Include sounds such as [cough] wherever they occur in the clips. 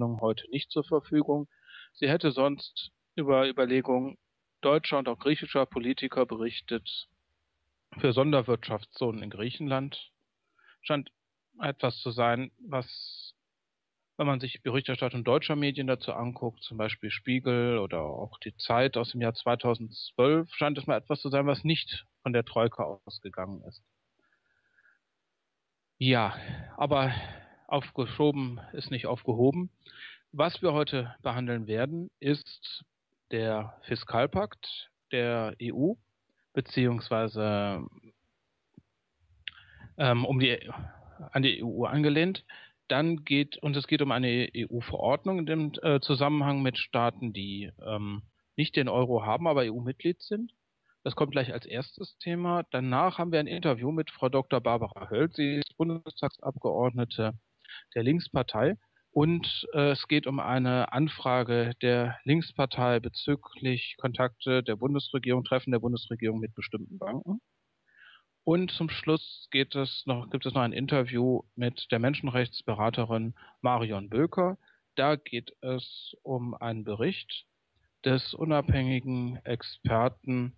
Sendung heute nicht zur Verfügung. Sie hätte sonst über Überlegungen deutscher und auch griechischer Politiker berichtet für Sonderwirtschaftszonen in Griechenland. Scheint etwas zu sein, was, wenn man sich Berichterstattung deutscher Medien dazu anguckt, zum Beispiel Spiegel oder auch die Zeit aus dem Jahr 2012, scheint es mal etwas zu sein, was nicht von der Troika ausgegangen ist. Ja, aber aufgeschoben ist nicht aufgehoben. Was wir heute behandeln werden, ist der Fiskalpakt der EU, beziehungsweise ähm, um die, an die EU angelehnt. Dann geht, und es geht um eine EU-Verordnung in dem äh, Zusammenhang mit Staaten, die ähm, nicht den Euro haben, aber EU-Mitglied sind. Das kommt gleich als erstes Thema. Danach haben wir ein Interview mit Frau Dr. Barbara Höll. Sie ist Bundestagsabgeordnete der Linkspartei und äh, es geht um eine Anfrage der Linkspartei bezüglich Kontakte der Bundesregierung, Treffen der Bundesregierung mit bestimmten Banken. Und zum Schluss geht es noch, gibt es noch ein Interview mit der Menschenrechtsberaterin Marion Böker. Da geht es um einen Bericht des unabhängigen Experten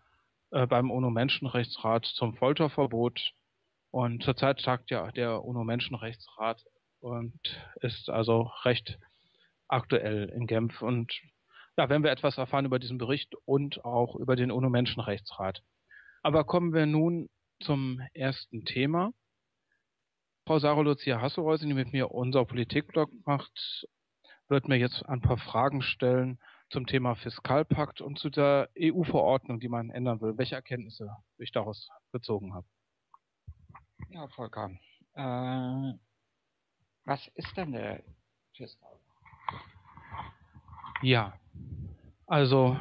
äh, beim UNO-Menschenrechtsrat zum Folterverbot. Und zurzeit tagt ja der UNO-Menschenrechtsrat und ist also recht aktuell in Genf. Und ja, werden wir etwas erfahren über diesen Bericht und auch über den UNO-Menschenrechtsrat. Aber kommen wir nun zum ersten Thema. Frau Sarah Lucia Hasselreusen, die mit mir unser Politikblog macht, wird mir jetzt ein paar Fragen stellen zum Thema Fiskalpakt und zu der EU-Verordnung, die man ändern will. Welche Erkenntnisse ich daraus gezogen habe. Ja, Volker. Äh, was ist denn der Fiskalpakt? Ja, also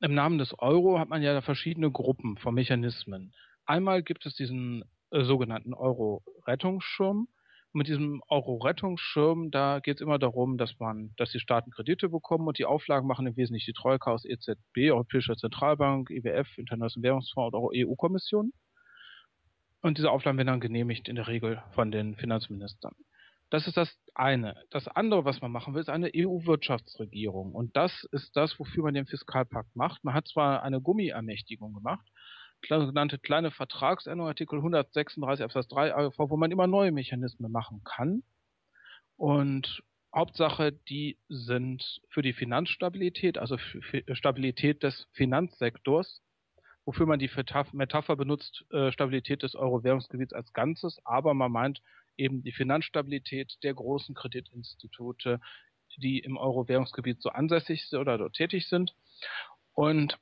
im Namen des Euro hat man ja verschiedene Gruppen von Mechanismen. Einmal gibt es diesen äh, sogenannten Euro-Rettungsschirm. Mit diesem Euro-Rettungsschirm, da geht es immer darum, dass man, dass die Staaten Kredite bekommen und die Auflagen machen im Wesentlichen die Troika aus EZB, Europäischer Zentralbank, IWF, Internationalen Währungsfonds oder EU-Kommission. Und diese Auflagen werden dann genehmigt in der Regel von den Finanzministern. Das ist das eine. Das andere, was man machen will, ist eine EU-Wirtschaftsregierung. Und das ist das, wofür man den Fiskalpakt macht. Man hat zwar eine Gummiermächtigung gemacht, sogenannte kleine Vertragsänderung, Artikel 136 Absatz 3 AGV, wo man immer neue Mechanismen machen kann. Und Hauptsache, die sind für die Finanzstabilität, also für Stabilität des Finanzsektors, wofür man die Metapher benutzt, äh, Stabilität des Euro-Währungsgebiets als Ganzes, aber man meint eben die Finanzstabilität der großen Kreditinstitute, die im Euro-Währungsgebiet so ansässig sind oder dort tätig sind. Und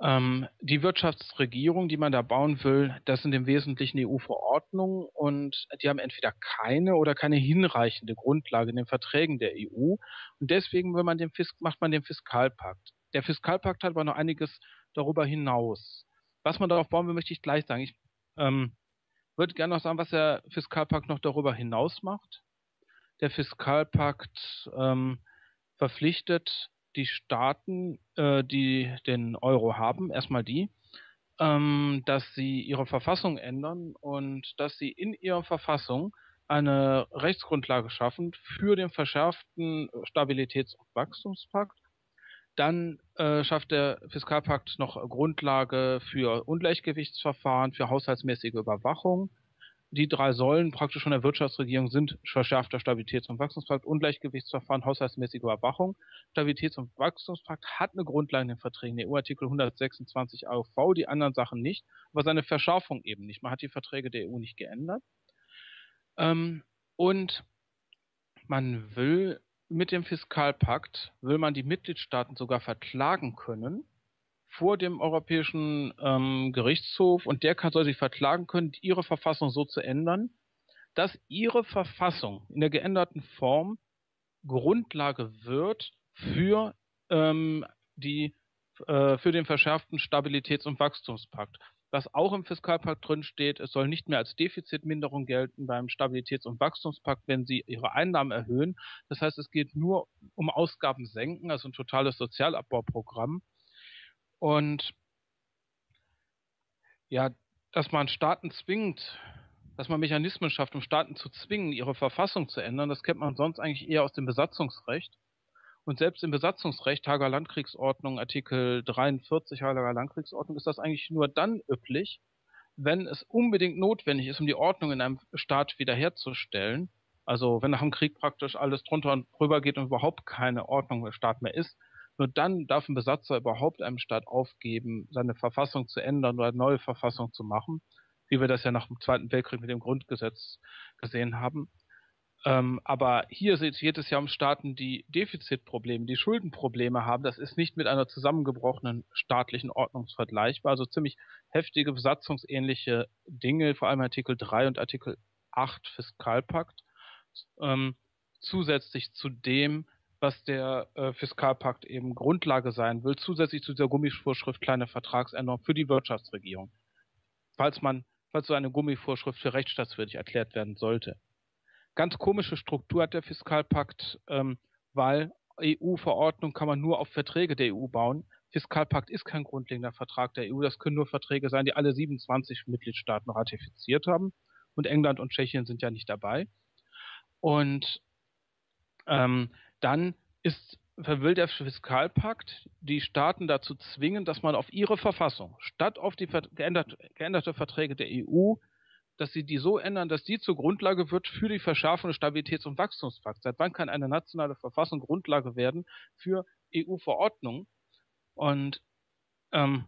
ähm, die Wirtschaftsregierung, die man da bauen will, das sind im Wesentlichen EU-Verordnungen und die haben entweder keine oder keine hinreichende Grundlage in den Verträgen der EU. Und deswegen will man den Fisk macht man den Fiskalpakt. Der Fiskalpakt hat aber noch einiges darüber hinaus. Was man darauf bauen will, möchte ich gleich sagen. Ich ähm, würde gerne noch sagen, was der Fiskalpakt noch darüber hinaus macht. Der Fiskalpakt ähm, verpflichtet die Staaten, äh, die den Euro haben, erstmal die, ähm, dass sie ihre Verfassung ändern und dass sie in ihrer Verfassung eine Rechtsgrundlage schaffen für den verschärften Stabilitäts- und Wachstumspakt. Dann äh, schafft der Fiskalpakt noch Grundlage für Ungleichgewichtsverfahren, für haushaltsmäßige Überwachung. Die drei Säulen praktisch von der Wirtschaftsregierung sind verschärfter Stabilitäts- und Wachstumspakt, Ungleichgewichtsverfahren, haushaltsmäßige Überwachung. Stabilitäts- und Wachstumspakt hat eine Grundlage in den Verträgen, der EU-Artikel 126 AOV, die anderen Sachen nicht, aber seine Verschärfung eben nicht. Man hat die Verträge der EU nicht geändert. Ähm, und man will mit dem Fiskalpakt will man die Mitgliedstaaten sogar verklagen können vor dem Europäischen ähm, Gerichtshof. Und der kann, soll sich verklagen können, ihre Verfassung so zu ändern, dass ihre Verfassung in der geänderten Form Grundlage wird für ähm, die äh, für den verschärften Stabilitäts- und Wachstumspakt was auch im Fiskalpakt drin steht, es soll nicht mehr als Defizitminderung gelten beim Stabilitäts- und Wachstumspakt, wenn sie ihre Einnahmen erhöhen. Das heißt, es geht nur um Ausgaben senken, also ein totales Sozialabbauprogramm. Und ja, dass man Staaten zwingt, dass man Mechanismen schafft, um Staaten zu zwingen, ihre Verfassung zu ändern, das kennt man sonst eigentlich eher aus dem Besatzungsrecht. Und selbst im Besatzungsrecht, Hager Landkriegsordnung, Artikel 43 Hager Landkriegsordnung, ist das eigentlich nur dann üblich, wenn es unbedingt notwendig ist, um die Ordnung in einem Staat wiederherzustellen. Also wenn nach dem Krieg praktisch alles drunter und drüber geht und überhaupt keine Ordnung im Staat mehr ist, nur dann darf ein Besatzer überhaupt einem Staat aufgeben, seine Verfassung zu ändern oder eine neue Verfassung zu machen wie wir das ja nach dem Zweiten Weltkrieg mit dem Grundgesetz gesehen haben. Ähm, aber hier geht es ja um Staaten, die Defizitprobleme, die Schuldenprobleme haben. Das ist nicht mit einer zusammengebrochenen staatlichen Ordnung vergleichbar. Also ziemlich heftige besatzungsähnliche Dinge, vor allem Artikel 3 und Artikel 8 Fiskalpakt. Ähm, zusätzlich zu dem, was der äh, Fiskalpakt eben Grundlage sein will, zusätzlich zu dieser Gummivorschrift kleine Vertragsänderung für die Wirtschaftsregierung. Falls man falls so eine Gummivorschrift für rechtsstaatswürdig erklärt werden sollte. Ganz komische Struktur hat der Fiskalpakt, ähm, weil EU-Verordnung kann man nur auf Verträge der EU bauen. Fiskalpakt ist kein grundlegender Vertrag der EU. Das können nur Verträge sein, die alle 27 Mitgliedstaaten ratifiziert haben. Und England und Tschechien sind ja nicht dabei. Und ähm, dann ist will der Fiskalpakt die Staaten dazu zwingen, dass man auf ihre Verfassung, statt auf die geänderte, geänderte Verträge der EU, dass sie die so ändern, dass die zur Grundlage wird für die Verschärfung des Stabilitäts- und Wachstumspakts. Seit wann kann eine nationale Verfassung Grundlage werden für EU-Verordnungen? Und ähm,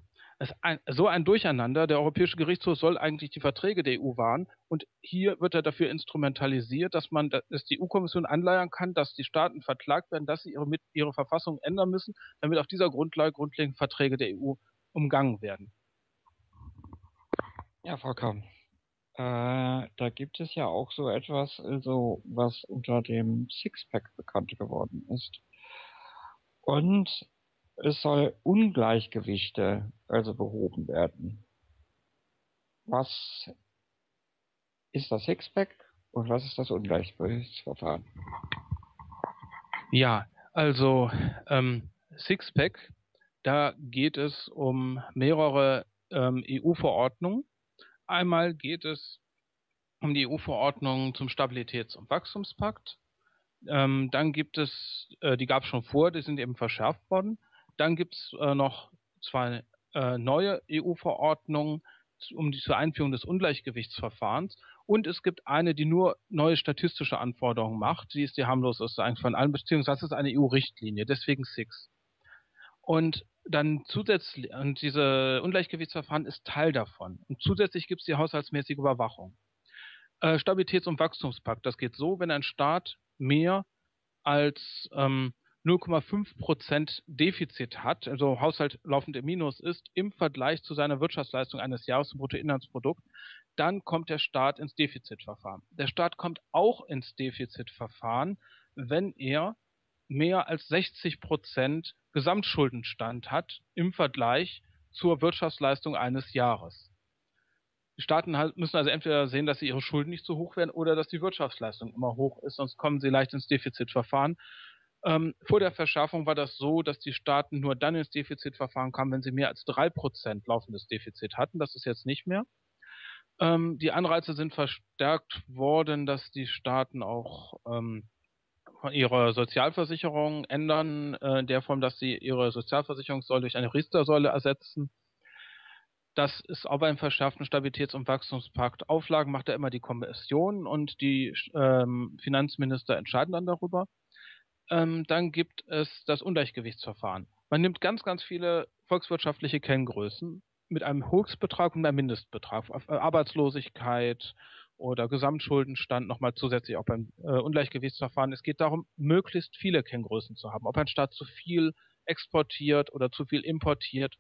ein, so ein Durcheinander. Der Europäische Gerichtshof soll eigentlich die Verträge der EU wahren und hier wird er dafür instrumentalisiert, dass man, dass die EU-Kommission anleiern kann, dass die Staaten verklagt werden, dass sie ihre, ihre Verfassung ändern müssen, damit auf dieser Grundlage grundlegende Verträge der EU umgangen werden. Ja, Frau Kamm. Äh, da gibt es ja auch so etwas, also, was unter dem Sixpack bekannt geworden ist. Und es soll Ungleichgewichte also behoben werden. Was ist das Sixpack und was ist das Ungleichgewichtsverfahren? Ja, also ähm, Sixpack, da geht es um mehrere ähm, EU-Verordnungen. Einmal geht es um die EU-Verordnung zum Stabilitäts- und Wachstumspakt. Ähm, dann gibt es, äh, die gab es schon vor, die sind eben verschärft worden. Dann gibt es äh, noch zwei äh, neue EU-Verordnungen um die zur Einführung des Ungleichgewichtsverfahrens und es gibt eine, die nur neue statistische Anforderungen macht. Die ist die harmloseste eigentlich von allen, beziehungsweise das ist eine EU-Richtlinie, deswegen SIX. Und dann zusätzlich, und diese Ungleichgewichtsverfahren ist Teil davon. Und zusätzlich gibt es die haushaltsmäßige Überwachung. Äh, Stabilitäts- und Wachstumspakt, das geht so, wenn ein Staat mehr als ähm, 0,5 Prozent Defizit hat, also Haushalt laufend im Minus ist, im Vergleich zu seiner Wirtschaftsleistung eines Jahres zum Bruttoinlandsprodukt, dann kommt der Staat ins Defizitverfahren. Der Staat kommt auch ins Defizitverfahren, wenn er mehr als 60 Prozent Gesamtschuldenstand hat im Vergleich zur Wirtschaftsleistung eines Jahres. Die Staaten müssen also entweder sehen, dass sie ihre Schulden nicht so hoch werden oder dass die Wirtschaftsleistung immer hoch ist, sonst kommen sie leicht ins Defizitverfahren. Ähm, vor der Verschärfung war das so, dass die Staaten nur dann ins Defizitverfahren kamen, wenn sie mehr als drei Prozent laufendes Defizit hatten. Das ist jetzt nicht mehr. Ähm, die Anreize sind verstärkt worden, dass die Staaten auch ähm, ihre Sozialversicherung ändern, äh, in der Form, dass sie ihre Sozialversicherungssäule durch eine Riester-Säule ersetzen. Das ist auch beim verschärften Stabilitäts- und Wachstumspakt. Auflagen macht ja immer die Kommission und die ähm, Finanzminister entscheiden dann darüber. Ähm, dann gibt es das Ungleichgewichtsverfahren. Man nimmt ganz, ganz viele volkswirtschaftliche Kenngrößen mit einem Höchstbetrag und einem Mindestbetrag. Äh, Arbeitslosigkeit oder Gesamtschuldenstand nochmal zusätzlich auch beim äh, Ungleichgewichtsverfahren. Es geht darum, möglichst viele Kenngrößen zu haben. Ob ein Staat zu viel exportiert oder zu viel importiert.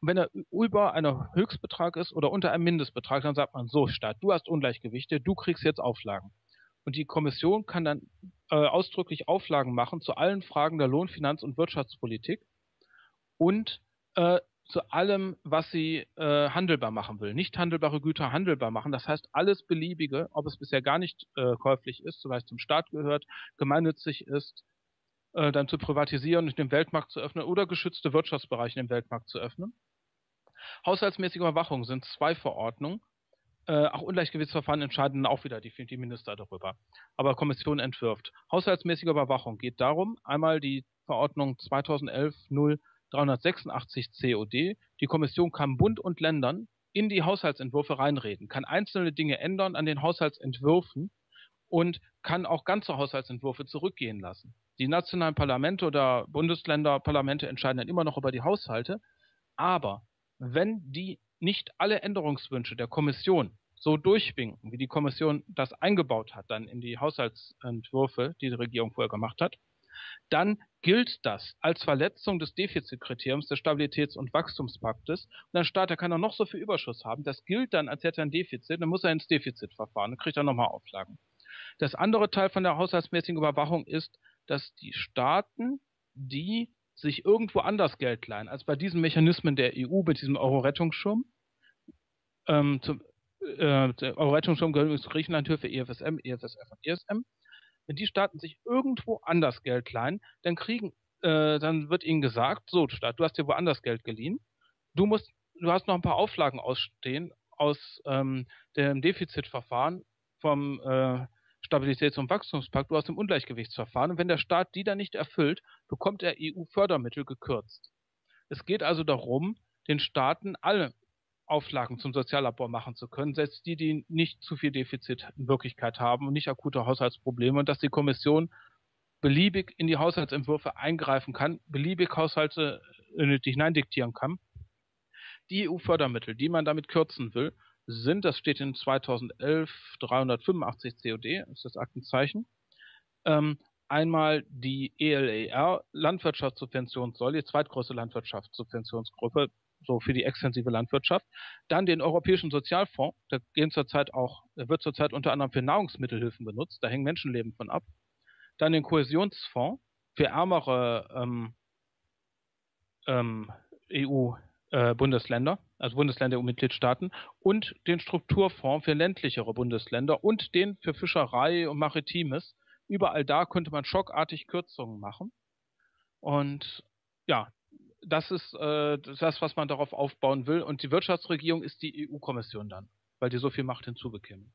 Und wenn er über einem Höchstbetrag ist oder unter einem Mindestbetrag, dann sagt man so, Staat, du hast Ungleichgewichte, du kriegst jetzt Auflagen. Und die Kommission kann dann äh, ausdrücklich Auflagen machen zu allen Fragen der Lohn-, Finanz- und Wirtschaftspolitik und äh, zu allem, was sie äh, handelbar machen will. Nicht handelbare Güter handelbar machen. Das heißt, alles Beliebige, ob es bisher gar nicht äh, käuflich ist, zum Beispiel zum Staat gehört, gemeinnützig ist, äh, dann zu privatisieren und den Weltmarkt zu öffnen oder geschützte Wirtschaftsbereiche im Weltmarkt zu öffnen. Haushaltsmäßige Überwachung sind zwei Verordnungen Äh, auch Ungleichgewichtsverfahren entscheiden auch wieder die, die Minister darüber. Aber Kommission entwirft. Haushaltsmäßige Überwachung geht darum, einmal die Verordnung 2011-0386 COD. Die Kommission kann Bund und Ländern in die Haushaltsentwürfe reinreden, kann einzelne Dinge ändern an den Haushaltsentwürfen und kann auch ganze Haushaltsentwürfe zurückgehen lassen. Die nationalen Parlamente oder Bundesländerparlamente entscheiden dann immer noch über die Haushalte, aber wenn die nicht alle Änderungswünsche der Kommission so durchwinken, wie die Kommission das eingebaut hat, dann in die Haushaltsentwürfe, die die Regierung vorher gemacht hat, dann gilt das als Verletzung des Defizitkriteriums des Stabilitäts- und Wachstumspaktes. Und ein Staat, der kann auch noch so viel Überschuss haben, das gilt dann, als hätte er ein Defizit, dann muss er ins Defizitverfahren und kriegt dann nochmal Auflagen. Das andere Teil von der haushaltsmäßigen Überwachung ist, dass die Staaten, die sich irgendwo anders Geld leihen, als bei diesen Mechanismen der EU mit diesem Euro-Rettungsschirm. Ähm, zum, äh, Euro-Rettungsschirm gehört zu Griechenland für EFSM, EFSF und ESM. Wenn die Staaten sich irgendwo anders Geld leihen, dann kriegen, äh, dann wird ihnen gesagt, so Staat, du hast dir woanders Geld geliehen, du musst, du hast noch ein paar Auflagen ausstehen aus ähm, dem Defizitverfahren vom äh, Stabilitäts- und Wachstumspakt oder aus dem Ungleichgewichtsverfahren. Und wenn der Staat die dann nicht erfüllt, bekommt er EU-Fördermittel gekürzt. Es geht also darum, den Staaten alle Auflagen zum Sozialabbau machen zu können, selbst die, die nicht zu viel Defizit in Wirklichkeit haben und nicht akute Haushaltsprobleme und dass die Kommission beliebig in die Haushaltsentwürfe eingreifen kann, beliebig Haushalte nötig hineindiktieren kann. Die EU-Fördermittel, die man damit kürzen will, sind, das steht in 2011 385 COD, ist das Aktenzeichen, ähm, einmal die ELER Landwirtschaftssubventionssäule, die zweitgrößte Landwirtschaftssubventionsgruppe, so für die extensive Landwirtschaft, dann den Europäischen Sozialfonds, der gehen zurzeit auch, wird zurzeit unter anderem für Nahrungsmittelhilfen benutzt, da hängen Menschenleben von ab, dann den Kohäsionsfonds für ärmere ähm, ähm, EU äh, also Bundesländer und Mitgliedstaaten, und den Strukturfonds für ländlichere Bundesländer und den für Fischerei und Maritimes. Überall da könnte man schockartig Kürzungen machen. Und ja, das ist äh, das, was man darauf aufbauen will. Und die Wirtschaftsregierung ist die EU-Kommission dann, weil die so viel Macht hinzubekämen.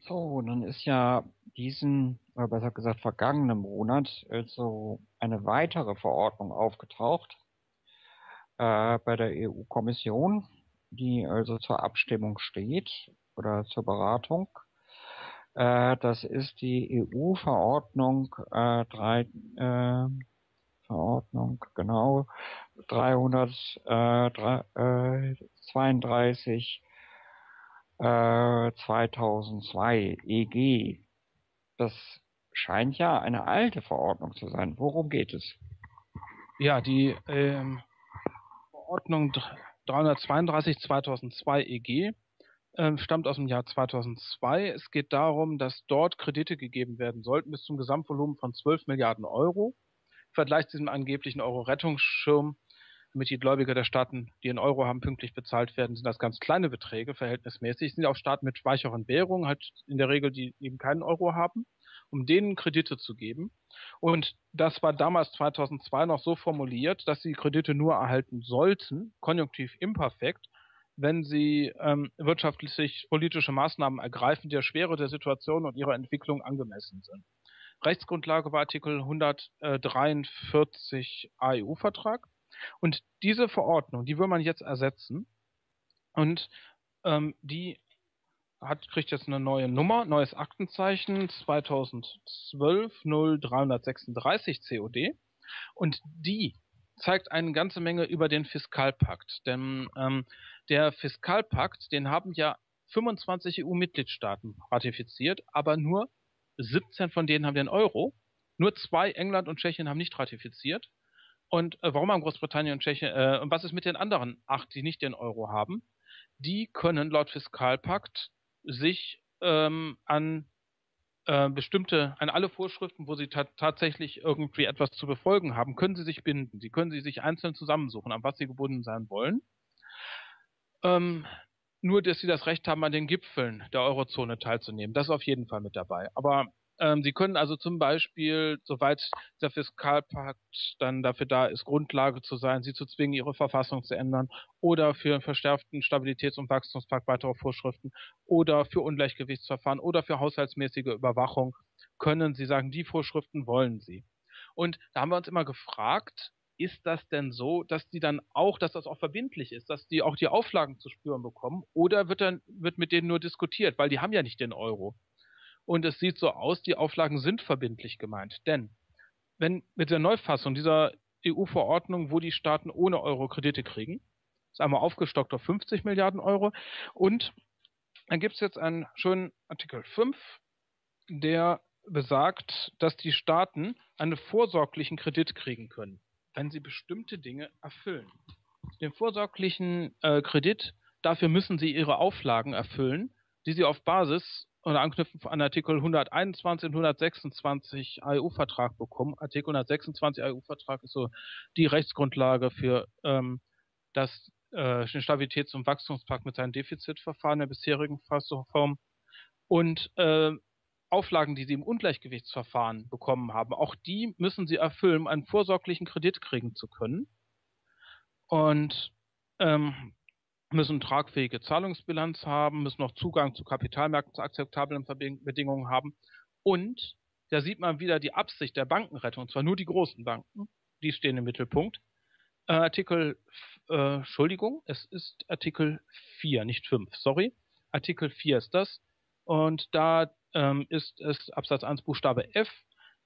So, dann ist ja diesen, oder besser gesagt vergangenen Monat, also eine weitere Verordnung aufgetaucht, äh, bei der EU-Kommission, die also zur Abstimmung steht oder zur Beratung. Äh, das ist die EU-Verordnung äh, drei, äh, Verordnung, genau, 332 äh, 2002 EG. Das scheint ja eine alte Verordnung zu sein. Worum geht es? Ja, die ähm, Verordnung 332 2002 EG äh, stammt aus dem Jahr 2002. Es geht darum, dass dort Kredite gegeben werden sollten bis zum Gesamtvolumen von 12 Milliarden Euro. Im Vergleich zu diesem angeblichen Euro-Rettungsschirm, damit die Gläubiger der Staaten, die in Euro haben, pünktlich bezahlt werden, sind das ganz kleine Beträge verhältnismäßig. Sind auch Staaten mit schwächeren Währungen, halt in der Regel, die eben keinen Euro haben, um denen Kredite zu geben. Und das war damals 2002 noch so formuliert, dass sie Kredite nur erhalten sollten, konjunktiv imperfekt, wenn sie ähm, wirtschaftlich politische Maßnahmen ergreifen, die der Schwere der Situation und ihrer Entwicklung angemessen sind. Rechtsgrundlage war Artikel 143 AEU-Vertrag. Und diese Verordnung, die will man jetzt ersetzen. Und ähm, die hat, kriegt jetzt eine neue Nummer, neues Aktenzeichen 2012 0336 COD und die zeigt eine ganze Menge über den Fiskalpakt. Denn ähm, der Fiskalpakt, den haben ja 25 EU-Mitgliedstaaten ratifiziert, aber nur 17 von denen haben den Euro. Nur zwei, England und Tschechien, haben nicht ratifiziert. Und äh, warum haben Großbritannien und Tschechien, äh, und was ist mit den anderen acht, die nicht den Euro haben? Die können laut Fiskalpakt sich ähm, an äh, bestimmte, an alle Vorschriften, wo sie ta tatsächlich irgendwie etwas zu befolgen haben, können sie sich binden. Sie können sie sich einzeln zusammensuchen, an was sie gebunden sein wollen. Ähm, nur, dass sie das Recht haben, an den Gipfeln der Eurozone teilzunehmen. Das ist auf jeden Fall mit dabei. Aber Ähm, Sie können also zum Beispiel, soweit der Fiskalpakt dann dafür da ist, Grundlage zu sein, Sie zu zwingen, Ihre Verfassung zu ändern oder für einen verstärkten Stabilitäts- und Wachstumspakt weitere Vorschriften oder für Ungleichgewichtsverfahren oder für haushaltsmäßige Überwachung, können Sie sagen, die Vorschriften wollen Sie. Und da haben wir uns immer gefragt, ist das denn so, dass die dann auch, dass das auch verbindlich ist, dass die auch die Auflagen zu spüren bekommen? Oder wird dann, wird mit denen nur diskutiert, weil die haben ja nicht den Euro. Und es sieht so aus, die Auflagen sind verbindlich gemeint. Denn wenn mit der Neufassung dieser EU-Verordnung, wo die Staaten ohne Euro Kredite kriegen, ist einmal aufgestockt auf 50 Milliarden Euro. Und dann gibt es jetzt einen schönen Artikel 5, der besagt, dass die Staaten einen vorsorglichen Kredit kriegen können wenn sie bestimmte Dinge erfüllen. Den vorsorglichen äh, Kredit, dafür müssen sie ihre Auflagen erfüllen, die sie auf Basis oder anknüpfen an Artikel 121 und 126 EU-Vertrag bekommen. Artikel 126 EU-Vertrag ist so die Rechtsgrundlage für ähm, das äh, Stabilitäts- und Wachstumspakt mit seinen Defizitverfahren der bisherigen Fassung. Und äh, Auflagen, die sie im Ungleichgewichtsverfahren bekommen haben, auch die müssen sie erfüllen, um einen vorsorglichen Kredit kriegen zu können. Und ähm, müssen tragfähige Zahlungsbilanz haben, müssen noch Zugang zu Kapitalmärkten zu akzeptablen Bedingungen haben. Und da sieht man wieder die Absicht der Bankenrettung, und zwar nur die großen Banken, die stehen im Mittelpunkt. Äh, Artikel, äh, Entschuldigung, es ist Artikel 4, nicht 5, sorry. Artikel 4 ist das. Und da ähm, ist es Absatz 1 Buchstabe F,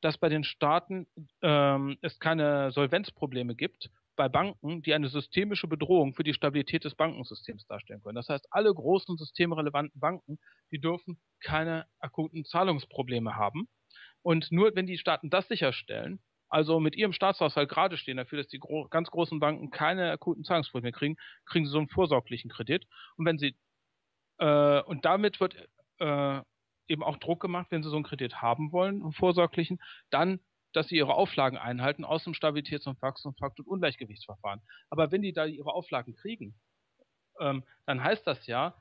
dass bei den Staaten ähm, es keine Solvenzprobleme gibt bei Banken, die eine systemische Bedrohung für die Stabilität des Bankensystems darstellen können. Das heißt, alle großen systemrelevanten Banken, die dürfen keine akuten Zahlungsprobleme haben. Und nur wenn die Staaten das sicherstellen, also mit ihrem Staatshaushalt gerade stehen dafür, dass die gro ganz großen Banken keine akuten Zahlungsprobleme kriegen, kriegen sie so einen vorsorglichen Kredit. Und wenn sie äh, und damit wird äh, eben auch Druck gemacht, wenn sie so einen Kredit haben wollen, einen vorsorglichen, dann, dass sie ihre Auflagen einhalten aus dem Stabilitäts- und Wachstumspakt und Ungleichgewichtsverfahren. Aber wenn die da ihre Auflagen kriegen, ähm, dann heißt das ja,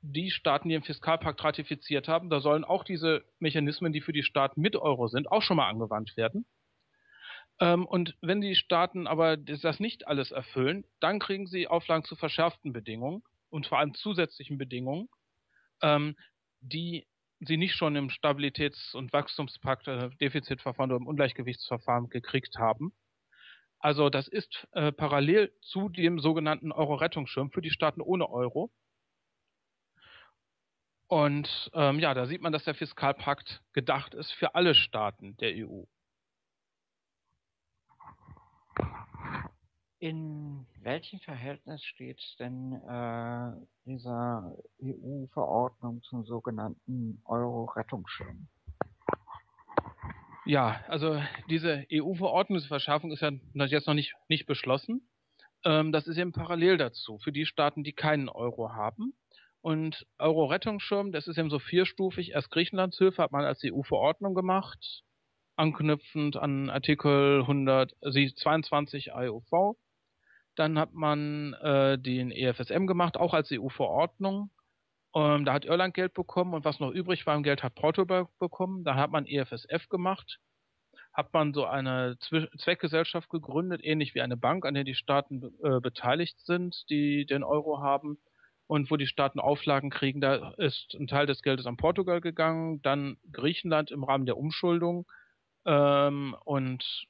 die Staaten, die den Fiskalpakt ratifiziert haben, da sollen auch diese Mechanismen, die für die Staaten mit Euro sind, auch schon mal angewandt werden. Ähm, und wenn die Staaten aber das nicht alles erfüllen, dann kriegen sie Auflagen zu verschärften Bedingungen und vor allem zusätzlichen Bedingungen, ähm, die sie nicht schon im Stabilitäts- und Wachstumspakt äh, Defizitverfahren oder im Ungleichgewichtsverfahren gekriegt haben. Also das ist äh, parallel zu dem sogenannten Euro-Rettungsschirm für die Staaten ohne Euro. Und ähm, ja, da sieht man, dass der Fiskalpakt gedacht ist für alle Staaten der EU. In welchem Verhältnis steht denn äh, dieser EU-Verordnung zum sogenannten Euro-Rettungsschirm? Ja, also diese EU-Verordnungsverschaffung ist ja jetzt noch nicht, nicht beschlossen. Ähm, das ist eben parallel dazu für die Staaten, die keinen Euro haben. Und Euro-Rettungsschirm, das ist eben so vierstufig. Erst Griechenlandshilfe hat man als EU-Verordnung gemacht, anknüpfend an Artikel 122 IOV. Dann hat man äh, den EFSM gemacht, auch als EU-Verordnung. Ähm, da hat Irland Geld bekommen und was noch übrig war im Geld hat Portugal bekommen. Da hat man EFSF gemacht. Hat man so eine Zwe Zweckgesellschaft gegründet, ähnlich wie eine Bank, an der die Staaten äh, beteiligt sind, die den Euro haben und wo die Staaten Auflagen kriegen. Da ist ein Teil des Geldes an Portugal gegangen, dann Griechenland im Rahmen der Umschuldung ähm, und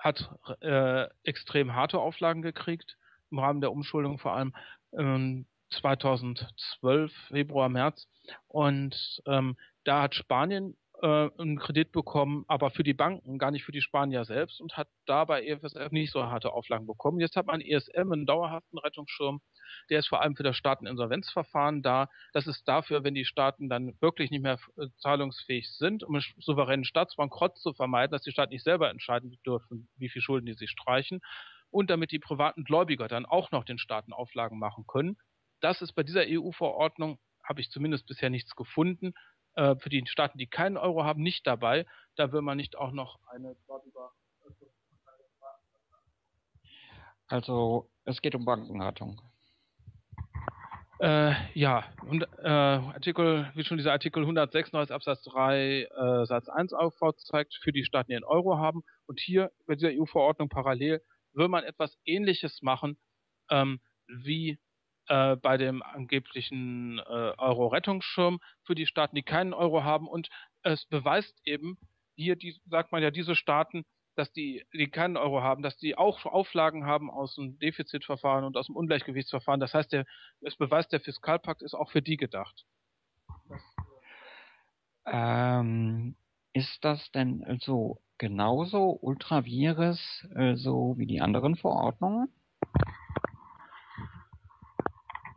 hat äh, extrem harte Auflagen gekriegt, im Rahmen der Umschuldung vor allem ähm, 2012, Februar, März. Und ähm, da hat Spanien äh, einen Kredit bekommen, aber für die Banken, gar nicht für die Spanier selbst und hat dabei EFSF nicht so harte Auflagen bekommen. Jetzt hat man ESM, einen dauerhaften Rettungsschirm, der ist vor allem für das Staateninsolvenzverfahren da. Das ist dafür, wenn die Staaten dann wirklich nicht mehr äh, zahlungsfähig sind, um einen souveränen Staatsbankrott zu vermeiden, dass die Staaten nicht selber entscheiden dürfen, wie viel Schulden die sie streichen und damit die privaten Gläubiger dann auch noch den Staaten Auflagen machen können. Das ist bei dieser EU-Verordnung, habe ich zumindest bisher nichts gefunden, äh, für die Staaten, die keinen Euro haben, nicht dabei. Da will man nicht auch noch eine Gläubiger. Also es geht um Bankenrettung. Äh, ja, und, äh, Artikel, wie schon dieser Artikel 196 Absatz 3 äh, Satz 1 aufzeigt, für die Staaten, die einen Euro haben. Und hier bei dieser EU-Verordnung parallel will man etwas Ähnliches machen ähm, wie äh, bei dem angeblichen äh, Euro-Rettungsschirm für die Staaten, die keinen Euro haben. Und es beweist eben, hier die, sagt man ja, diese Staaten dass die, die keinen Euro haben, dass die auch Auflagen haben aus dem Defizitverfahren und aus dem Ungleichgewichtsverfahren. Das heißt, der, es beweist, der Fiskalpakt ist auch für die gedacht. Ähm, ist das denn so genauso ultravirus äh, so wie die anderen Verordnungen?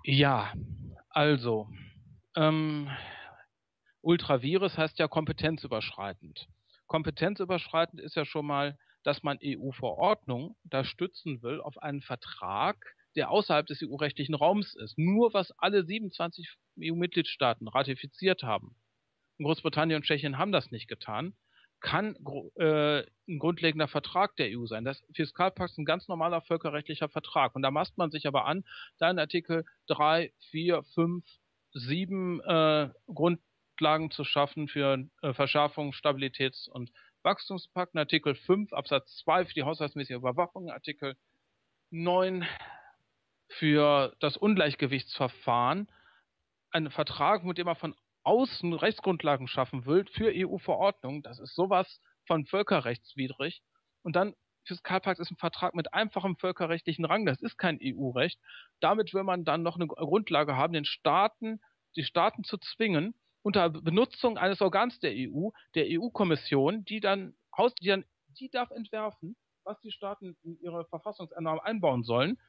Ja, also ähm, Ultravirus heißt ja kompetenzüberschreitend. Kompetenzüberschreitend ist ja schon mal, dass man EU-Verordnungen da stützen will auf einen Vertrag, der außerhalb des EU-rechtlichen Raums ist. Nur was alle 27 EU-Mitgliedstaaten ratifiziert haben. Großbritannien und Tschechien haben das nicht getan kann äh, ein grundlegender Vertrag der EU sein. Das Fiskalpakt ist ein ganz normaler völkerrechtlicher Vertrag. Und da maßt man sich aber an, da in Artikel 3, 4, 5, 7 äh, Grund, Grundlagen zu schaffen für äh, Verschärfung, Stabilitäts- und Wachstumspakt. Artikel 5 Absatz 2 für die haushaltsmäßige Überwachung. Artikel 9 für das Ungleichgewichtsverfahren. Ein Vertrag, mit dem man von außen Rechtsgrundlagen schaffen will für EU-Verordnungen. Das ist sowas von völkerrechtswidrig. Und dann Fiskalpakt ist ein Vertrag mit einfachem völkerrechtlichen Rang. Das ist kein EU-Recht. Damit will man dann noch eine Grundlage haben, den Staaten, die Staaten zu zwingen, unter Benutzung eines Organs der EU, der EU-Kommission, die dann, die dann, die darf entwerfen, was die Staaten in ihre Verfassungsänderungen einbauen sollen,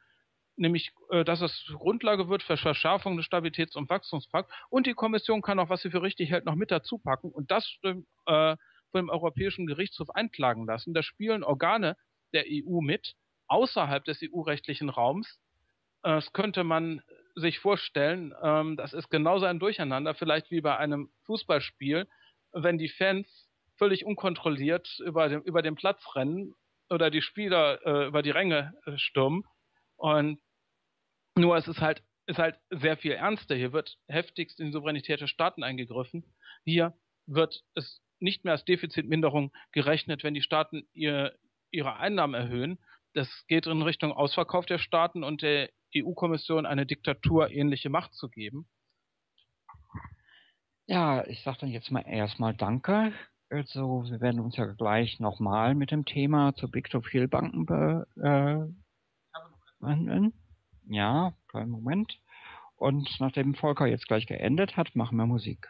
nämlich, äh, dass es Grundlage wird für Verschärfung des Stabilitäts- und Wachstumspakts und die Kommission kann auch, was sie für richtig hält, noch mit dazu packen und das äh, von dem Europäischen Gerichtshof einklagen lassen. Da spielen Organe der EU mit, außerhalb des EU-rechtlichen Raums. Äh, das könnte man sich vorstellen, ähm, das ist genauso ein Durcheinander, vielleicht wie bei einem Fußballspiel, wenn die Fans völlig unkontrolliert über den, über den Platz rennen oder die Spieler äh, über die Ränge äh, stürmen. Und nur es ist halt, ist halt sehr viel ernster. Hier wird heftigst in die Souveränität der Staaten eingegriffen. Hier wird es nicht mehr als Defizitminderung gerechnet, wenn die Staaten ihr, ihre Einnahmen erhöhen. Das geht in Richtung Ausverkauf der Staaten und der EU-Kommission eine diktaturähnliche Macht zu geben? Ja, ich sage dann jetzt mal erstmal Danke. Also, wir werden uns ja gleich nochmal mit dem Thema zu Big to Viel Banken behandeln. Äh, ja, kleinen Moment. Und nachdem Volker jetzt gleich geendet hat, machen wir Musik.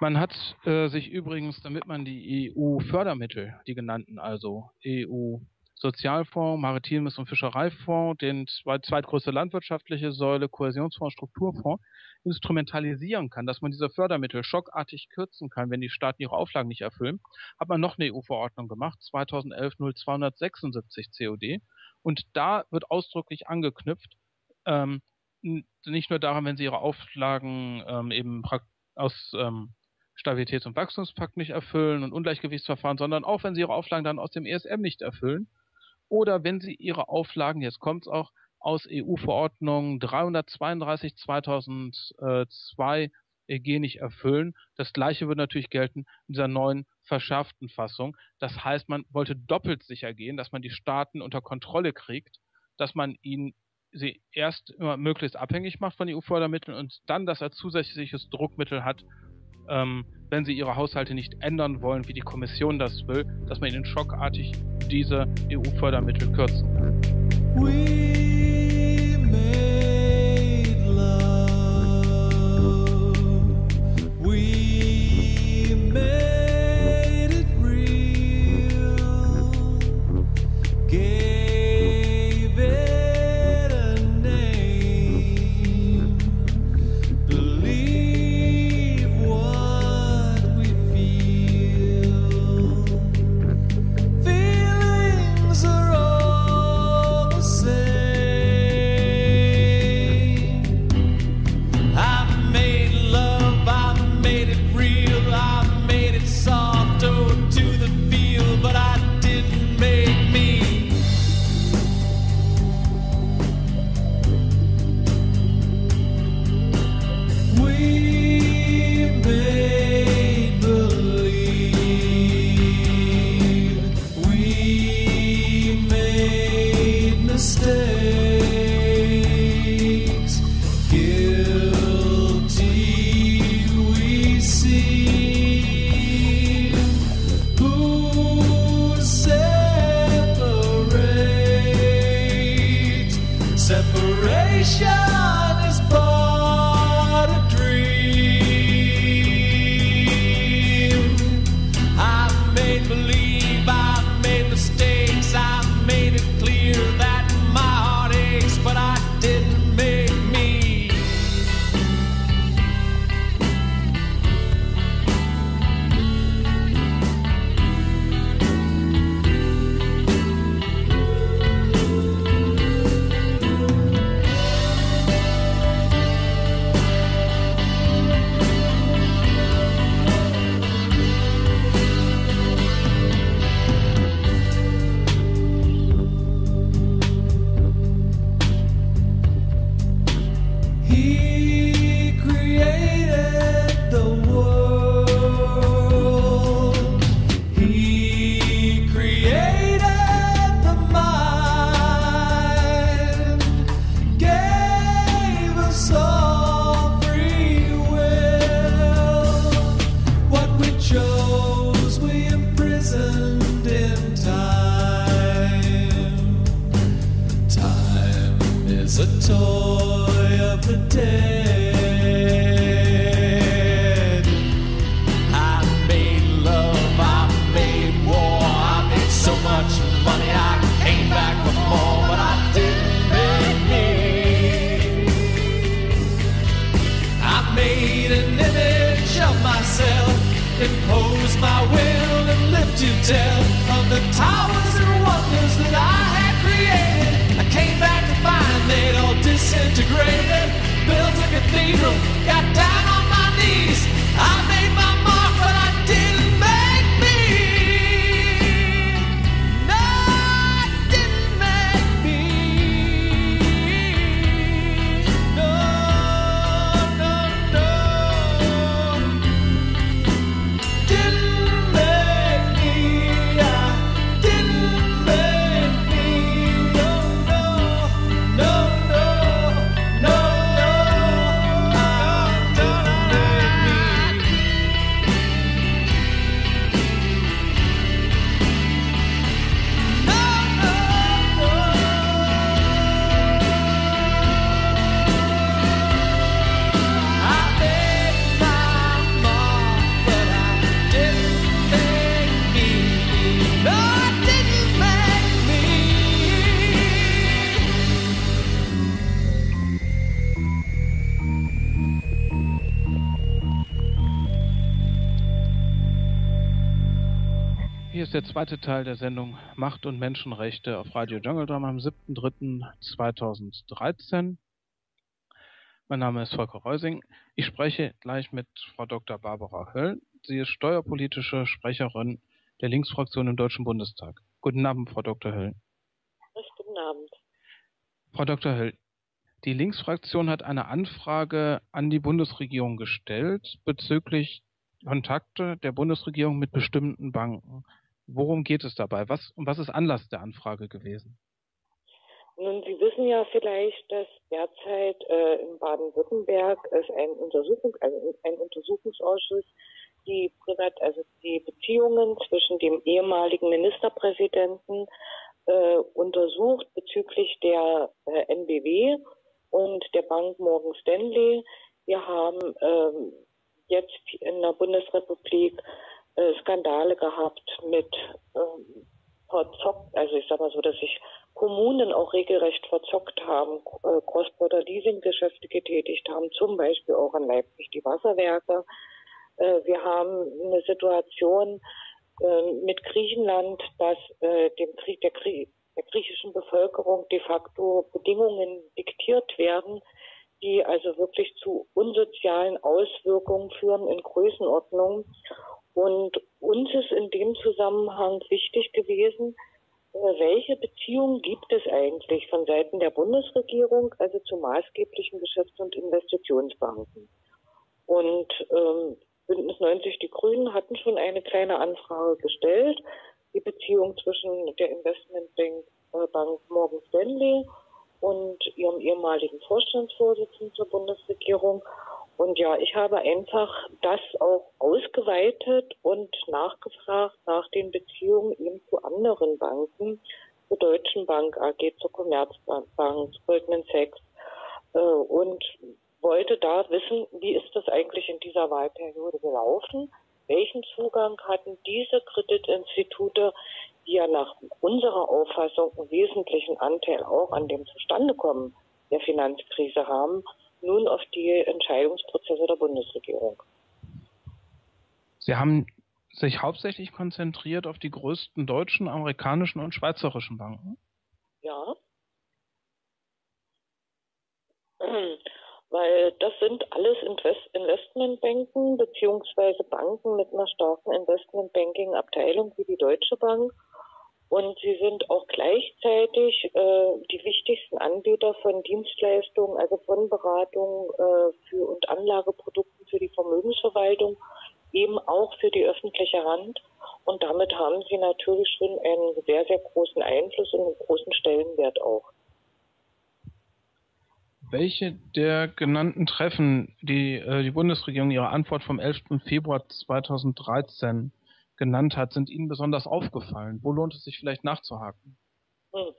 Man hat äh, sich übrigens, damit man die EU-Fördermittel, die genannten, also EU Sozialfonds, Maritimes und Fischereifonds, den zweitgrößte landwirtschaftliche Säule, Kohäsionsfonds, Strukturfonds instrumentalisieren kann, dass man diese Fördermittel schockartig kürzen kann, wenn die Staaten ihre Auflagen nicht erfüllen, hat man noch eine EU-Verordnung gemacht, 2011-0276 COD. Und da wird ausdrücklich angeknüpft, ähm, nicht nur daran, wenn sie ihre Auflagen ähm, eben aus ähm, Stabilitäts- und Wachstumspakt nicht erfüllen und Ungleichgewichtsverfahren, sondern auch, wenn sie ihre Auflagen dann aus dem ESM nicht erfüllen oder wenn Sie Ihre Auflagen, jetzt kommt es auch aus EU-Verordnung 332 2002 EG nicht erfüllen. Das gleiche würde natürlich gelten in dieser neuen verschärften Fassung. Das heißt, man wollte doppelt sicher gehen, dass man die Staaten unter Kontrolle kriegt, dass man ihnen sie erst immer möglichst abhängig macht von EU-Fördermitteln und dann das als zusätzliches Druckmittel hat, ähm, wenn sie ihre Haushalte nicht ändern wollen, wie die Kommission das will, dass man ihnen schockartig diese EU-Fördermittel kürzen kann. impose tell zweite Teil der Sendung Macht und Menschenrechte auf Radio Jungle Drum am 7.3.2013. Mein Name ist Volker Reusing. Ich spreche gleich mit Frau Dr. Barbara Höll. Sie ist steuerpolitische Sprecherin der Linksfraktion im Deutschen Bundestag. Guten Abend, Frau Dr. Höll. Guten Abend. Frau Dr. Höll, die Linksfraktion hat eine Anfrage an die Bundesregierung gestellt bezüglich Kontakte der Bundesregierung mit bestimmten Banken. Worum geht es dabei? Was, was ist Anlass der Anfrage gewesen? Nun, Sie wissen ja vielleicht, dass derzeit äh, in Baden-Württemberg es ein Untersuchung, also ein Untersuchungsausschuss die Privat, also die Beziehungen zwischen dem ehemaligen Ministerpräsidenten äh, untersucht bezüglich der äh, NBW und der Bank Morgan Stanley. Wir haben ähm, jetzt in der Bundesrepublik äh, Skandale gehabt mit ähm, verzockt, also ich sag mal so, dass sich Kommunen auch regelrecht verzockt haben, äh, Cross-Border-Leasing-Geschäfte getätigt haben, zum Beispiel auch in Leipzig die Wasserwerke. Äh, wir haben eine Situation äh, mit Griechenland, dass äh, dem Krieg der, Krie der griechischen Bevölkerung de facto Bedingungen diktiert werden, die also wirklich zu unsozialen Auswirkungen führen in Größenordnung. Und uns ist in dem Zusammenhang wichtig gewesen, äh, welche Beziehungen gibt es eigentlich von Seiten der Bundesregierung, also zu maßgeblichen Geschäfts- und Investitionsbanken? Und ähm, Bündnis 90 Die Grünen hatten schon eine kleine Anfrage gestellt, die Beziehung zwischen der Investmentbank äh, Bank Morgan Stanley und ihrem ehemaligen Vorstandsvorsitzenden zur Bundesregierung. Und ja, ich habe einfach das auch ausgeweitet und nachgefragt nach den Beziehungen eben zu anderen Banken, zur Deutschen Bank AG, zur Commerzbank, zu Goldman Sachs äh, und wollte da wissen, wie ist das eigentlich in dieser Wahlperiode gelaufen? Welchen Zugang hatten diese Kreditinstitute, die ja nach unserer Auffassung einen wesentlichen Anteil auch an dem Zustandekommen der Finanzkrise haben, nun auf die Entscheidungsprozesse der Bundesregierung. Sie haben sich hauptsächlich konzentriert auf die größten deutschen, amerikanischen und schweizerischen Banken. Ja. [clears throat] Weil das sind alles Invest Investmentbanken beziehungsweise Banken mit einer starken Investmentbanking-Abteilung wie die Deutsche Bank. Und sie sind auch gleichzeitig äh, die wichtigsten Anbieter von Dienstleistungen, also von Beratung äh, für und Anlageprodukten für die Vermögensverwaltung, eben auch für die öffentliche Hand. Und damit haben sie natürlich schon einen sehr, sehr großen Einfluss und einen großen Stellenwert auch. Welche der genannten Treffen, die äh, die Bundesregierung ihre Antwort vom 11. Februar 2013 genannt hat, sind Ihnen besonders aufgefallen? Wo lohnt es sich vielleicht nachzuhaken? Hm.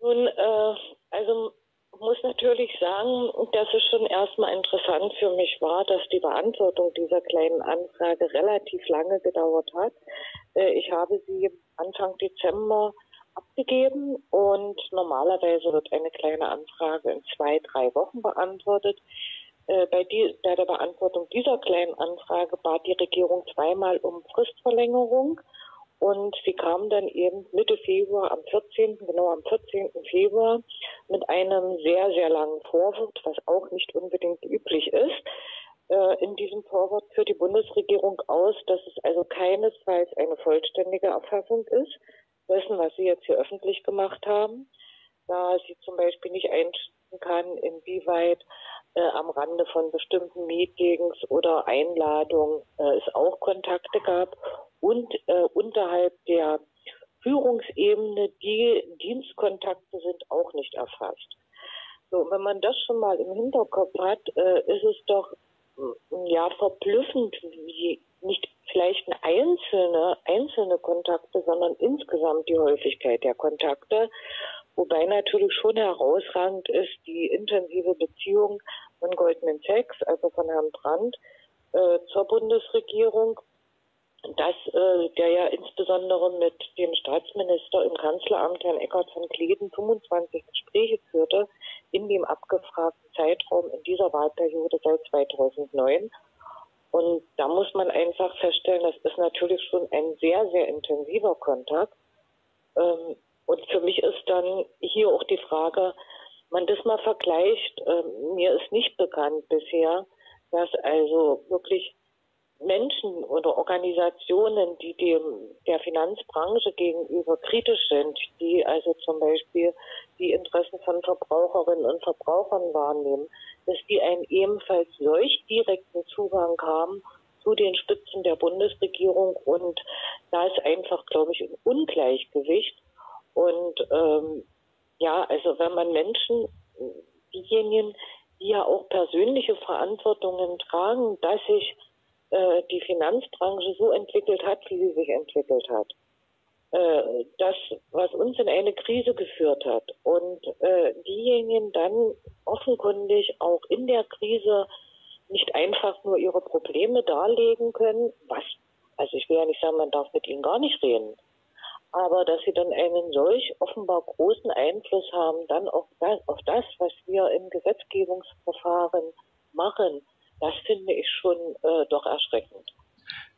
Nun, äh, also muss natürlich sagen, dass es schon erstmal interessant für mich war, dass die Beantwortung dieser kleinen Anfrage relativ lange gedauert hat. Äh, ich habe sie Anfang Dezember abgegeben und normalerweise wird eine kleine Anfrage in zwei, drei Wochen beantwortet. Äh, bei, die, bei der Beantwortung dieser kleinen Anfrage bat die Regierung zweimal um Fristverlängerung. Und sie kam dann eben Mitte Februar am 14., genau am 14. Februar mit einem sehr, sehr langen Vorwort, was auch nicht unbedingt üblich ist, äh, in diesem Vorwort für die Bundesregierung aus, dass es also keinesfalls eine vollständige Erfassung ist dessen, was Sie jetzt hier öffentlich gemacht haben, da sie zum Beispiel nicht einschätzen kann, inwieweit äh, am Rande von bestimmten Meetings oder Einladungen äh, es auch Kontakte gab und äh, unterhalb der Führungsebene die Dienstkontakte sind auch nicht erfasst. So, wenn man das schon mal im Hinterkopf hat, äh, ist es doch mm, ja verblüffend, wie nicht vielleicht einzelne, einzelne Kontakte, sondern insgesamt die Häufigkeit der Kontakte. Wobei natürlich schon herausragend ist die intensive Beziehung von Goldman Sachs, also von Herrn Brandt, äh, zur Bundesregierung dass äh, der ja insbesondere mit dem Staatsminister im Kanzleramt, Herrn Eckhard von Kleden, 25 Gespräche führte in dem abgefragten Zeitraum in dieser Wahlperiode seit 2009. Und da muss man einfach feststellen, das ist natürlich schon ein sehr, sehr intensiver Kontakt. Ähm, und für mich ist dann hier auch die Frage, man das mal vergleicht, äh, mir ist nicht bekannt bisher, dass also wirklich Menschen oder Organisationen, die dem der Finanzbranche gegenüber kritisch sind, die also zum Beispiel die Interessen von Verbraucherinnen und Verbrauchern wahrnehmen, dass die einen ebenfalls solch direkten Zugang haben zu den Spitzen der Bundesregierung und da ist einfach, glaube ich, ein Ungleichgewicht und ähm, ja, also wenn man Menschen, diejenigen, die ja auch persönliche Verantwortungen tragen, dass sich äh, die Finanzbranche so entwickelt hat, wie sie sich entwickelt hat. Äh, das, was uns in eine Krise geführt hat und äh, diejenigen dann offenkundig auch in der Krise nicht einfach nur ihre Probleme darlegen können, was, also ich will ja nicht sagen, man darf mit ihnen gar nicht reden, aber dass sie dann einen solch offenbar großen Einfluss haben, dann auf das, auf das was wir im Gesetzgebungsverfahren machen, das finde ich schon äh, doch erschreckend.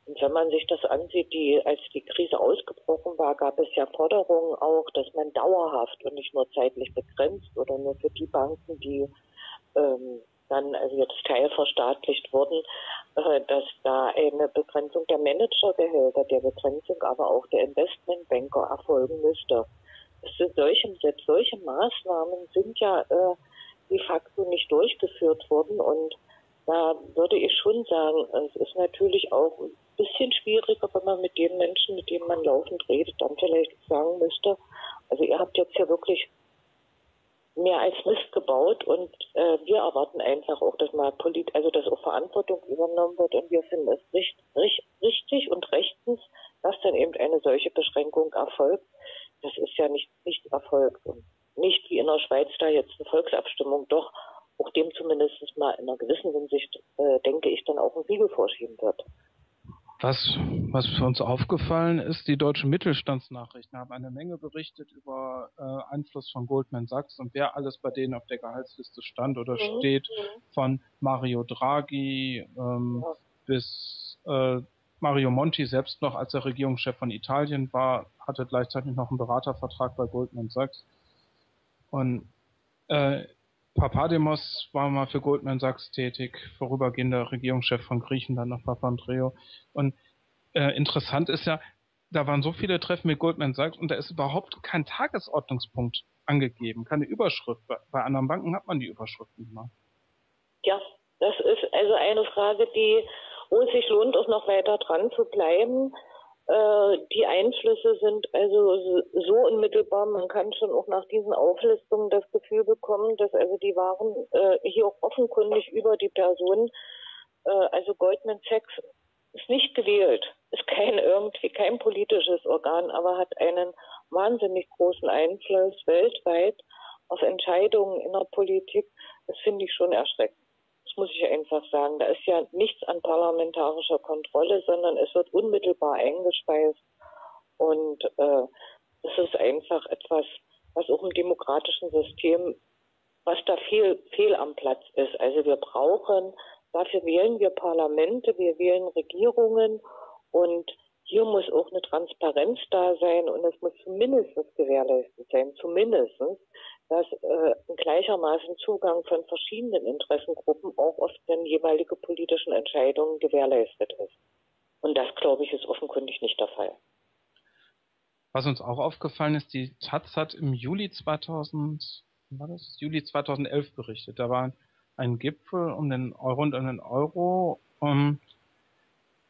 Und wenn man sich das ansieht, die, als die Krise ausgebrochen war, gab es ja Forderungen auch, dass man dauerhaft und nicht nur zeitlich begrenzt oder nur für die Banken, die ähm, dann also jetzt teilverstaatlicht wurden, äh, dass da eine Begrenzung der Managergehälter, der Begrenzung aber auch der Investmentbanker erfolgen müsste. Solche, selbst solche Maßnahmen sind ja äh, de facto nicht durchgeführt worden und da würde ich schon sagen, es ist natürlich auch ein bisschen schwieriger, wenn man mit den Menschen, mit denen man laufend redet, dann vielleicht sagen müsste, also ihr habt jetzt ja wirklich mehr als Mist gebaut und äh, wir erwarten einfach auch, dass mal Polit also dass auch Verantwortung übernommen wird und wir finden es richt, richt, richtig und rechtens, dass dann eben eine solche Beschränkung erfolgt. Das ist ja nicht, nicht erfolgt und nicht wie in der Schweiz da jetzt eine Volksabstimmung doch auch dem zumindest mal in einer gewissen Hinsicht, äh, denke ich, dann auch ein Siegel vorschieben wird. Was, was für uns aufgefallen ist, die deutschen Mittelstandsnachrichten haben eine Menge berichtet über äh, Einfluss von Goldman Sachs und wer alles bei denen auf der Gehaltsliste stand oder mhm. steht, von Mario Draghi ähm, ja. bis äh, Mario Monti selbst noch, als er Regierungschef von Italien war, hatte gleichzeitig noch einen Beratervertrag bei Goldman Sachs. Und äh, Papademos war mal für Goldman Sachs tätig, vorübergehender Regierungschef von Griechenland nach Papandreou. Und äh, interessant ist ja, da waren so viele Treffen mit Goldman Sachs und da ist überhaupt kein Tagesordnungspunkt angegeben, keine Überschrift. Bei anderen Banken hat man die Überschriften immer. Ja, das ist also eine Frage, die, wo es sich lohnt, auch noch weiter dran zu bleiben. Äh, die Einflüsse sind also so unmittelbar, man kann schon auch nach diesen Auflistungen das Gefühl bekommen, dass also die waren äh, hier auch offenkundig über die Person, äh, also Goldman Sachs ist nicht gewählt, ist kein irgendwie kein politisches Organ, aber hat einen wahnsinnig großen Einfluss weltweit auf Entscheidungen in der Politik. Das finde ich schon erschreckend. Das muss ich einfach sagen. Da ist ja nichts an parlamentarischer Kontrolle, sondern es wird unmittelbar eingespeist. Und äh, es ist einfach etwas, was auch im demokratischen System was da viel fehl am Platz ist. Also wir brauchen, dafür wählen wir Parlamente, wir wählen Regierungen und hier muss auch eine Transparenz da sein und es muss zumindest gewährleistet sein, zumindest, dass äh, gleichermaßen Zugang von verschiedenen Interessengruppen auch auf den jeweilige politischen Entscheidungen gewährleistet ist. Und das, glaube ich, ist offenkundig nicht der Fall. Was uns auch aufgefallen ist, die Taz hat im Juli 2000, war das? Juli 2011 berichtet. Da war ein Gipfel um den Euro und um den Euro, um,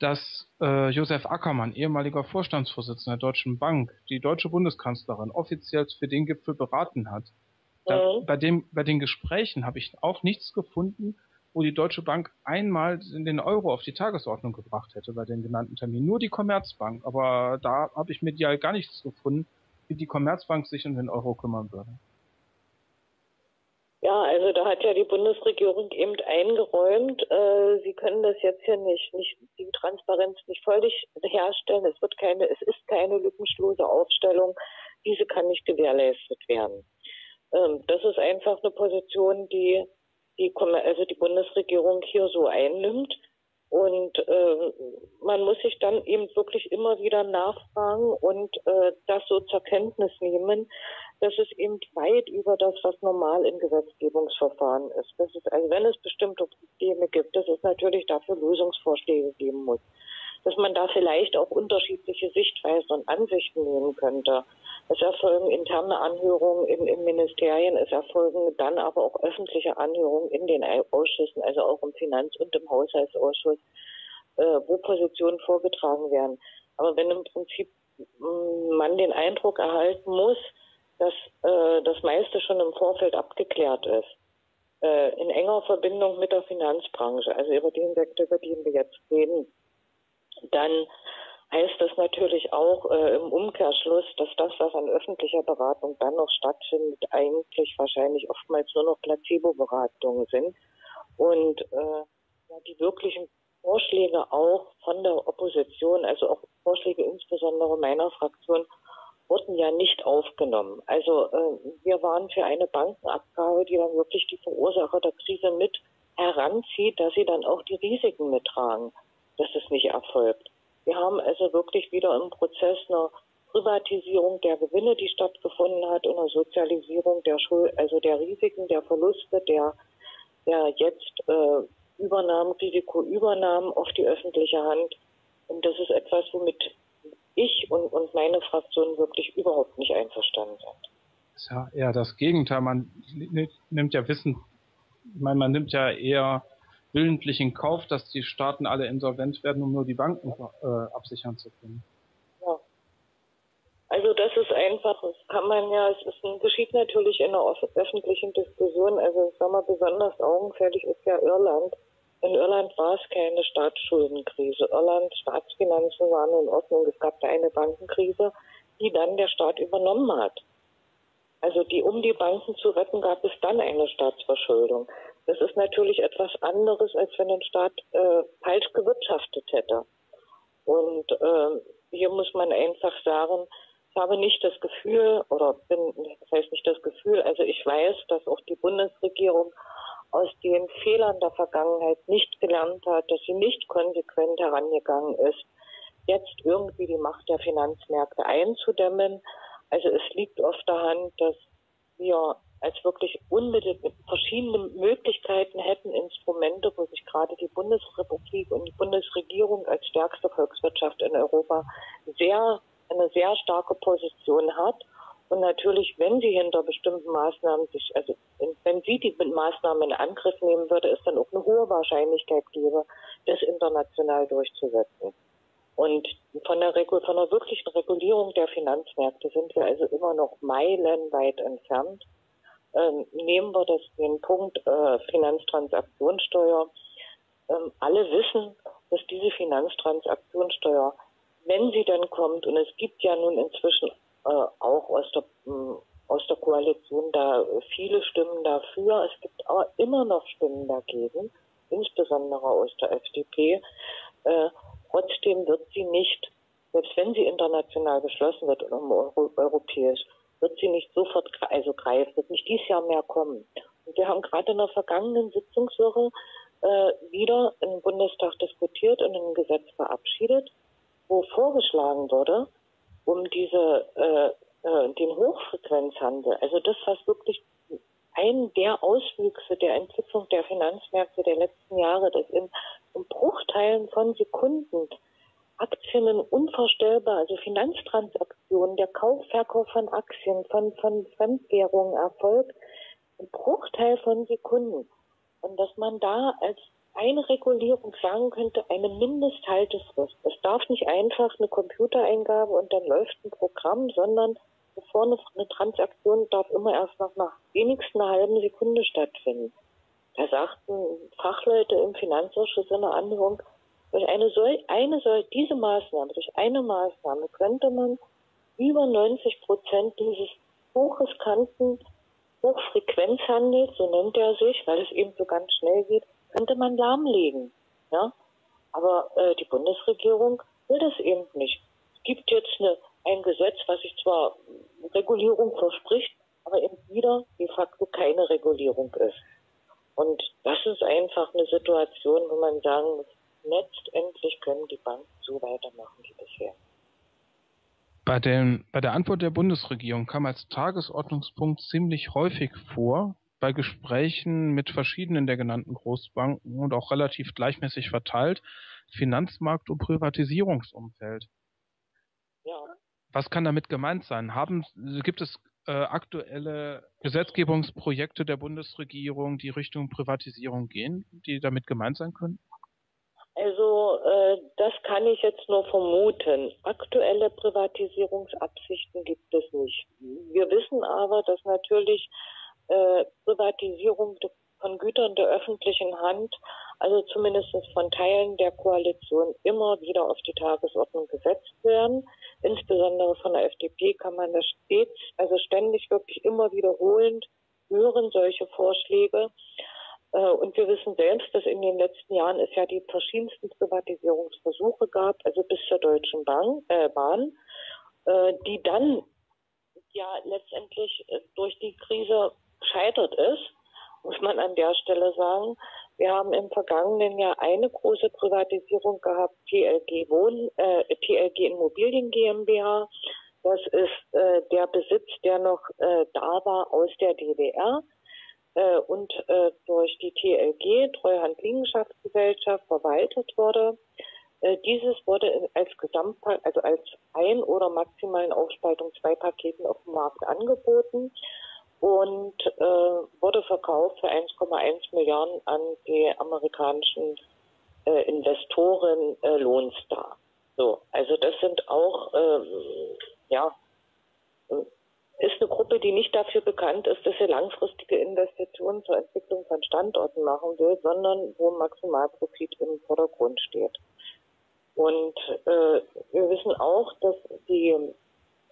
dass äh, Josef Ackermann, ehemaliger Vorstandsvorsitzender der Deutschen Bank, die deutsche Bundeskanzlerin offiziell für den Gipfel beraten hat. Da, mhm. bei, dem, bei den Gesprächen habe ich auch nichts gefunden, wo die Deutsche Bank einmal den Euro auf die Tagesordnung gebracht hätte bei den genannten Terminen. Nur die Commerzbank. Aber da habe ich medial gar nichts gefunden, wie die Commerzbank sich um den Euro kümmern würde. Ja, also da hat ja die Bundesregierung eben eingeräumt, äh, sie können das jetzt hier nicht, nicht, die Transparenz nicht völlig herstellen. Es wird keine, es ist keine lückenlose Aufstellung. Diese kann nicht gewährleistet werden. Ähm, das ist einfach eine Position, die die, also die Bundesregierung hier so einnimmt. Und äh, man muss sich dann eben wirklich immer wieder nachfragen und äh, das so zur Kenntnis nehmen, dass es eben weit über das, was normal in Gesetzgebungsverfahren ist. Das ist also wenn es bestimmte Probleme gibt, dass es natürlich dafür Lösungsvorschläge geben muss. Dass man da vielleicht auch unterschiedliche Sichtweisen und Ansichten nehmen könnte. Es erfolgen interne Anhörungen in, in Ministerien, es erfolgen dann aber auch öffentliche Anhörungen in den Ausschüssen, also auch im Finanz- und im Haushaltsausschuss, äh, wo Positionen vorgetragen werden. Aber wenn im Prinzip mm, man den Eindruck erhalten muss, dass äh, das meiste schon im Vorfeld abgeklärt ist, äh, in enger Verbindung mit der Finanzbranche, also über den Sektor, über den wir jetzt reden, dann heißt das natürlich auch äh, im Umkehrschluss, dass das, was an öffentlicher Beratung dann noch stattfindet, eigentlich wahrscheinlich oftmals nur noch Placebo-Beratungen sind. Und äh, ja, die wirklichen Vorschläge auch von der Opposition, also auch Vorschläge insbesondere meiner Fraktion, wurden ja nicht aufgenommen. Also äh, wir waren für eine Bankenabgabe, die dann wirklich die Verursacher der Krise mit heranzieht, dass sie dann auch die Risiken mittragen, dass es nicht erfolgt. Wir haben also wirklich wieder im Prozess eine Privatisierung der Gewinne, die stattgefunden hat, und eine Sozialisierung der Schuld, also der Risiken, der Verluste, der, der jetzt äh, Übernahmen, Risikoübernahmen auf die öffentliche Hand. Und das ist etwas, womit ich und, und meine Fraktion wirklich überhaupt nicht einverstanden sind. Ja, eher das Gegenteil. Man nimmt ja Wissen, ich meine, man nimmt ja eher willentlich in Kauf, dass die Staaten alle insolvent werden, um nur die Banken äh, absichern zu können. Ja. Also das ist einfach, das kann man ja, es ist ein, geschieht natürlich in einer öffentlichen Diskussion. Also ich sag mal, besonders augenfällig ist ja Irland. In Irland war es keine Staatsschuldenkrise. Irlands Staatsfinanzen waren in Ordnung. Es gab da eine Bankenkrise, die dann der Staat übernommen hat. Also die, um die Banken zu retten, gab es dann eine Staatsverschuldung. Das ist natürlich etwas anderes, als wenn ein Staat äh, falsch gewirtschaftet hätte. Und äh, hier muss man einfach sagen, ich habe nicht das Gefühl, oder bin, das heißt nicht das Gefühl, also ich weiß, dass auch die Bundesregierung aus den Fehlern der Vergangenheit nicht gelernt hat, dass sie nicht konsequent herangegangen ist, jetzt irgendwie die Macht der Finanzmärkte einzudämmen. Also es liegt auf der Hand, dass wir als wirklich unmittelbar verschiedene Möglichkeiten hätten, Instrumente, wo sich gerade die Bundesrepublik und die Bundesregierung als stärkste Volkswirtschaft in Europa sehr, eine sehr starke Position hat. Und natürlich, wenn sie hinter bestimmten Maßnahmen sich, also wenn sie die Maßnahmen in Angriff nehmen würde, es dann auch eine hohe Wahrscheinlichkeit gäbe, das international durchzusetzen. Und von der, von der wirklichen Regulierung der Finanzmärkte sind wir also immer noch meilenweit entfernt. Ähm, nehmen wir das, den Punkt äh, Finanztransaktionssteuer. Ähm, alle wissen, dass diese Finanztransaktionssteuer, wenn sie dann kommt, und es gibt ja nun inzwischen äh, auch aus der, mh, aus der Koalition da viele Stimmen dafür, es gibt aber immer noch Stimmen dagegen, insbesondere aus der FDP, äh, Trotzdem wird sie nicht, selbst wenn sie international beschlossen wird und europäisch, wird sie nicht sofort also greifen, wird nicht dieses Jahr mehr kommen. Wir haben gerade in der vergangenen Sitzungswoche äh, wieder im Bundestag diskutiert und ein Gesetz verabschiedet, wo vorgeschlagen wurde, um diese äh, äh, den Hochfrequenzhandel, also das, was wirklich ein der Auswüchse der Entwicklung der Finanzmärkte der letzten Jahre, dass in, in Bruchteilen von Sekunden Aktien unvorstellbar, also Finanztransaktionen, der Kauf, Verkauf von Aktien, von, von Fremdwährungen erfolgt, ein Bruchteil von Sekunden. Und dass man da als eine Regulierung sagen könnte, eine Mindesthaltefrist. Es darf nicht einfach eine Computereingabe und dann läuft ein Programm, sondern bevor eine, Transaktion darf immer erst noch nach wenigstens einer halben Sekunde stattfinden. Da sagten Fachleute im Finanzausschuss in der Anhörung, durch eine soll, eine soll, diese Maßnahme, durch eine Maßnahme könnte man über 90 Prozent dieses hochriskanten Hochfrequenzhandels, so nennt er sich, weil es eben so ganz schnell geht, könnte man lahmlegen. Ja? Aber äh, die Bundesregierung will das eben nicht. Es gibt jetzt eine, ein Gesetz, was sich zwar Regulierung verspricht, aber eben wieder de facto keine Regulierung ist. Und das ist einfach eine Situation, wo man sagen muss, letztendlich können die Banken so weitermachen wie bisher. Bei, den, bei der Antwort der Bundesregierung kam als Tagesordnungspunkt ziemlich häufig vor, bei Gesprächen mit verschiedenen der genannten Großbanken und auch relativ gleichmäßig verteilt, Finanzmarkt- und Privatisierungsumfeld. Ja. Was kann damit gemeint sein? Haben, gibt es äh, aktuelle Gesetzgebungsprojekte der Bundesregierung, die Richtung Privatisierung gehen, die damit gemeint sein können? Also äh, das kann ich jetzt nur vermuten. Aktuelle Privatisierungsabsichten gibt es nicht. Wir wissen aber, dass natürlich äh, Privatisierung von Gütern der öffentlichen Hand, also zumindest von Teilen der Koalition, immer wieder auf die Tagesordnung gesetzt werden. Insbesondere von der FDP kann man das stets, also ständig wirklich immer wiederholend hören, solche Vorschläge. Äh, und wir wissen selbst, dass in den letzten Jahren es ja die verschiedensten Privatisierungsversuche gab, also bis zur Deutschen Bahn, äh, Bahn äh, die dann ja letztendlich äh, durch die Krise gescheitert ist, muss man an der Stelle sagen. Wir haben im vergangenen Jahr eine große Privatisierung gehabt, TLG Wohn, äh, TLG Immobilien GmbH. Das ist äh, der Besitz, der noch äh, da war aus der DDR äh, und äh, durch die TLG, Treuhand Liegenschaftsgesellschaft, verwaltet wurde. Äh, dieses wurde als Gesamtpack, also als ein oder maximalen Aufspaltung zwei Paketen auf dem Markt angeboten und äh, wurde verkauft für 1,1 Milliarden an die amerikanischen äh, Investoren äh, Lohnstar. So, also das sind auch ähm, ja ist eine Gruppe, die nicht dafür bekannt ist, dass sie langfristige Investitionen zur Entwicklung von Standorten machen will, sondern wo Maximalprofit im Vordergrund steht. Und äh, wir wissen auch, dass die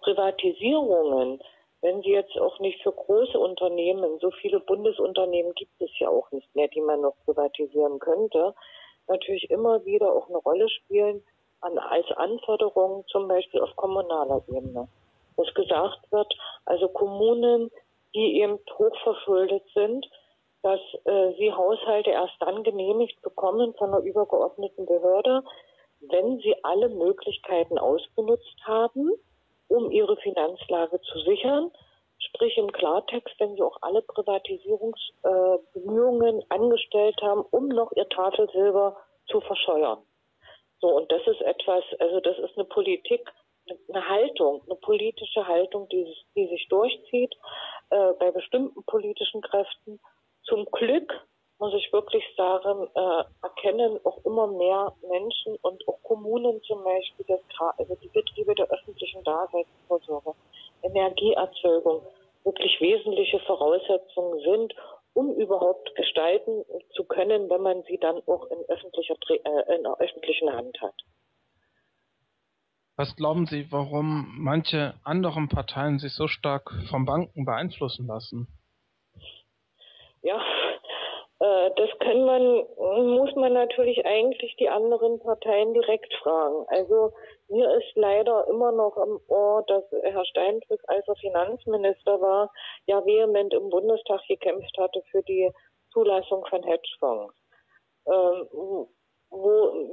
Privatisierungen wenn sie jetzt auch nicht für große Unternehmen, so viele Bundesunternehmen gibt es ja auch nicht mehr, die man noch privatisieren könnte, natürlich immer wieder auch eine Rolle spielen an, als Anforderungen zum Beispiel auf kommunaler Ebene. Dass gesagt wird, also Kommunen, die eben hochverschuldet sind, dass äh, sie Haushalte erst dann genehmigt bekommen von einer übergeordneten Behörde, wenn sie alle Möglichkeiten ausgenutzt haben, um ihre Finanzlage zu sichern. Sprich im Klartext, wenn sie auch alle Privatisierungsbemühungen äh, angestellt haben, um noch ihr Tafelsilber zu verscheuern. So, und das ist etwas, also das ist eine Politik, eine Haltung, eine politische Haltung, die, die sich durchzieht äh, bei bestimmten politischen Kräften. Zum Glück muss ich wirklich sagen, äh, erkennen auch immer mehr Menschen und auch Kommunen zum Beispiel, dass also die Betriebe der öffentlichen Daseinsvorsorge, Energieerzeugung wirklich wesentliche Voraussetzungen sind, um überhaupt gestalten zu können, wenn man sie dann auch in öffentlicher, äh, in der Hand hat. Was glauben Sie, warum manche anderen Parteien sich so stark von Banken beeinflussen lassen? Ja, Äh, das kann man, muss man natürlich eigentlich die anderen Parteien direkt fragen. Also mir ist leider immer noch am Ohr, dass Herr Steinbrück, als er Finanzminister war, ja vehement im Bundestag gekämpft hatte für die Zulassung von Hedgefonds. Ähm, wo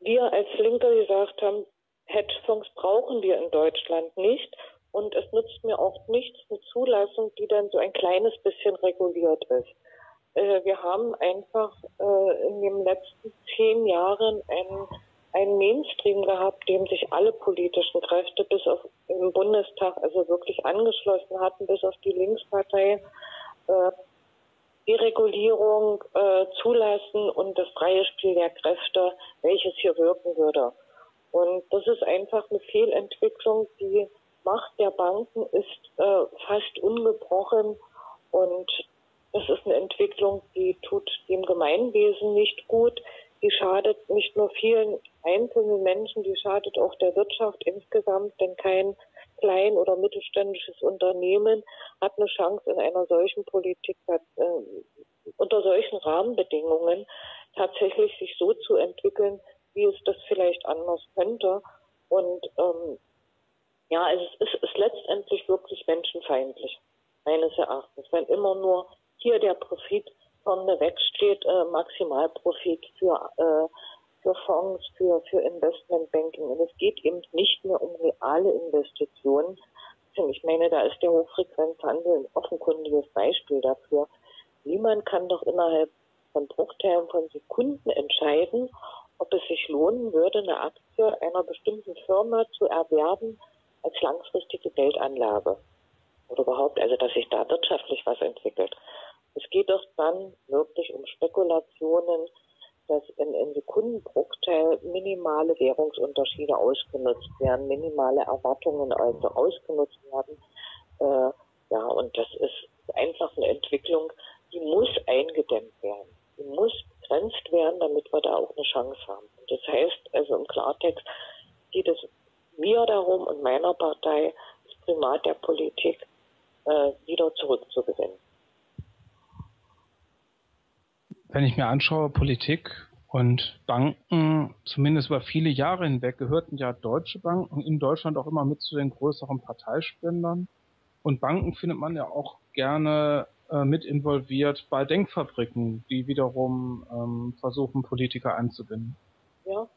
wir als Linke gesagt haben, Hedgefonds brauchen wir in Deutschland nicht. Und es nützt mir auch nichts eine Zulassung, die dann so ein kleines bisschen reguliert ist. Äh, wir haben einfach äh, in den letzten zehn Jahren einen, einen Mainstream gehabt, dem sich alle politischen Kräfte bis auf im Bundestag also wirklich angeschlossen hatten, bis auf die Linkspartei, äh, die Regulierung äh, zulassen und das freie Spiel der Kräfte, welches hier wirken würde. Und das ist einfach eine Fehlentwicklung. Die Macht der Banken ist äh, fast ungebrochen und das ist eine Entwicklung, die tut dem Gemeinwesen nicht gut. Die schadet nicht nur vielen einzelnen Menschen, die schadet auch der Wirtschaft insgesamt, denn kein klein- oder mittelständisches Unternehmen hat eine Chance in einer solchen Politik, äh, unter solchen Rahmenbedingungen tatsächlich sich so zu entwickeln, wie es das vielleicht anders könnte. Und ähm, ja, also es ist, ist letztendlich wirklich menschenfeindlich, meines Erachtens, wenn immer nur hier der Profit vorne wegsteht, äh, Maximalprofit für, äh, für Fonds, für, für Investmentbanking. Und es geht eben nicht mehr um reale Investitionen. Ich meine, da ist der Hochfrequenzhandel ein offenkundiges Beispiel dafür. Niemand kann doch innerhalb von Bruchteilen von Sekunden entscheiden, ob es sich lohnen würde, eine Aktie einer bestimmten Firma zu erwerben als langfristige Geldanlage. Oder überhaupt, also dass sich da wirtschaftlich was entwickelt. Es geht doch dann wirklich um Spekulationen, dass in, in Sekundenbruchteil minimale Währungsunterschiede ausgenutzt werden, minimale Erwartungen also ausgenutzt werden. Äh, ja, und das ist einfach eine Entwicklung, die muss eingedämmt werden. Die muss begrenzt werden, damit wir da auch eine Chance haben. Das heißt, also im Klartext geht es mir darum und meiner Partei, das Primat der Politik äh, wieder zurückzugewinnen wenn ich mir anschaue, Politik und Banken, zumindest über viele Jahre hinweg, gehörten ja deutsche Banken in Deutschland auch immer mit zu den größeren Parteispendern. Und Banken findet man ja auch gerne äh, mit involviert bei Denkfabriken, die wiederum ähm, versuchen, Politiker einzubinden. Ja,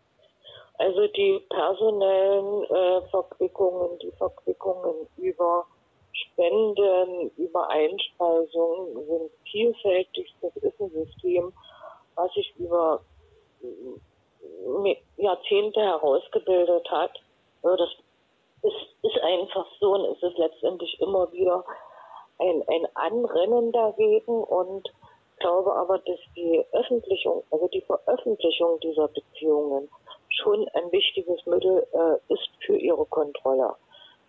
also die personellen äh, Verquickungen, die Verquickungen über Spenden über Einspeisungen sind vielfältig. Das ist ein System, was sich über Jahrzehnte herausgebildet hat. Das ist, ist einfach so und es ist letztendlich immer wieder ein, ein Anrennen dagegen und glaube aber, dass die Öffentlichung, also die Veröffentlichung dieser Beziehungen schon ein wichtiges Mittel äh, ist für ihre Kontrolle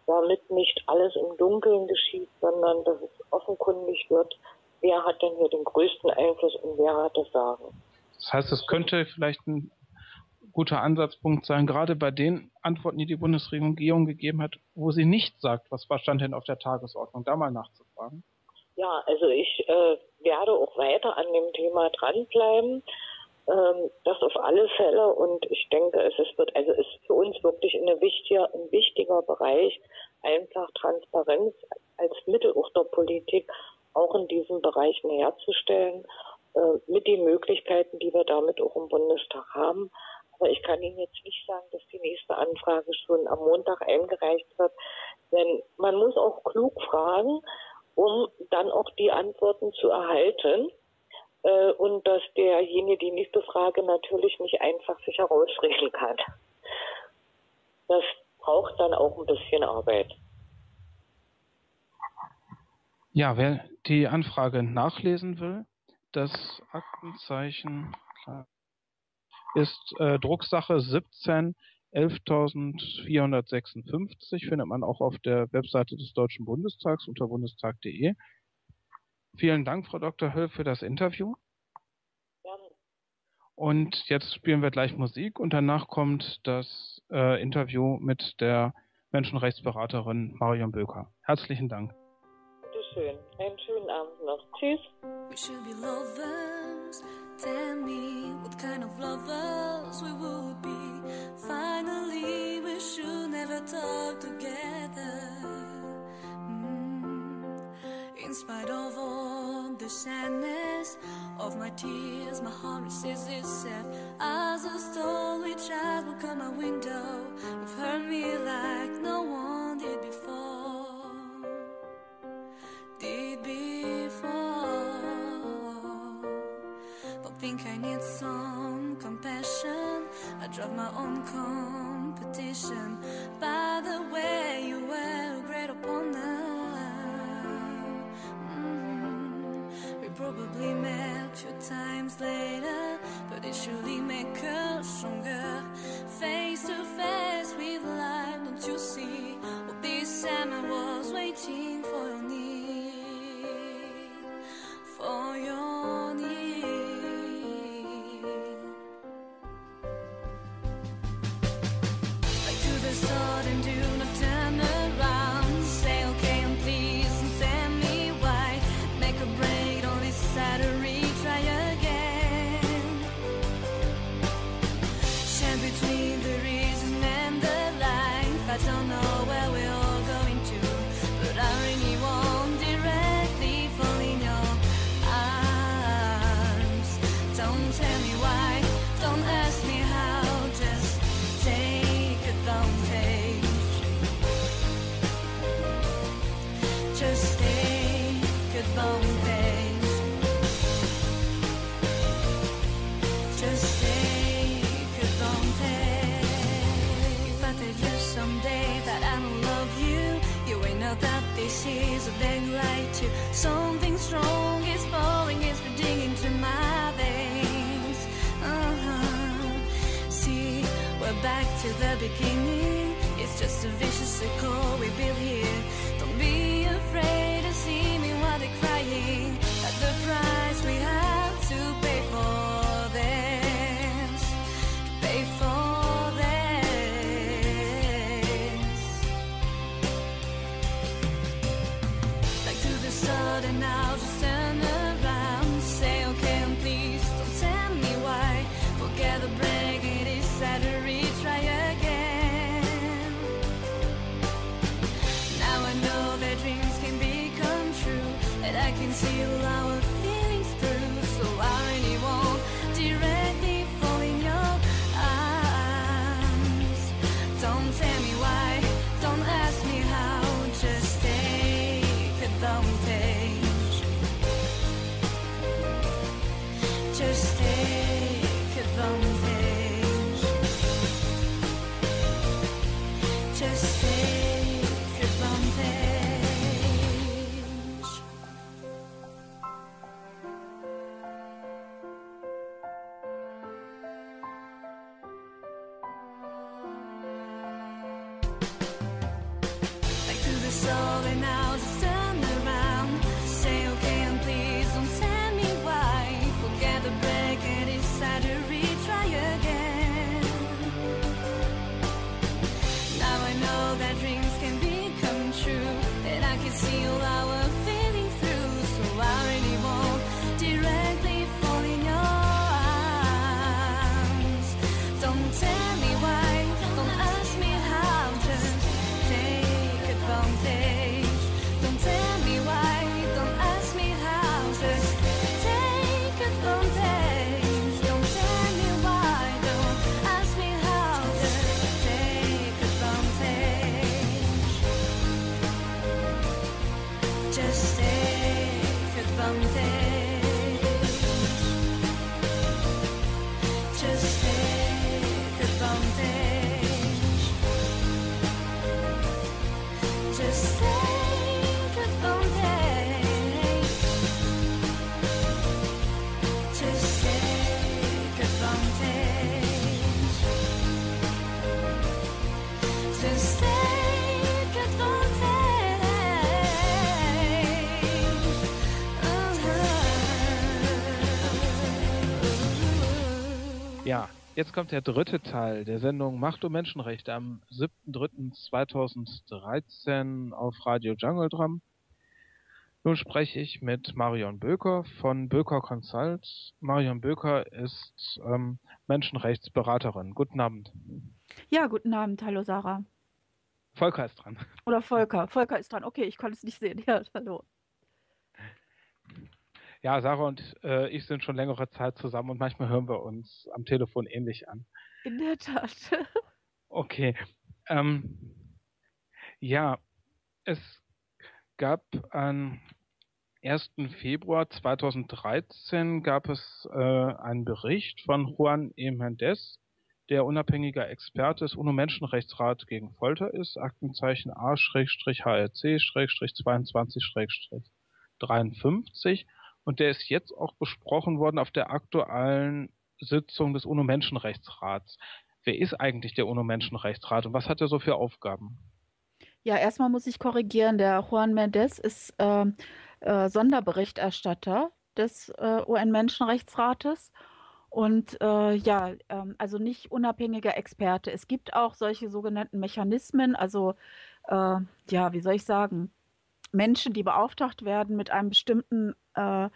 damit nicht alles im Dunkeln geschieht, sondern dass es offenkundig wird, wer hat denn hier den größten Einfluss und wer hat das Sagen. Das heißt, es könnte vielleicht ein guter Ansatzpunkt sein, gerade bei den Antworten, die die Bundesregierung gegeben hat, wo sie nicht sagt, was stand denn auf der Tagesordnung, da mal nachzufragen. Ja, also ich äh, werde auch weiter an dem Thema dranbleiben. Ähm, das auf alle Fälle und ich denke, es ist, wird, also ist für uns wirklich eine wichtiger, ein wichtiger Bereich, einfach Transparenz als Mittel auch der Politik auch in diesen Bereichen herzustellen, äh, mit den Möglichkeiten, die wir damit auch im Bundestag haben. Aber ich kann Ihnen jetzt nicht sagen, dass die nächste Anfrage schon am Montag eingereicht wird, denn man muss auch klug fragen, um dann auch die Antworten zu erhalten äh, und dass derjenige die nächste Frage natürlich nicht einfach sich herausreden kann. Das braucht dann auch ein bisschen Arbeit. Ja, wer die Anfrage nachlesen will, das Aktenzeichen ist äh, Drucksache 17 11.456 findet man auch auf der Webseite des Deutschen Bundestags unter bundestag.de. Vielen Dank, Frau Dr. Höll, für das Interview. Gerne. Und jetzt spielen wir gleich Musik und danach kommt das äh, Interview mit der Menschenrechtsberaterin Marion Böker. Herzlichen Dank. Bitteschön. Einen schönen Abend noch. Tschüss. We should be lovers. Tell me what kind of lovers we would be. Finally, we should never talk together. Mm. In spite of all the sadness of my tears, my heart resists itself. As a stolen child will come my window, you've hurt me like no one did before. Did before. But think I need some. I drive my own competition. By the way, you were a great opponent. Mm-hmm. We probably met two few times later, but it surely make us stronger. Face to face with life, don't you see? what this time was waiting for. nothing like you. Something strong is falling, is feeding into my veins. Uh huh. See, we're back to the beginning. It's just a vicious circle we build here. Don't be afraid to see me while they're crying. At the price we have to pay. Jetzt kommt der dritte Teil der Sendung Macht um Menschenrechte am 7.3.2013 auf Radio Jungle Drum. Nun spreche ich mit Marion Böker von Böker Consult. Marion Böker ist ähm, Menschenrechtsberaterin. Guten Abend. Ja, guten Abend. Hallo Sarah. Volker ist dran. Oder Volker. Volker ist dran. Okay, ich konnte es nicht sehen. [laughs] Ja, hallo. Ja, Sarah und äh, ich sind schon längere Zeit zusammen und manchmal hören wir uns am Telefon ähnlich an. In der Tat. [laughs] Okay. Ähm, ja, es gab am 1. Februar 2013 gab es äh, einen Bericht von Juan E. Mendes, der unabhängiger Experte des UNO-Menschenrechtsrat gegen Folter ist, Aktenzeichen A-HRC-22-23 und der ist jetzt auch besprochen worden auf der aktuellen Sitzung des UNO-Menschenrechtsrats. Wer ist eigentlich der UNO-Menschenrechtsrat und was hat er so für Aufgaben? Ja, erstmal muss ich korrigieren. Der Juan Mendes ist äh, äh, Sonderberichterstatter des äh, UN-Menschenrechtsrates und äh, ja, ähm, also nicht unabhängiger Experte. Es gibt auch solche sogenannten Mechanismen, also äh, ja, wie soll ich sagen, Menschen, die beauftragt werden mit einem bestimmten äh,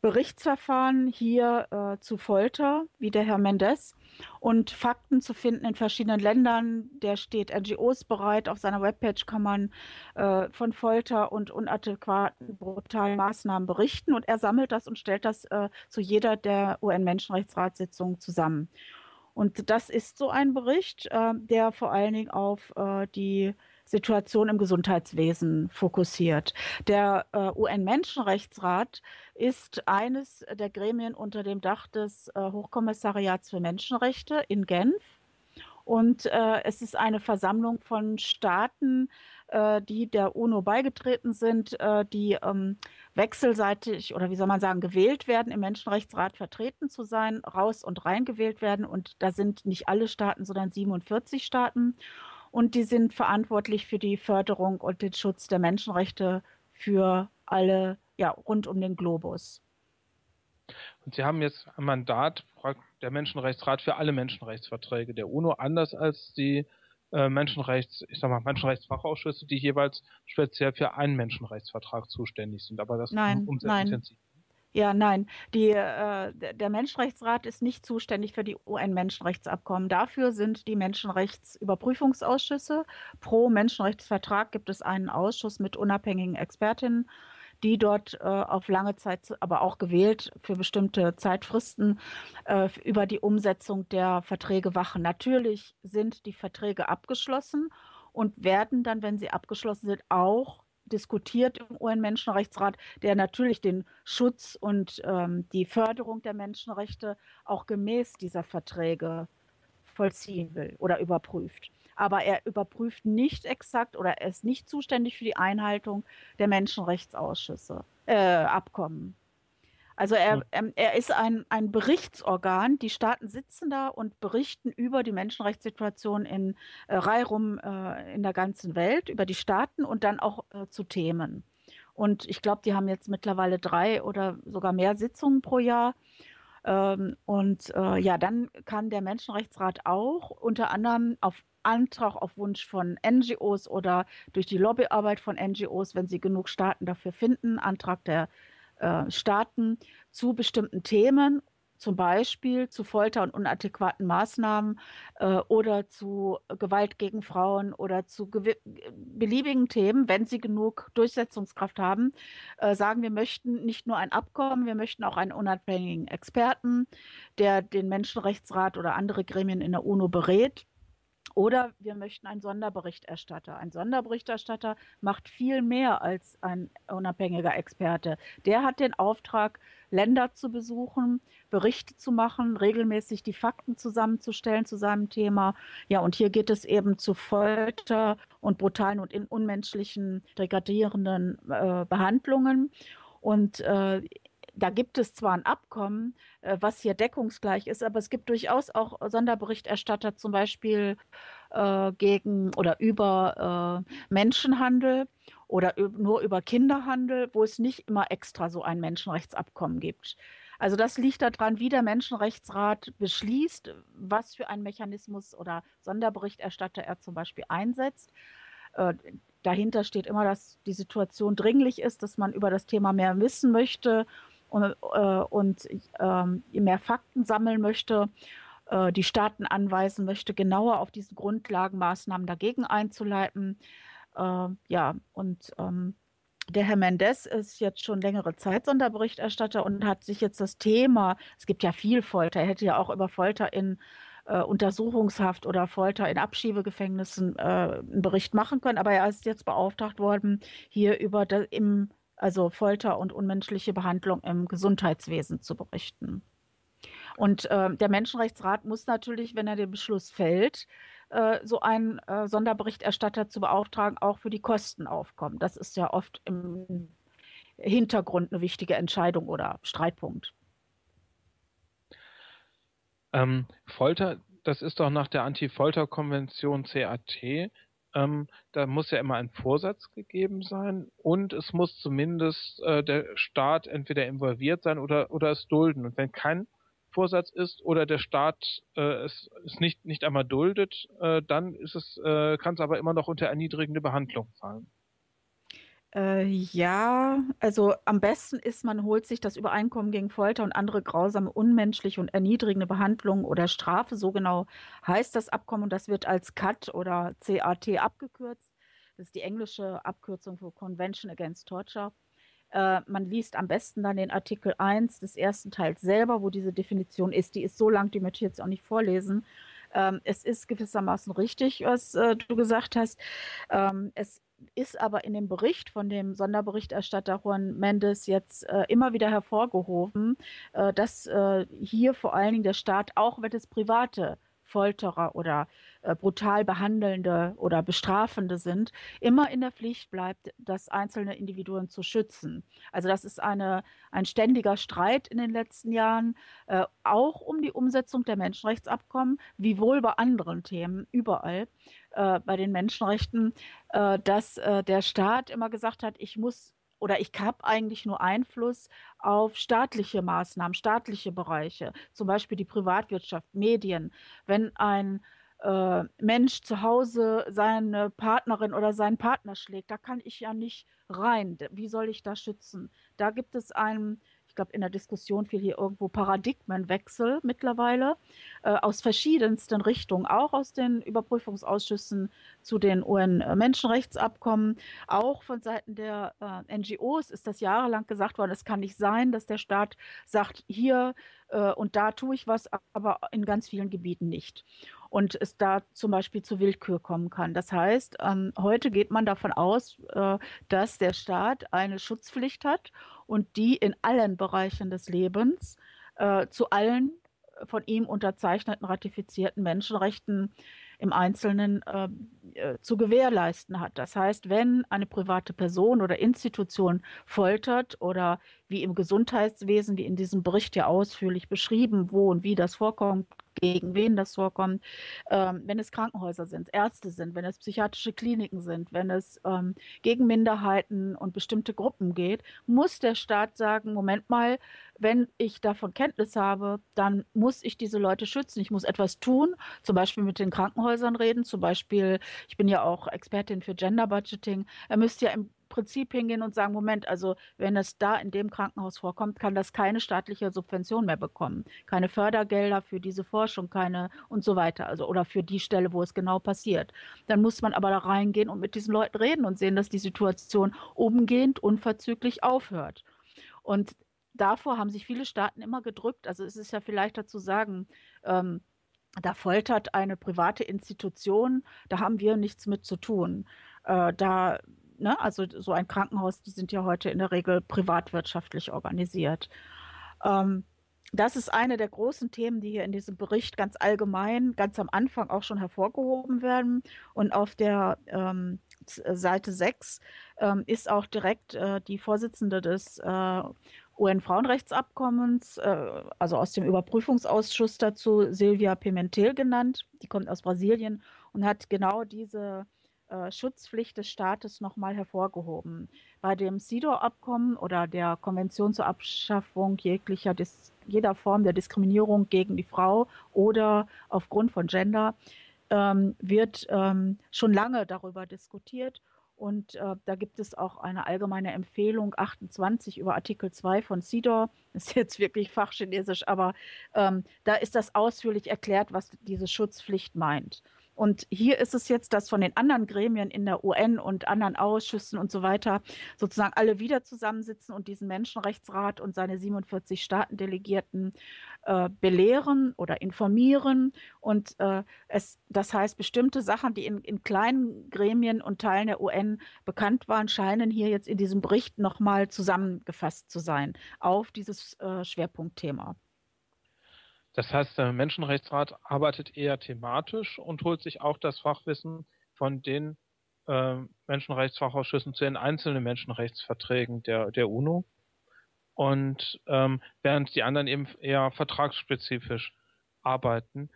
Berichtsverfahren hier äh, zu Folter, wie der Herr Mendes, und Fakten zu finden in verschiedenen Ländern. Der steht NGOs bereit. Auf seiner Webpage kann man äh, von Folter und unadäquaten, brutalen Maßnahmen berichten. Und er sammelt das und stellt das äh, zu jeder der UN-Menschenrechtsratssitzungen zusammen. Und das ist so ein Bericht, äh, der vor allen Dingen auf äh, die Situation im Gesundheitswesen fokussiert. Der äh, UN-Menschenrechtsrat ist eines der Gremien unter dem Dach des äh, Hochkommissariats für Menschenrechte in Genf. Und äh, es ist eine Versammlung von Staaten, äh, die der UNO beigetreten sind, äh, die ähm, wechselseitig oder wie soll man sagen, gewählt werden, im Menschenrechtsrat vertreten zu sein, raus und rein gewählt werden. Und da sind nicht alle Staaten, sondern 47 Staaten und die sind verantwortlich für die Förderung und den Schutz der Menschenrechte für alle, ja, rund um den Globus. Und Sie haben jetzt ein Mandat, der Menschenrechtsrat für alle Menschenrechtsverträge der UNO, anders als die äh, Menschenrechts, ich sag mal, Menschenrechtsfachausschüsse, die jeweils speziell für einen Menschenrechtsvertrag zuständig sind. Aber das nein, um sehr nein. intensiv. Ja, nein, die, äh, der Menschenrechtsrat ist nicht zuständig für die UN-Menschenrechtsabkommen. Dafür sind die Menschenrechtsüberprüfungsausschüsse. Pro Menschenrechtsvertrag gibt es einen Ausschuss mit unabhängigen Expertinnen, die dort äh, auf lange Zeit, aber auch gewählt für bestimmte Zeitfristen äh, über die Umsetzung der Verträge wachen. Natürlich sind die Verträge abgeschlossen und werden dann, wenn sie abgeschlossen sind, auch diskutiert im UN-Menschenrechtsrat, der natürlich den Schutz und ähm, die Förderung der Menschenrechte auch gemäß dieser Verträge vollziehen will oder überprüft. Aber er überprüft nicht exakt oder er ist nicht zuständig für die Einhaltung der Menschenrechtsausschüsse, äh, Abkommen. Also er, ähm, er ist ein, ein Berichtsorgan. Die Staaten sitzen da und berichten über die Menschenrechtssituation in äh, Reihrum äh, in der ganzen Welt, über die Staaten und dann auch äh, zu Themen. Und ich glaube, die haben jetzt mittlerweile drei oder sogar mehr Sitzungen pro Jahr. Ähm, und äh, ja, dann kann der Menschenrechtsrat auch unter anderem auf Antrag auf Wunsch von NGOs oder durch die Lobbyarbeit von NGOs, wenn sie genug Staaten dafür finden, Antrag der äh, Staaten zu bestimmten Themen, zum Beispiel zu Folter und unadäquaten Maßnahmen äh, oder zu Gewalt gegen Frauen oder zu beliebigen Themen, wenn sie genug Durchsetzungskraft haben, äh, sagen, wir möchten nicht nur ein Abkommen, wir möchten auch einen unabhängigen Experten, der den Menschenrechtsrat oder andere Gremien in der UNO berät oder wir möchten einen Sonderberichterstatter. Ein Sonderberichterstatter macht viel mehr als ein unabhängiger Experte. Der hat den Auftrag, Länder zu besuchen, Berichte zu machen, regelmäßig die Fakten zusammenzustellen zu seinem Thema. Ja, und hier geht es eben zu Folter und brutalen und unmenschlichen, degradierenden äh, Behandlungen. Und äh, da gibt es zwar ein Abkommen, äh, was hier deckungsgleich ist, aber es gibt durchaus auch Sonderberichterstatter zum Beispiel äh, gegen oder über äh, Menschenhandel oder nur über Kinderhandel, wo es nicht immer extra so ein Menschenrechtsabkommen gibt. Also das liegt daran, wie der Menschenrechtsrat beschließt, was für einen Mechanismus oder Sonderberichterstatter er zum Beispiel einsetzt. Äh, dahinter steht immer, dass die Situation dringlich ist, dass man über das Thema mehr wissen möchte und, äh, und ähm, mehr Fakten sammeln möchte, äh, die Staaten anweisen möchte, genauer auf diesen Grundlagen Maßnahmen dagegen einzuleiten. Äh, ja, und ähm, der Herr Mendes ist jetzt schon längere Zeit Sonderberichterstatter und hat sich jetzt das Thema, es gibt ja viel Folter, er hätte ja auch über Folter in äh, Untersuchungshaft oder Folter in Abschiebegefängnissen äh, einen Bericht machen können, aber er ist jetzt beauftragt worden, hier über das, im, also Folter und unmenschliche Behandlung im Gesundheitswesen zu berichten. Und äh, der Menschenrechtsrat muss natürlich, wenn er den Beschluss fällt, äh, so einen äh, Sonderberichterstatter zu beauftragen, auch für die Kosten aufkommen. Das ist ja oft im Hintergrund eine wichtige Entscheidung oder Streitpunkt. Ähm, Folter, das ist doch nach der Anti-Folter-Konvention CAT. Ähm, da muss ja immer ein Vorsatz gegeben sein und es muss zumindest äh, der Staat entweder involviert sein oder, oder es dulden. Und wenn kein Vorsatz ist oder der Staat äh, es, es nicht, nicht einmal duldet, äh, dann ist es, äh, kann es aber immer noch unter erniedrigende Behandlung fallen. Äh, ja, also am besten ist, man holt sich das Übereinkommen gegen Folter und andere grausame, unmenschliche und erniedrigende Behandlung oder Strafe, so genau heißt das Abkommen, und das wird als CAT oder CAT abgekürzt. Das ist die englische Abkürzung für Convention Against Torture. Äh, man liest am besten dann den Artikel 1 des ersten Teils selber, wo diese Definition ist. Die ist so lang, die möchte ich jetzt auch nicht vorlesen. Ähm, es ist gewissermaßen richtig, was äh, du gesagt hast. Ähm, es ist aber in dem Bericht von dem Sonderberichterstatter Juan Mendes jetzt äh, immer wieder hervorgehoben, äh, dass äh, hier vor allen Dingen der Staat, auch wenn es private Folterer oder äh, brutal behandelnde oder bestrafende sind, immer in der Pflicht bleibt, das einzelne Individuen zu schützen. Also das ist eine, ein ständiger Streit in den letzten Jahren, äh, auch um die Umsetzung der Menschenrechtsabkommen, wie wohl bei anderen Themen überall äh, bei den Menschenrechten, äh, dass äh, der Staat immer gesagt hat, ich muss oder ich habe eigentlich nur Einfluss auf staatliche Maßnahmen, staatliche Bereiche, zum Beispiel die Privatwirtschaft, Medien. Wenn ein äh, Mensch zu Hause seine Partnerin oder seinen Partner schlägt, da kann ich ja nicht rein. Wie soll ich da schützen? Da gibt es einen ich glaube, in der Diskussion fiel hier irgendwo Paradigmenwechsel mittlerweile äh, aus verschiedensten Richtungen, auch aus den Überprüfungsausschüssen zu den UN-Menschenrechtsabkommen, auch von Seiten der äh, NGOs ist das jahrelang gesagt worden, es kann nicht sein, dass der Staat sagt, hier äh, und da tue ich was, aber in ganz vielen Gebieten nicht und es da zum Beispiel zu Willkür kommen kann. Das heißt, ähm, heute geht man davon aus, äh, dass der Staat eine Schutzpflicht hat und die in allen Bereichen des Lebens äh, zu allen von ihm unterzeichneten, ratifizierten Menschenrechten im Einzelnen äh, äh, zu gewährleisten hat. Das heißt, wenn eine private Person oder Institution foltert oder wie im Gesundheitswesen, wie in diesem Bericht ja ausführlich beschrieben, wo und wie das vorkommt, gegen wen das vorkommt, ähm, wenn es Krankenhäuser sind, Ärzte sind, wenn es psychiatrische Kliniken sind, wenn es ähm, gegen Minderheiten und bestimmte Gruppen geht, muss der Staat sagen, Moment mal, wenn ich davon Kenntnis habe, dann muss ich diese Leute schützen. Ich muss etwas tun, zum Beispiel mit den Krankenhäusern reden, zum Beispiel, ich bin ja auch Expertin für Gender Budgeting, er müsste ja im Prinzip hingehen und sagen, Moment, also wenn es da in dem Krankenhaus vorkommt, kann das keine staatliche Subvention mehr bekommen. Keine Fördergelder für diese Forschung, keine und so weiter. Also oder für die Stelle, wo es genau passiert. Dann muss man aber da reingehen und mit diesen Leuten reden und sehen, dass die Situation umgehend unverzüglich aufhört. Und davor haben sich viele Staaten immer gedrückt. Also es ist ja vielleicht dazu sagen, ähm, da foltert eine private Institution, da haben wir nichts mit zu tun. Äh, da ne, also so ein Krankenhaus, die sind ja heute in der Regel privatwirtschaftlich organisiert. Ähm, das ist eine der großen Themen, die hier in diesem Bericht ganz allgemein, ganz am Anfang auch schon hervorgehoben werden. Und auf der ähm, Seite 6 ähm, ist auch direkt äh, die Vorsitzende des äh, UN-Frauenrechtsabkommens, äh, also aus dem Überprüfungsausschuss dazu, Silvia Pimentel genannt. Die kommt aus Brasilien und hat genau diese äh, Schutzpflicht des Staates nochmal hervorgehoben. Bei dem CEDAW-Abkommen oder der Konvention zur Abschaffung jeglicher Dis jeder Form der Diskriminierung gegen die Frau oder aufgrund von Gender ähm, wird ähm, schon lange darüber diskutiert. Und äh, da gibt es auch eine allgemeine Empfehlung 28 über Artikel 2 von CEDAW. [laughs] Ist jetzt wirklich Fachchinesisch, aber ähm, da ist das ausführlich erklärt, was diese Schutzpflicht meint. Und hier ist es jetzt, dass von den anderen Gremien in der UN und anderen Ausschüssen und so weiter sozusagen alle wieder zusammensitzen und diesen Menschenrechtsrat und seine 47 Staatendelegierten äh, belehren oder informieren. Und äh, es, das heißt, bestimmte Sachen, die in, in kleinen Gremien und Teilen der UN bekannt waren, scheinen hier jetzt in diesem Bericht nochmal zusammengefasst zu sein auf dieses äh, Schwerpunktthema. Das heißt, der Menschenrechtsrat arbeitet eher thematisch und holt sich auch das Fachwissen von den äh, Menschenrechtsfachausschüssen zu den einzelnen Menschenrechtsverträgen der, der UNO. Und ähm, während die anderen eben eher vertragsspezifisch arbeiten.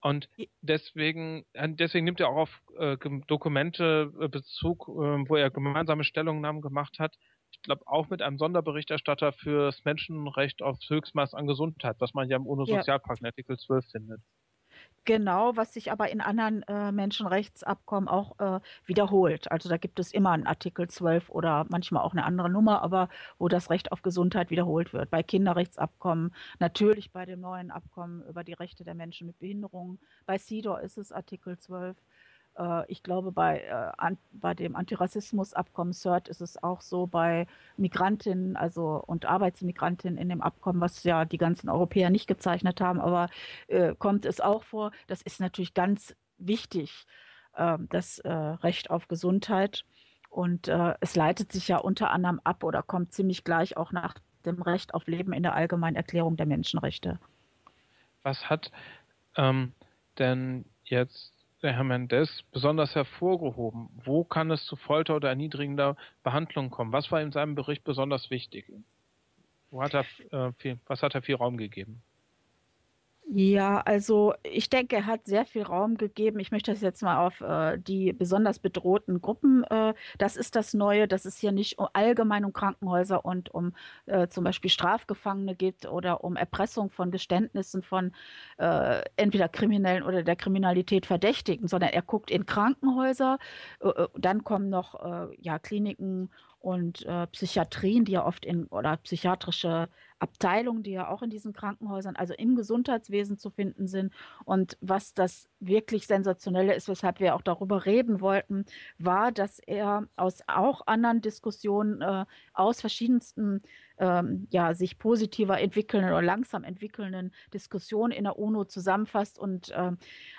Und deswegen, äh, deswegen nimmt er auch auf äh, Dokumente äh, Bezug, äh, wo er gemeinsame Stellungnahmen gemacht hat, ich glaube, auch mit einem Sonderberichterstatter fürs Menschenrecht aufs Höchstmaß an Gesundheit, was man ja im UNO-Sozialpakt in Artikel 12 findet. Genau, was sich aber in anderen äh, Menschenrechtsabkommen auch äh, wiederholt. Also da gibt es immer einen Artikel 12 oder manchmal auch eine andere Nummer, aber wo das Recht auf Gesundheit wiederholt wird. Bei Kinderrechtsabkommen, natürlich bei dem neuen Abkommen über die Rechte der Menschen mit Behinderungen. Bei CEDAW ist es Artikel 12. Äh, ich glaube, bei, äh, an, bei dem Antirassismusabkommen CERT ist es auch so, bei Migrantinnen also und Arbeitsmigrantinnen in dem Abkommen, was ja die ganzen Europäer nicht gezeichnet haben, aber äh, kommt es auch vor. Das ist natürlich ganz wichtig, äh, das äh, Recht auf Gesundheit. Und äh, es leitet sich ja unter anderem ab oder kommt ziemlich gleich auch nach dem Recht auf Leben in der Allgemeinen Erklärung der Menschenrechte. Was hat ähm, denn jetzt der Herr Mendes besonders hervorgehoben? Wo kann es zu Folter oder erniedrigender Behandlung kommen? Was war in seinem Bericht besonders wichtig? Wo hat er, äh, viel, was hat er viel Raum gegeben? Ja, also ich denke, er hat sehr viel Raum gegeben. Ich möchte das jetzt mal auf äh, die besonders bedrohten Gruppen. Äh, das ist das Neue, dass es hier nicht allgemein um Krankenhäuser und um äh, zum Beispiel Strafgefangene geht oder um Erpressung von Geständnissen von äh, entweder Kriminellen oder der Kriminalität Verdächtigen, sondern er guckt in Krankenhäuser. Äh, äh, dann kommen noch ja, Kliniken und äh, Psychiatrien, die ja oft in oder psychiatrische Abteilungen, die ja auch in diesen Krankenhäusern, also im Gesundheitswesen zu finden sind. Und was das wirklich sensationelle ist, weshalb wir auch darüber reden wollten, war, dass er aus auch anderen Diskussionen äh, aus verschiedensten ähm, ja, sich positiver entwickelnden oder langsam entwickelnden Diskussionen in der UNO zusammenfasst und äh,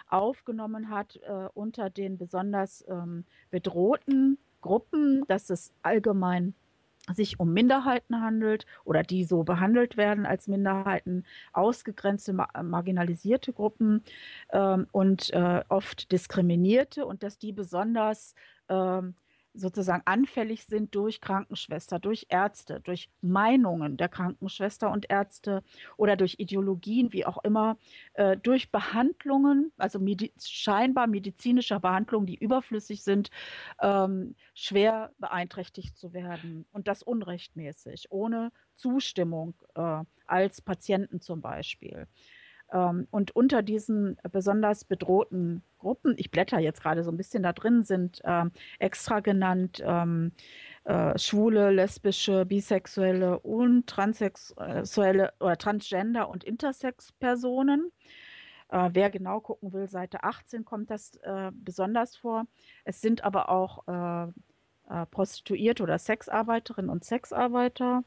aufgenommen hat äh, unter den besonders ähm, bedrohten Gruppen, dass es allgemein sich um Minderheiten handelt oder die so behandelt werden als Minderheiten, ausgegrenzte, marginalisierte Gruppen ähm, und äh, oft diskriminierte und dass die besonders ähm, sozusagen anfällig sind durch Krankenschwester, durch Ärzte, durch Meinungen der Krankenschwester und Ärzte oder durch Ideologien, wie auch immer, äh, durch Behandlungen, also medi scheinbar medizinischer Behandlungen, die überflüssig sind, ähm, schwer beeinträchtigt zu werden und das unrechtmäßig, ohne Zustimmung äh, als Patienten zum Beispiel. Ähm, und unter diesen besonders bedrohten Gruppen, ich blätter jetzt gerade so ein bisschen da drin, sind ähm, extra genannt ähm, äh, schwule, lesbische, bisexuelle und transsexuelle oder transgender und Intersex-Personen. Äh, wer genau gucken will, Seite 18 kommt das äh, besonders vor. Es sind aber auch äh, äh, Prostituierte oder Sexarbeiterinnen und Sexarbeiter.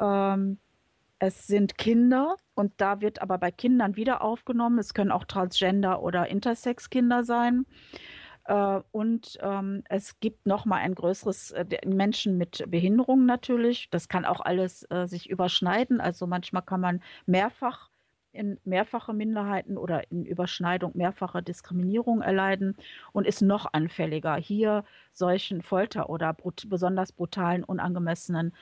Ähm, es sind Kinder und da wird aber bei Kindern wieder aufgenommen. Es können auch Transgender oder Intersex-Kinder sein. Äh, und ähm, es gibt noch mal ein größeres äh, Menschen mit Behinderungen natürlich. Das kann auch alles äh, sich überschneiden. Also manchmal kann man mehrfach in mehrfache Minderheiten oder in Überschneidung mehrfache Diskriminierung erleiden und ist noch anfälliger, hier solchen Folter oder brut besonders brutalen, unangemessenen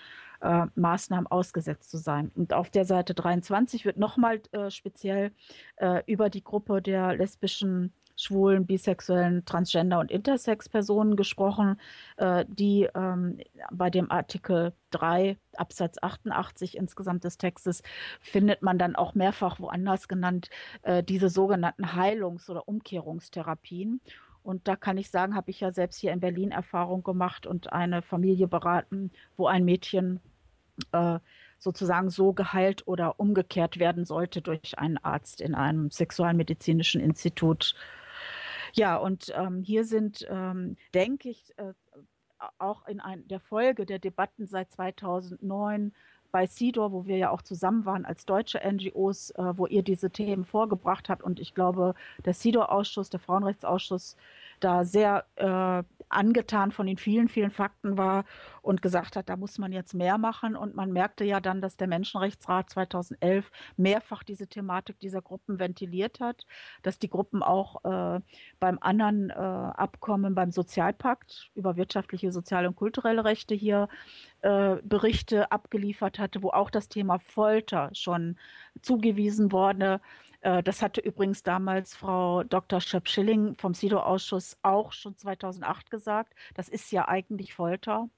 äh, Maßnahmen ausgesetzt zu sein. Und auf der Seite 23 wird nochmal äh, speziell äh, über die Gruppe der lesbischen schwulen, bisexuellen, transgender und Intersex-Personen gesprochen, äh, die ähm, bei dem Artikel 3 Absatz 88 insgesamt des Textes findet man dann auch mehrfach woanders genannt äh, diese sogenannten Heilungs- oder Umkehrungstherapien. Und da kann ich sagen, habe ich ja selbst hier in Berlin Erfahrung gemacht und eine Familie beraten, wo ein Mädchen äh, sozusagen so geheilt oder umgekehrt werden sollte durch einen Arzt in einem sexualmedizinischen Institut. Ja, und ähm, hier sind, ähm, denke ich, äh, auch in ein, der Folge der Debatten seit 2009 bei CIDOR, wo wir ja auch zusammen waren als deutsche NGOs, äh, wo ihr diese Themen vorgebracht habt. Und ich glaube, der CIDOR-Ausschuss, der Frauenrechtsausschuss, da sehr äh, angetan von den vielen, vielen Fakten war und gesagt hat, da muss man jetzt mehr machen. Und man merkte ja dann, dass der Menschenrechtsrat 2011 mehrfach diese Thematik dieser Gruppen ventiliert hat, dass die Gruppen auch äh, beim anderen äh, Abkommen, beim Sozialpakt über wirtschaftliche, soziale und kulturelle Rechte hier äh, Berichte abgeliefert hatte, wo auch das Thema Folter schon zugewiesen wurde. Äh, das hatte übrigens damals Frau Dr. Schöpf-Schilling vom SIDO-Ausschuss auch schon 2008 gesagt. Das ist ja eigentlich Folter.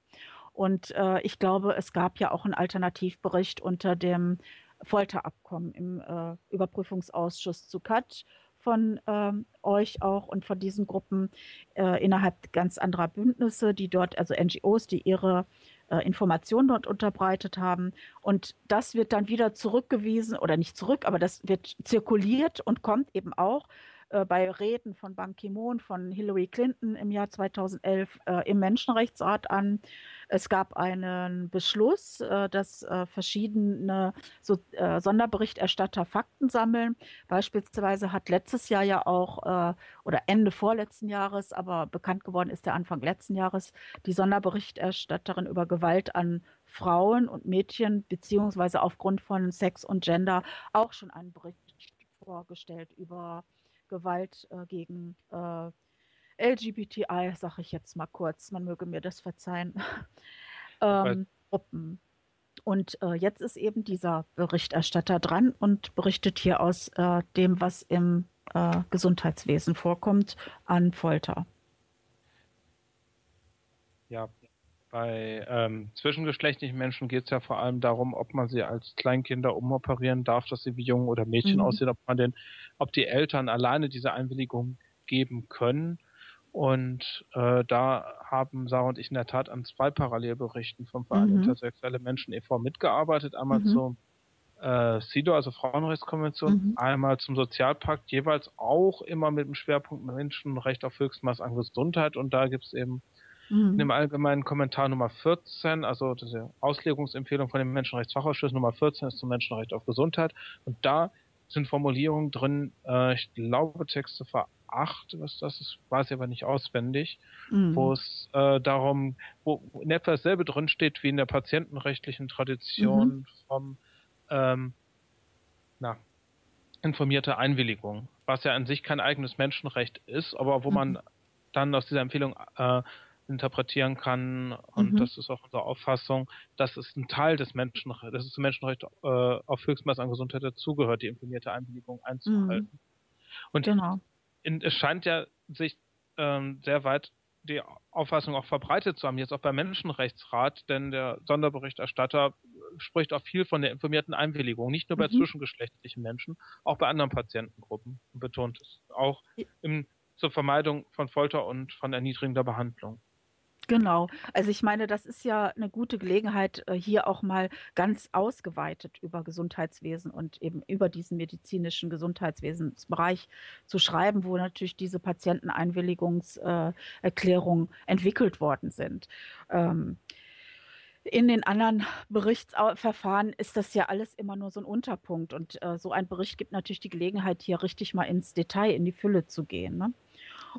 Und äh, ich glaube, es gab ja auch einen Alternativbericht unter dem Folterabkommen im äh, Überprüfungsausschuss zu CAT von ähm, euch auch und von diesen Gruppen äh, innerhalb ganz anderer Bündnisse, die dort, also NGOs, die ihre äh, Informationen dort unterbreitet haben. Und das wird dann wieder zurückgewiesen oder nicht zurück, aber das wird zirkuliert und kommt eben auch äh, bei Reden von Ban Ki-moon, von Hillary Clinton im Jahr 2011 äh, im Menschenrechtsrat an. Es gab einen Beschluss, äh, dass äh, verschiedene so, äh, Sonderberichterstatter Fakten sammeln. Beispielsweise hat letztes Jahr ja auch oder Ende vorletzten Jahres, aber bekannt geworden ist der Anfang letzten Jahres, die Sonderberichterstatterin über Gewalt an Frauen und Mädchen beziehungsweise aufgrund von Sex und Gender auch schon einen Bericht vorgestellt über Gewalt äh, gegen äh, LGBTI, sage ich jetzt mal kurz, man möge mir das verzeihen, [laughs] ähm, Gruppen. Und äh, jetzt ist eben dieser Berichterstatter dran und berichtet hier aus äh, dem, was im äh, Gesundheitswesen vorkommt, an Folter. Ja, bei ähm, zwischengeschlechtlichen Menschen geht es ja vor allem darum, ob man sie als Kleinkinder umoperieren darf, dass sie wie Jungen oder Mädchen mhm. aussehen, ob man den, ob die Eltern alleine diese Einwilligung geben können. Und äh, da haben Sarah und ich in der Tat an zwei Parallelberichten vom Verein mhm. Intersexuelle Menschen e.V. mitgearbeitet. Einmal mhm. zum äh, CIDO, also Frauenrechtskonvention, mhm. einmal zum Sozialpakt, jeweils auch immer mit dem Schwerpunkt Menschenrecht auf Höchstmaß an Gesundheit. Und da gibt es eben mhm. in dem allgemeinen Kommentar Nummer 14, also diese Auslegungsempfehlung von dem Menschenrechtsfachausschuss Nummer 14 ist zum Menschenrecht auf Gesundheit. Und da sind Formulierungen drin, äh, ich glaube Texte ver 8, was das ist, weiß ich aber nicht auswendig, mhm. wo es äh, darum, wo in etwa dasselbe drin steht wie in der patientenrechtlichen Tradition mhm. vom ähm, na, informierte Einwilligung, was ja an sich kein eigenes Menschenrecht ist, aber wo mhm. man dann aus dieser Empfehlung äh, interpretieren kann und mhm. das ist auch unsere Auffassung, dass es ein Teil des Menschenrechts, dass es zum Menschenrecht äh, auf Höchstmaß an Gesundheit dazugehört, die informierte Einwilligung einzuhalten. Mhm. Und genau in, es scheint ja sich ähm, sehr weit die Auffassung auch verbreitet zu haben, jetzt auch beim Menschenrechtsrat, denn der Sonderberichterstatter spricht auch viel von der informierten Einwilligung, nicht nur bei mhm. zwischengeschlechtlichen Menschen, auch bei anderen Patientengruppen und betont es auch im, zur Vermeidung von Folter und von erniedrigender Behandlung. Genau. Also ich meine, das ist ja eine gute Gelegenheit, äh, hier auch mal ganz ausgeweitet über Gesundheitswesen und eben über diesen medizinischen Gesundheitswesensbereich zu schreiben, wo natürlich diese Patienteneinwilligungserklärungen entwickelt worden sind. Ähm, in den anderen Berichtsverfahren ist das ja alles immer nur so ein Unterpunkt. Und äh, so ein Bericht gibt natürlich die Gelegenheit, hier richtig mal ins Detail, in die Fülle zu gehen. Ne?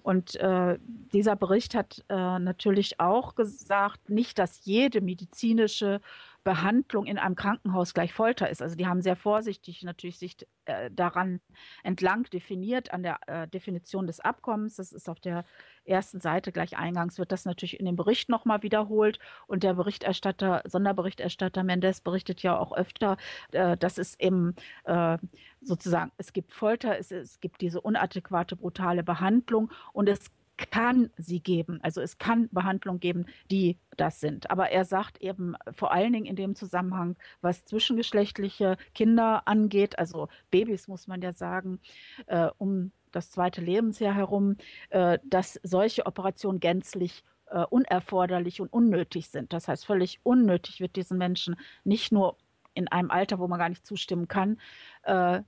Und äh, dieser Bericht hat äh, natürlich auch gesagt, nicht, dass jede medizinische Behandlung in einem Krankenhaus gleich Folter ist. Also die haben sehr vorsichtig natürlich sich äh, daran entlang definiert, an der äh, Definition des Abkommens. Das ist auf der ersten Seite gleich eingangs, wird das natürlich in dem Bericht nochmal wiederholt. Und der Berichterstatter, Sonderberichterstatter Mendes berichtet ja auch öfter, äh, dass es eben äh, sozusagen, es gibt Folter, es, es gibt diese unadäquate, brutale Behandlung und es kann sie geben. Also es kann Behandlungen geben, die das sind. Aber er sagt eben vor allen Dingen in dem Zusammenhang, was zwischengeschlechtliche Kinder angeht, also Babys muss man ja sagen, äh, um das zweite Lebensjahr herum, äh, dass solche Operationen gänzlich äh, unerforderlich und unnötig sind. Das heißt, völlig unnötig wird diesen Menschen nicht nur in einem Alter, wo man gar nicht zustimmen kann, äh,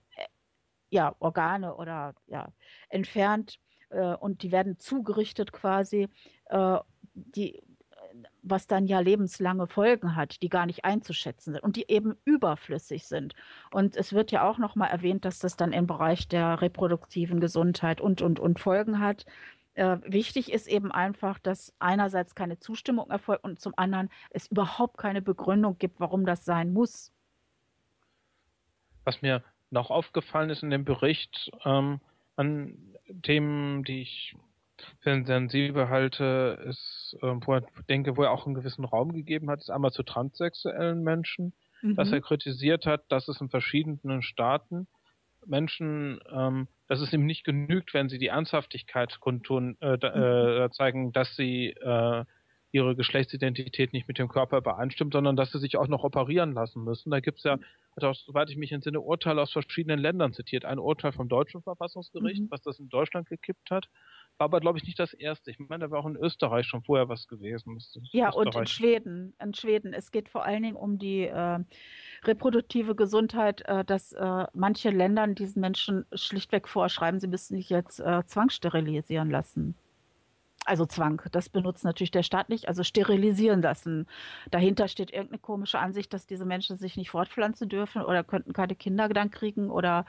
ja, Organe oder ja, entfernt äh, und die werden zugerichtet quasi, äh, die, was dann ja lebenslange Folgen hat, die gar nicht einzuschätzen sind und die eben überflüssig sind. Und es wird ja auch nochmal erwähnt, dass das dann im Bereich der reproduktiven Gesundheit und, und, und Folgen hat. Äh, wichtig ist eben einfach, dass einerseits keine Zustimmung erfolgt und zum anderen es überhaupt keine Begründung gibt, warum das sein muss. Was mir noch aufgefallen ist in dem Bericht ähm, an Themen, die ich für sensibel halte, ist, äh, wo er denke, wo er auch einen gewissen Raum gegeben hat, ist einmal zu transsexuellen Menschen, mhm. dass er kritisiert hat, dass es in verschiedenen Staaten Menschen, ähm, dass es ihm nicht genügt, wenn sie die Ernsthaftigkeit kundtun, äh, mhm. äh, zeigen, dass sie äh, ihre Geschlechtsidentität nicht mit dem Körper übereinstimmt, sondern dass sie sich auch noch operieren lassen müssen. Da gibt es ja, hat auch, soweit ich mich entsinne, Urteile aus verschiedenen Ländern zitiert. Ein Urteil vom deutschen Verfassungsgericht, mhm. was das in Deutschland gekippt hat. War aber, glaube ich, nicht das erste. Ich meine, da war auch in Österreich schon vorher was gewesen. Ja, und in Schweden. In Schweden. Es geht vor allen Dingen um die äh, reproduktive Gesundheit, äh, dass äh, manche Länder diesen Menschen schlichtweg vorschreiben, sie müssen sich jetzt äh, zwangssterilisieren lassen also Zwang, das benutzt natürlich der Staat nicht, also sterilisieren lassen. Dahinter steht irgendeine komische Ansicht, dass diese Menschen sich nicht fortpflanzen dürfen oder könnten keine Kinder dann kriegen oder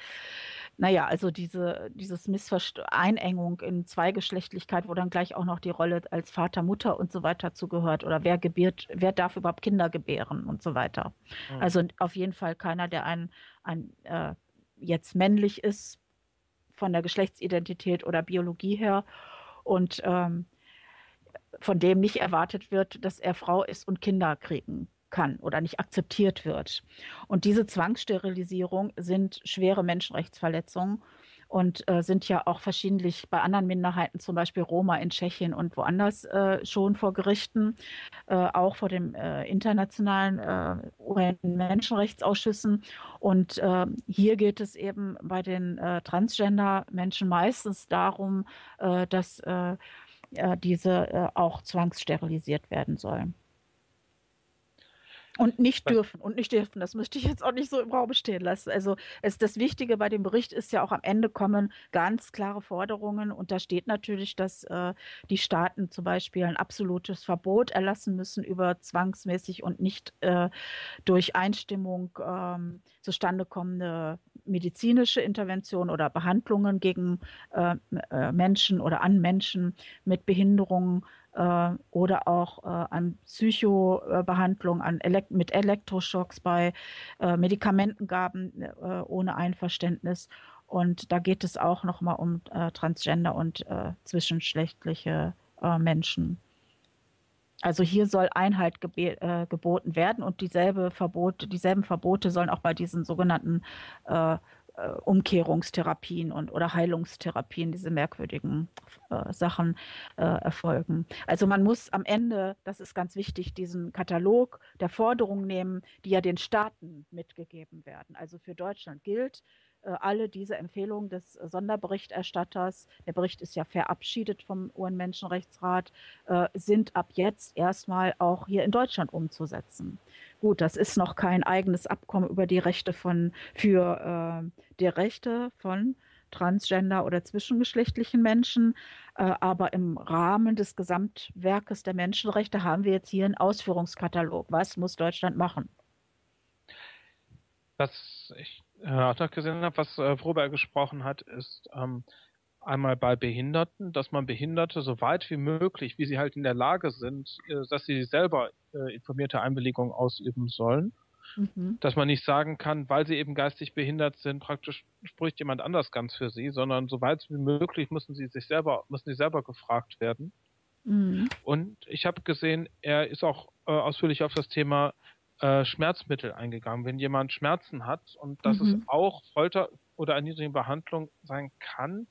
naja, also diese, dieses Missverst Einengung in Zweigeschlechtlichkeit, wo dann gleich auch noch die Rolle als Vater, Mutter und so weiter zugehört oder wer gebiert, wer darf überhaupt Kinder gebären und so weiter. Mhm. Also auf jeden Fall keiner, der ein, ein äh, jetzt männlich ist von der Geschlechtsidentität oder Biologie her und ähm, von dem nicht erwartet wird, dass er Frau ist und Kinder kriegen kann oder nicht akzeptiert wird. Und diese Zwangssterilisierung sind schwere Menschenrechtsverletzungen und äh, sind ja auch verschiedentlich bei anderen Minderheiten, zum Beispiel Roma in Tschechien und woanders äh, schon vor Gerichten, äh, auch vor dem äh, internationalen äh, UN-Menschenrechtsausschüssen. Und äh, hier geht es eben bei den Transgender-Menschen meistens darum, dass diese auch zwangssterilisiert werden sollen. Und nicht dürfen und nicht dürfen. Das möchte ich jetzt auch nicht so im Raum stehen lassen. Also es, das Wichtige bei dem Bericht ist ja auch am Ende kommen ganz klare Forderungen und da steht natürlich, dass äh, die Staaten zum Beispiel ein absolutes Verbot erlassen müssen über zwangsmäßig und nicht äh, durch Einstimmung ähm, zustande kommende medizinische Intervention oder Behandlungen gegen äh, äh Menschen oder an Menschen mit Behinderungen oder auch äh, an Psychobehandlung, an Elekt mit Elektroschocks bei äh, Medikamentengaben äh, ohne Einverständnis. Und da geht es auch nochmal um äh, Transgender und äh, zwischenschlechtliche Menschen. Also hier soll Einheit geboten werden und dieselbe Verbote, dieselben Verbote sollen auch bei diesen sogenannten äh, Umkehrungstherapien und oder Heilungstherapien, diese merkwürdigen äh, Sachen äh, erfolgen. Also man muss am Ende, das ist ganz wichtig, diesen Katalog der Forderungen nehmen, die ja den Staaten mitgegeben werden. Also für Deutschland gilt, äh, alle diese Empfehlungen des Sonderberichterstatters, der Bericht ist ja verabschiedet vom UN-Menschenrechtsrat, äh, sind ab jetzt erstmal auch hier in Deutschland umzusetzen. Gut, das ist noch kein eigenes Abkommen über die Rechte von, für äh, die Rechte von transgender oder zwischengeschlechtlichen Menschen. Äh, aber im Rahmen des Gesamtwerkes der Menschenrechte haben wir jetzt hier einen Ausführungskatalog. Was muss Deutschland machen? Was ich äh, auch noch gesehen habe, was äh, Froberg gesprochen hat, ist ähm, einmal bei Behinderten, dass man Behinderte so weit wie möglich, wie sie halt in der Lage sind, äh, dass sie selber äh, informierte Einwilligung ausüben sollen. Mhm. Dass man nicht sagen kann, weil sie eben geistig behindert sind, praktisch spricht jemand anders ganz für sie, sondern so weit wie möglich müssen sie sich selber, müssen sie selber gefragt werden. Mhm. Und ich habe gesehen, er ist auch äh, ausführlich auf das Thema äh, Schmerzmittel eingegangen. Wenn jemand Schmerzen hat und dass mhm. es auch Folter oder eine niedrige Behandlung sein kann,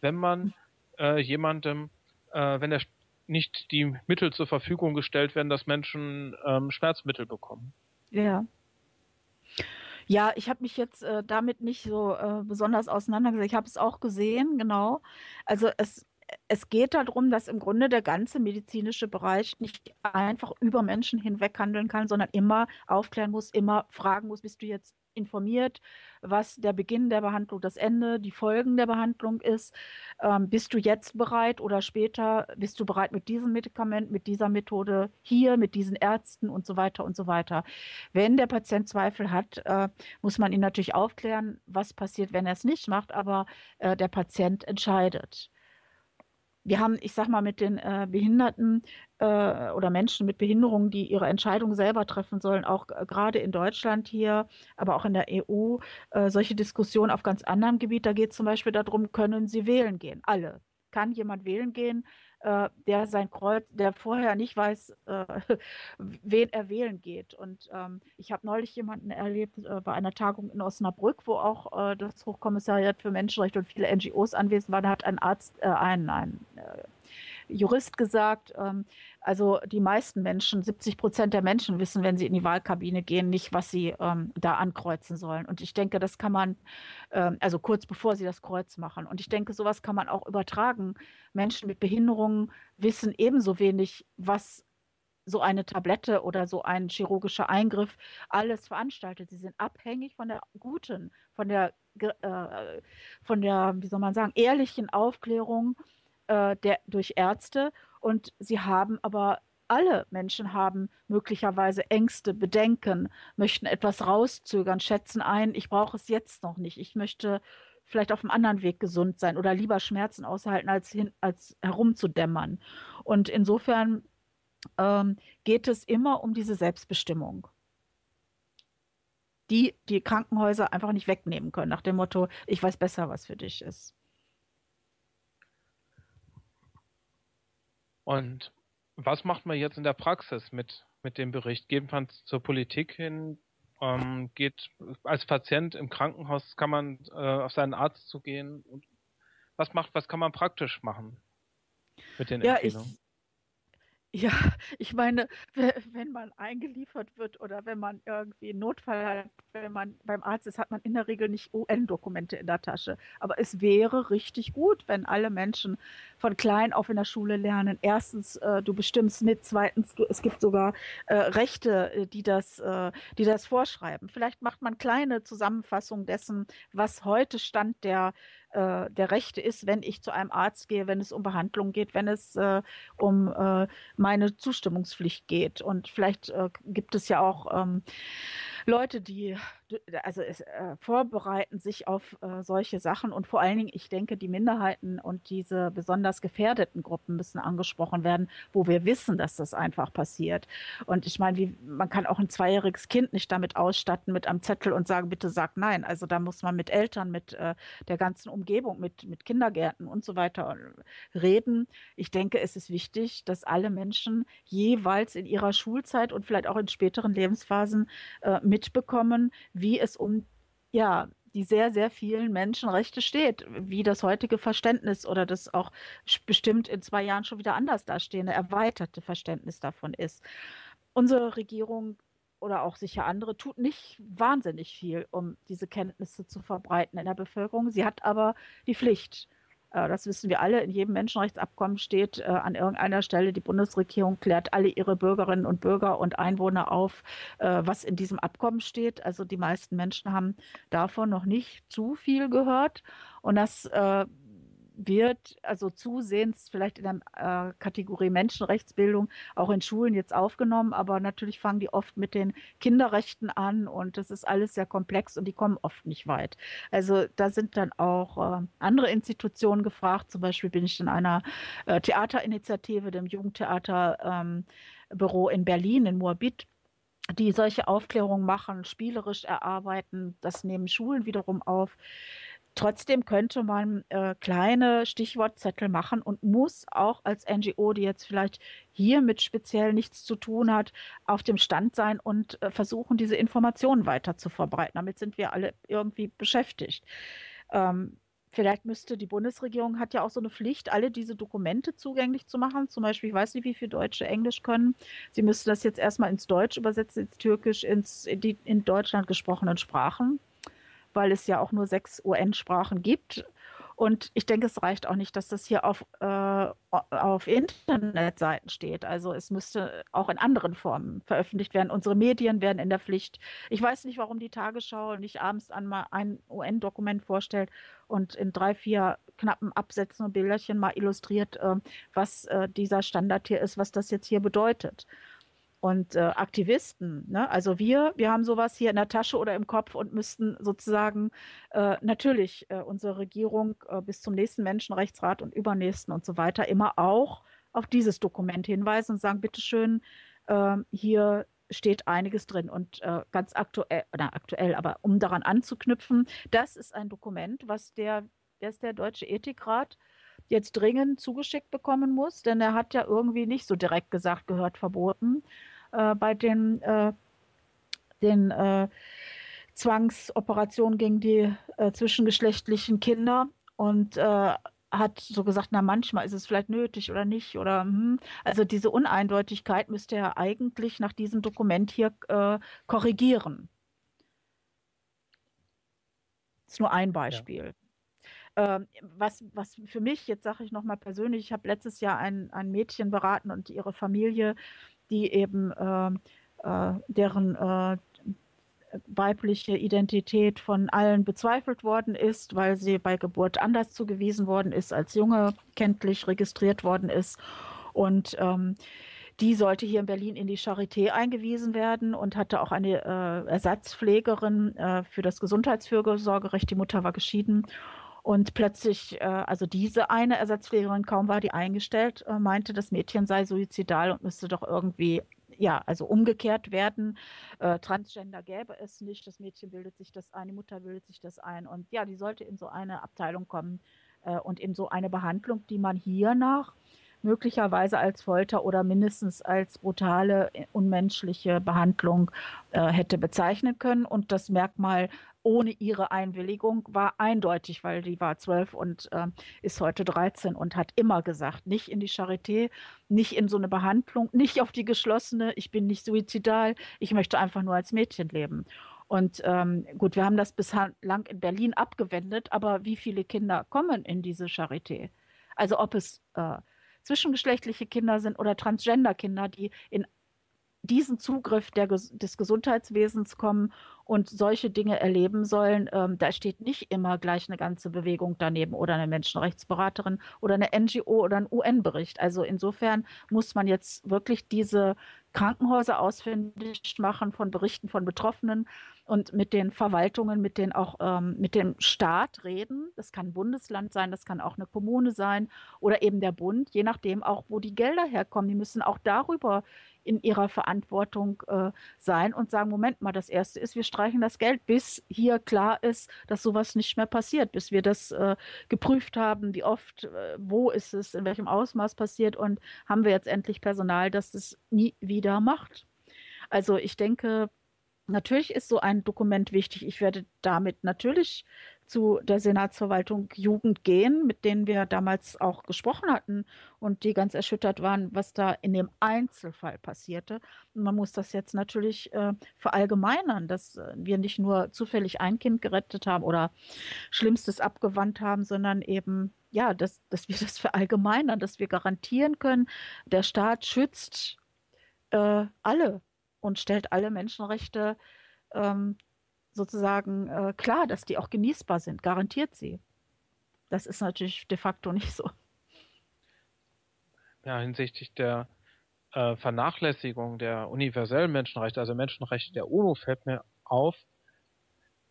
wenn man äh, jemandem, äh, wenn er nicht die Mittel zur Verfügung gestellt werden, dass Menschen ähm, Schmerzmittel bekommen. Ja. Ja, ich habe mich jetzt äh, damit nicht so äh, besonders auseinandergesetzt. Ich habe es auch gesehen, genau. Also es, es geht darum, dass im Grunde der ganze medizinische Bereich nicht einfach über Menschen hinweg handeln kann, sondern immer aufklären muss, immer fragen muss, bist du jetzt informiert, was der Beginn der Behandlung, das Ende, die Folgen der Behandlung ist. Ähm, bist du jetzt bereit oder später? Bist du bereit mit diesem Medikament, mit dieser Methode hier, mit diesen Ärzten und so weiter und so weiter. Wenn der Patient Zweifel hat, äh, muss man ihn natürlich aufklären, was passiert, wenn er es nicht macht, aber äh, der Patient entscheidet wir haben, ich sag mal, mit den äh, Behinderten äh, oder Menschen mit Behinderungen, die ihre Entscheidung selber treffen sollen, auch äh, gerade in Deutschland hier, aber auch in der EU, äh, solche Diskussionen auf ganz anderem Gebiet. Da geht es zum Beispiel darum, können sie wählen gehen? Alle. Kann jemand wählen gehen? Äh, der sein Kreuz, der vorher nicht weiß, äh, [laughs] wen er wählen geht. Und ähm, ich habe neulich jemanden erlebt äh, bei einer Tagung in Osnabrück, wo auch äh, das Hochkommissariat für Menschenrechte und viele NGOs anwesend waren. Da hat ein Arzt, äh, ein, ein äh, Jurist gesagt, ähm, also die meisten Menschen, 70 Prozent der Menschen wissen, wenn sie in die Wahlkabine gehen, nicht, was sie ähm, da ankreuzen sollen. Und ich denke, das kann man, ähm, also kurz bevor sie das Kreuz machen. Und ich denke, sowas kann man auch übertragen. Menschen mit Behinderungen wissen ebenso wenig, was so eine Tablette oder so ein chirurgischer Eingriff alles veranstaltet. Sie sind abhängig von der guten, von der, äh, von der, wie soll man sagen, ehrlichen Aufklärung äh, der, durch Ärzte und sie haben aber alle Menschen haben möglicherweise Ängste, Bedenken, möchten etwas rauszögern, schätzen ein, ich brauche es jetzt noch nicht, ich möchte vielleicht auf einem anderen Weg gesund sein oder lieber Schmerzen aushalten, als, hin, als herumzudämmern. Und insofern ähm, geht es immer um diese Selbstbestimmung, die die Krankenhäuser einfach nicht wegnehmen können, nach dem Motto, ich weiß besser, was für dich ist. Und was macht man jetzt in der Praxis mit, mit dem Bericht? Geht man zur Politik hin? Ähm, geht als Patient im Krankenhaus kann man äh, auf seinen Arzt zugehen? Was macht, was kann man praktisch machen mit den ja, Empfehlungen? Ich, ja, ich meine, wenn man eingeliefert wird oder wenn man irgendwie einen Notfall hat, wenn man beim Arzt ist, hat man in der Regel nicht UN-Dokumente in der Tasche. Aber es wäre richtig gut, wenn alle Menschen von klein auf in der Schule lernen. Erstens, äh, du bestimmst mit. Zweitens, du, es gibt sogar äh, Rechte, äh, die das, äh, die das vorschreiben. Vielleicht macht man kleine Zusammenfassungen dessen, was heute Stand der äh, der Rechte ist, wenn ich zu einem Arzt gehe, wenn es um Behandlung geht, wenn es äh, um äh, meine Zustimmungspflicht geht. Und vielleicht äh, gibt es ja auch ähm, Leute, die also es, äh, vorbereiten sich auf äh, solche Sachen und vor allen Dingen, ich denke, die Minderheiten und diese besonders gefährdeten Gruppen müssen angesprochen werden, wo wir wissen, dass das einfach passiert. Und ich meine, wie, man kann auch ein zweijähriges Kind nicht damit ausstatten mit einem Zettel und sagen, bitte sag nein. Also da muss man mit Eltern, mit äh, der ganzen Umgebung, mit, mit Kindergärten und so weiter reden. Ich denke, es ist wichtig, dass alle Menschen jeweils in ihrer Schulzeit und vielleicht auch in späteren Lebensphasen äh, mitbekommen, wie es um ja, die sehr, sehr vielen Menschenrechte steht, wie das heutige Verständnis oder das auch bestimmt in zwei Jahren schon wieder anders dastehende, erweiterte Verständnis davon ist. Unsere Regierung oder auch sicher andere tut nicht wahnsinnig viel, um diese Kenntnisse zu verbreiten in der Bevölkerung. Sie hat aber die Pflicht, das wissen wir alle, in jedem Menschenrechtsabkommen steht äh, an irgendeiner Stelle, die Bundesregierung klärt alle ihre Bürgerinnen und Bürger und Einwohner auf, äh, was in diesem Abkommen steht. Also die meisten Menschen haben davon noch nicht zu viel gehört. Und das wird also zusehends vielleicht in der äh, Kategorie Menschenrechtsbildung auch in Schulen jetzt aufgenommen, aber natürlich fangen die oft mit den Kinderrechten an und das ist alles sehr komplex und die kommen oft nicht weit. Also da sind dann auch äh, andere Institutionen gefragt. Zum Beispiel bin ich in einer äh, Theaterinitiative, dem Jugendtheaterbüro ähm, in Berlin, in Moabit die solche Aufklärungen machen, spielerisch erarbeiten. Das nehmen Schulen wiederum auf. Trotzdem könnte man äh, kleine Stichwortzettel machen und muss auch als NGO, die jetzt vielleicht hier mit speziell nichts zu tun hat, auf dem Stand sein und äh, versuchen, diese Informationen weiter zu verbreiten. Damit sind wir alle irgendwie beschäftigt. Ähm, Vielleicht müsste die Bundesregierung hat ja auch so eine Pflicht, alle diese Dokumente zugänglich zu machen. Zum Beispiel, ich weiß nicht, wie viele Deutsche Englisch können. Sie müsste das jetzt erstmal ins Deutsch übersetzen, ins Türkisch, ins in die in Deutschland gesprochenen Sprachen, weil es ja auch nur sechs UN-Sprachen gibt. Und ich denke, es reicht auch nicht, dass das hier auf, äh, auf Internetseiten steht. Also es müsste auch in anderen Formen veröffentlicht werden. Unsere Medien werden in der Pflicht. Ich weiß nicht, warum die Tagesschau nicht abends einmal ein UN-Dokument vorstellt und in drei, vier knappen Absätzen und Bilderchen mal illustriert, äh, was äh, dieser Standard hier ist, was das jetzt hier bedeutet und äh, Aktivisten. Ne? Also wir, wir haben sowas hier in der Tasche oder im Kopf und müssten sozusagen äh, natürlich äh, unsere Regierung äh, bis zum nächsten Menschenrechtsrat und übernächsten und so weiter immer auch auf dieses Dokument hinweisen und sagen, bitteschön, äh, hier steht einiges drin und äh, ganz aktuell, na, aktuell, aber um daran anzuknüpfen, das ist ein Dokument, was der, der ist der Deutsche Ethikrat jetzt dringend zugeschickt bekommen muss, denn er hat ja irgendwie nicht so direkt gesagt, gehört verboten äh, bei den, äh, den äh, Zwangsoperationen gegen die äh, zwischengeschlechtlichen Kinder und äh, hat so gesagt, na manchmal ist es vielleicht nötig oder nicht oder hm. also diese Uneindeutigkeit müsste er eigentlich nach diesem Dokument hier äh, korrigieren. Das ist nur ein Beispiel. Ja. Ähm, was, was für mich, jetzt sage ich nochmal persönlich, ich habe letztes Jahr ein, ein Mädchen beraten und ihre Familie, die eben äh, äh, deren äh, weibliche Identität von allen bezweifelt worden ist, weil sie bei Geburt anders zugewiesen worden ist, als Junge kenntlich registriert worden ist. Und ähm, die sollte hier in Berlin in die Charité eingewiesen werden und hatte auch eine äh, Ersatzpflegerin äh, für das Gesundheitsfürsorgerecht. Die Mutter war geschieden. Und plötzlich, äh, also diese eine Ersatzpflegerin, kaum war die eingestellt, äh, meinte, das Mädchen sei suizidal und müsste doch irgendwie, ja, also umgekehrt werden. Äh, Transgender gäbe es nicht. Das Mädchen bildet sich das ein, die Mutter bildet sich das ein. Und ja, die sollte in so eine Abteilung kommen äh, und in so eine Behandlung, die man hier nach möglicherweise als Folter oder mindestens als brutale, unmenschliche Behandlung äh, hätte bezeichnen können. Und das Merkmal ohne ihre Einwilligung war eindeutig, weil die war zwölf und äh, ist heute 13 und hat immer gesagt, nicht in die Charité, nicht in so eine Behandlung, nicht auf die geschlossene, ich bin nicht suizidal, ich möchte einfach nur als Mädchen leben. Und ähm, gut, wir haben das bislang in Berlin abgewendet, aber wie viele Kinder kommen in diese Charité? Also ob es äh, zwischengeschlechtliche Kinder sind oder Transgender-Kinder, die in diesen Zugriff der, des Gesundheitswesens kommen und solche Dinge erleben sollen, ähm, da steht nicht immer gleich eine ganze Bewegung daneben oder eine Menschenrechtsberaterin oder eine NGO oder ein UN-Bericht. Also insofern muss man jetzt wirklich diese Krankenhäuser ausfindig machen von Berichten von Betroffenen und mit den Verwaltungen, mit den auch ähm, mit dem Staat reden. Das kann ein Bundesland sein, das kann auch eine Kommune sein oder eben der Bund, je nachdem auch, wo die Gelder herkommen. Die müssen auch darüber in ihrer Verantwortung äh, sein und sagen, Moment mal, das Erste ist, wir streichen das Geld, bis hier klar ist, dass sowas nicht mehr passiert, bis wir das äh, geprüft haben, wie oft, äh, wo ist es, in welchem Ausmaß passiert und haben wir jetzt endlich Personal, das das nie wieder macht. Also ich denke, Natürlich ist so ein Dokument wichtig. Ich werde damit natürlich zu der Senatsverwaltung Jugend gehen, mit denen wir damals auch gesprochen hatten und die ganz erschüttert waren, was da in dem Einzelfall passierte. Und man muss das jetzt natürlich äh, verallgemeinern, dass äh, wir nicht nur zufällig ein Kind gerettet haben oder Schlimmstes abgewandt haben, sondern eben ja, dass, dass wir das verallgemeinern, dass wir garantieren können, der Staat schützt äh, alle und stellt alle Menschenrechte ähm, sozusagen äh, klar, dass die auch genießbar sind, garantiert sie. Das ist natürlich de facto [laughs] nicht so. Ja, hinsichtlich der äh, Vernachlässigung der universellen Menschenrechte, also Menschenrechte der UNO, fällt mir auf,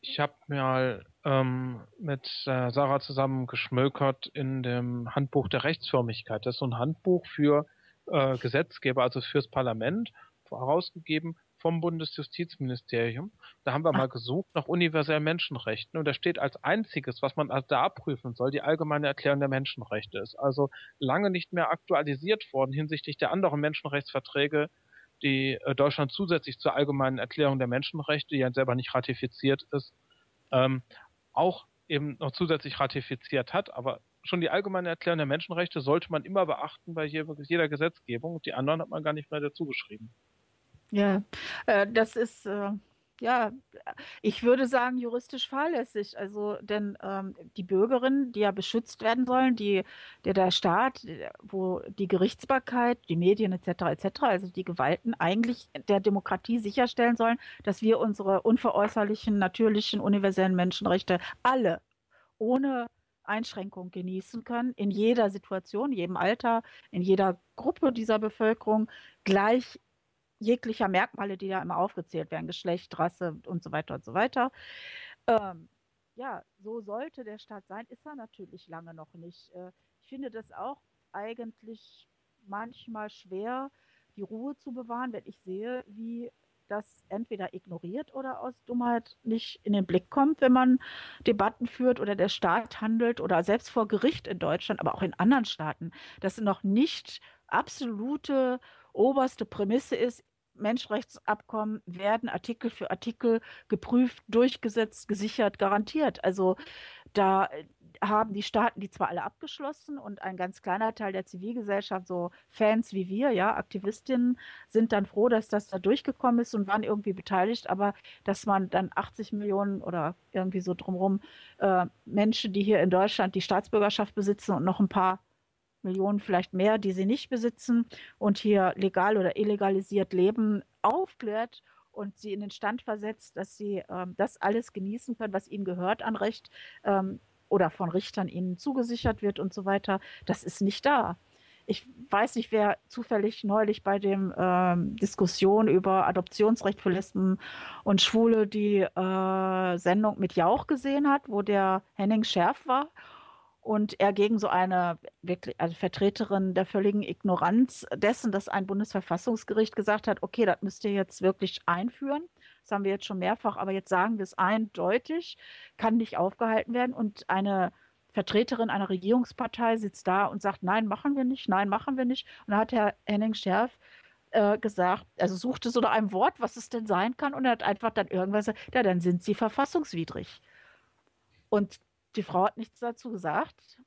ich habe mir ähm, mit äh, Sarah zusammen geschmökert in dem Handbuch der Rechtsförmigkeit. Das ist so ein Handbuch für äh, Gesetzgeber, also fürs Parlament, herausgegeben vom Bundesjustizministerium. Da haben wir Ach. mal gesucht nach universellen Menschenrechten und da steht als einziges, was man da abprüfen soll, die allgemeine Erklärung der Menschenrechte ist. Also lange nicht mehr aktualisiert worden hinsichtlich der anderen Menschenrechtsverträge, die äh, Deutschland zusätzlich zur allgemeinen Erklärung der Menschenrechte, die ja selber nicht ratifiziert ist, ähm, auch eben noch zusätzlich ratifiziert hat. Aber schon die allgemeine Erklärung der Menschenrechte sollte man immer beachten bei jeder Gesetzgebung. Die anderen hat man gar nicht mehr dazu geschrieben. Ja, äh, das ist, äh, ja, ich würde sagen, juristisch fahrlässig. Also, denn ähm, die Bürgerinnen, die ja beschützt werden sollen, die, der, der Staat, wo die Gerichtsbarkeit, die Medien etc. etc., also die Gewalten eigentlich der Demokratie sicherstellen sollen, dass wir unsere unveräußerlichen, natürlichen, universellen Menschenrechte alle ohne Einschränkung genießen können, in jeder Situation, jedem Alter, in jeder Gruppe dieser Bevölkerung gleich jeglicher Merkmale, die da immer aufgezählt werden, Geschlecht, Rasse und so weiter und so weiter. Ähm, ja, so sollte der Staat sein, ist er natürlich lange noch nicht. Äh, ich finde das auch eigentlich manchmal schwer, die Ruhe zu bewahren, wenn ich sehe, wie das entweder ignoriert oder aus Dummheit nicht in den Blick kommt, wenn man Debatten führt oder der Staat handelt oder selbst vor Gericht in Deutschland, aber auch in anderen Staaten, das noch nicht absolute oberste Prämisse ist, Menschenrechtsabkommen werden Artikel für Artikel geprüft, durchgesetzt, gesichert, garantiert. Also da äh, haben die Staaten die zwar alle abgeschlossen und ein ganz kleiner Teil der Zivilgesellschaft, so Fans wie wir, ja, Aktivistinnen, sind dann froh, dass das da durchgekommen ist und waren irgendwie beteiligt, aber dass man dann 80 Millionen oder irgendwie so drumherum äh, Menschen, die hier in Deutschland die Staatsbürgerschaft besitzen und noch ein paar Millionen vielleicht mehr, die sie nicht besitzen und hier legal oder illegalisiert leben, aufklärt und sie in den Stand versetzt, dass sie ähm, das alles genießen können, was ihnen gehört an Recht ähm, oder von Richtern ihnen zugesichert wird und so weiter, das ist nicht da. Ich weiß nicht, wer zufällig neulich bei dem ähm, Diskussion über Adoptionsrecht für Lesben und Schwule die äh, Sendung mit Jauch gesehen hat, wo der Henning Schärf war und er gegen so eine wirklich also Vertreterin der völligen Ignoranz dessen, dass ein Bundesverfassungsgericht gesagt hat, okay, das müsst ihr jetzt wirklich einführen. Das haben wir jetzt schon mehrfach, aber jetzt sagen wir es eindeutig, kann nicht aufgehalten werden. Und eine Vertreterin einer Regierungspartei sitzt da und sagt, nein, machen wir nicht, nein, machen wir nicht. Und da hat Herr Henning Scherf äh, gesagt, also suchte so nach einem Wort, was es denn sein kann, und er hat einfach dann irgendwas gesagt, ja, dann sind sie verfassungswidrig. Und die Frau hat nichts dazu gesagt,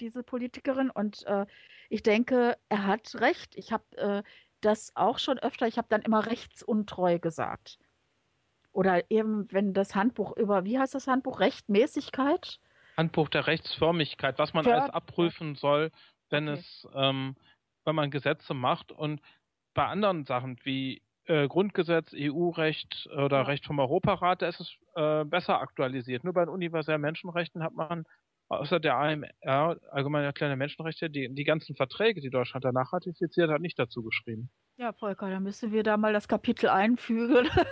diese Politikerin. Und äh, ich denke, er hat recht. Ich habe äh, das auch schon öfter, ich habe dann immer rechtsuntreu gesagt. Oder eben, wenn das Handbuch über, wie heißt das Handbuch, Rechtmäßigkeit? Handbuch der Rechtsförmigkeit, was man Für, alles abprüfen soll, wenn okay. es, ähm, wenn man Gesetze macht und bei anderen Sachen wie äh, Grundgesetz, EU-Recht oder ja. Recht vom Europarat, da ist es äh, besser aktualisiert. Nur bei den universellen Menschenrechten hat man außer der AMR, Allgemeine Erklärung der Menschenrechte, die, die ganzen Verträge, die Deutschland danach ratifiziert hat, nicht dazu geschrieben. Ja, Volker, dann müssen wir da mal das Kapitel einfügen [laughs] oder,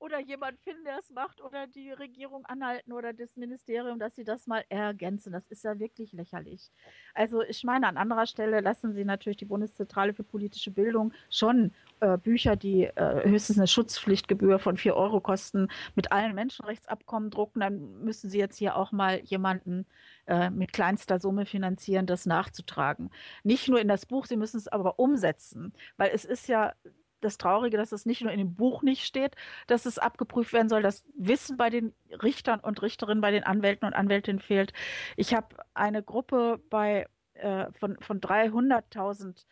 oder jemand finden, der es macht oder die Regierung anhalten oder das Ministerium, dass sie das mal ergänzen. Das ist ja wirklich lächerlich. Also ich meine, an anderer Stelle lassen sie natürlich die Bundeszentrale für politische Bildung schon äh, Bücher, die äh, höchstens eine Schutzpflichtgebühr von 4 Euro kosten, mit allen Menschenrechtsabkommen drucken, dann müssen sie jetzt hier auch mal jemanden äh, mit kleinster Summe finanzieren, das nachzutragen. Nicht nur in das Buch, sie müssen es aber umsetzen, weil es ist ja das Traurige, dass es nicht nur in dem Buch nicht steht, dass es abgeprüft werden soll, dass Wissen bei den Richtern und Richterinnen, bei den Anwälten und Anwältinnen fehlt. Ich habe eine Gruppe bei, äh, von, von 300.000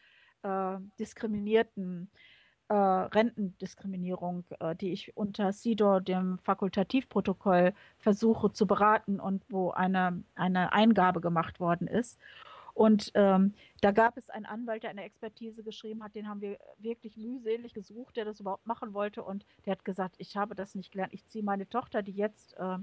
äh, diskriminierten äh, Rentendiskriminierung, äh, die ich unter SIDOR, dem Fakultativprotokoll, versuche zu beraten und wo eine, eine Eingabe gemacht worden ist. Und ähm, da gab es einen Anwalt, der eine Expertise geschrieben hat, den haben wir wirklich mühselig gesucht, der das überhaupt machen wollte. Und der hat gesagt, ich habe das nicht gelernt. Ich ziehe meine Tochter, die jetzt äh,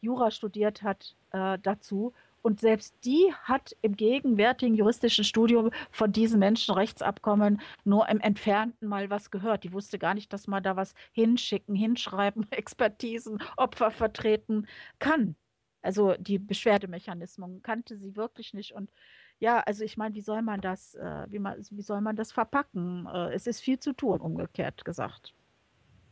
Jura studiert hat, äh, dazu. Und selbst die hat im gegenwärtigen juristischen Studium von diesen Menschenrechtsabkommen nur im Entfernten mal was gehört. Die wusste gar nicht, dass man da was hinschicken, hinschreiben, [laughs] Expertisen, Opfer vertreten kann. Also die Beschwerdemechanismen kannte sie wirklich nicht. Und ja, also ich meine, wie soll man das, äh, wie, man, wie soll man das verpacken? Äh, es ist viel zu tun, umgekehrt gesagt.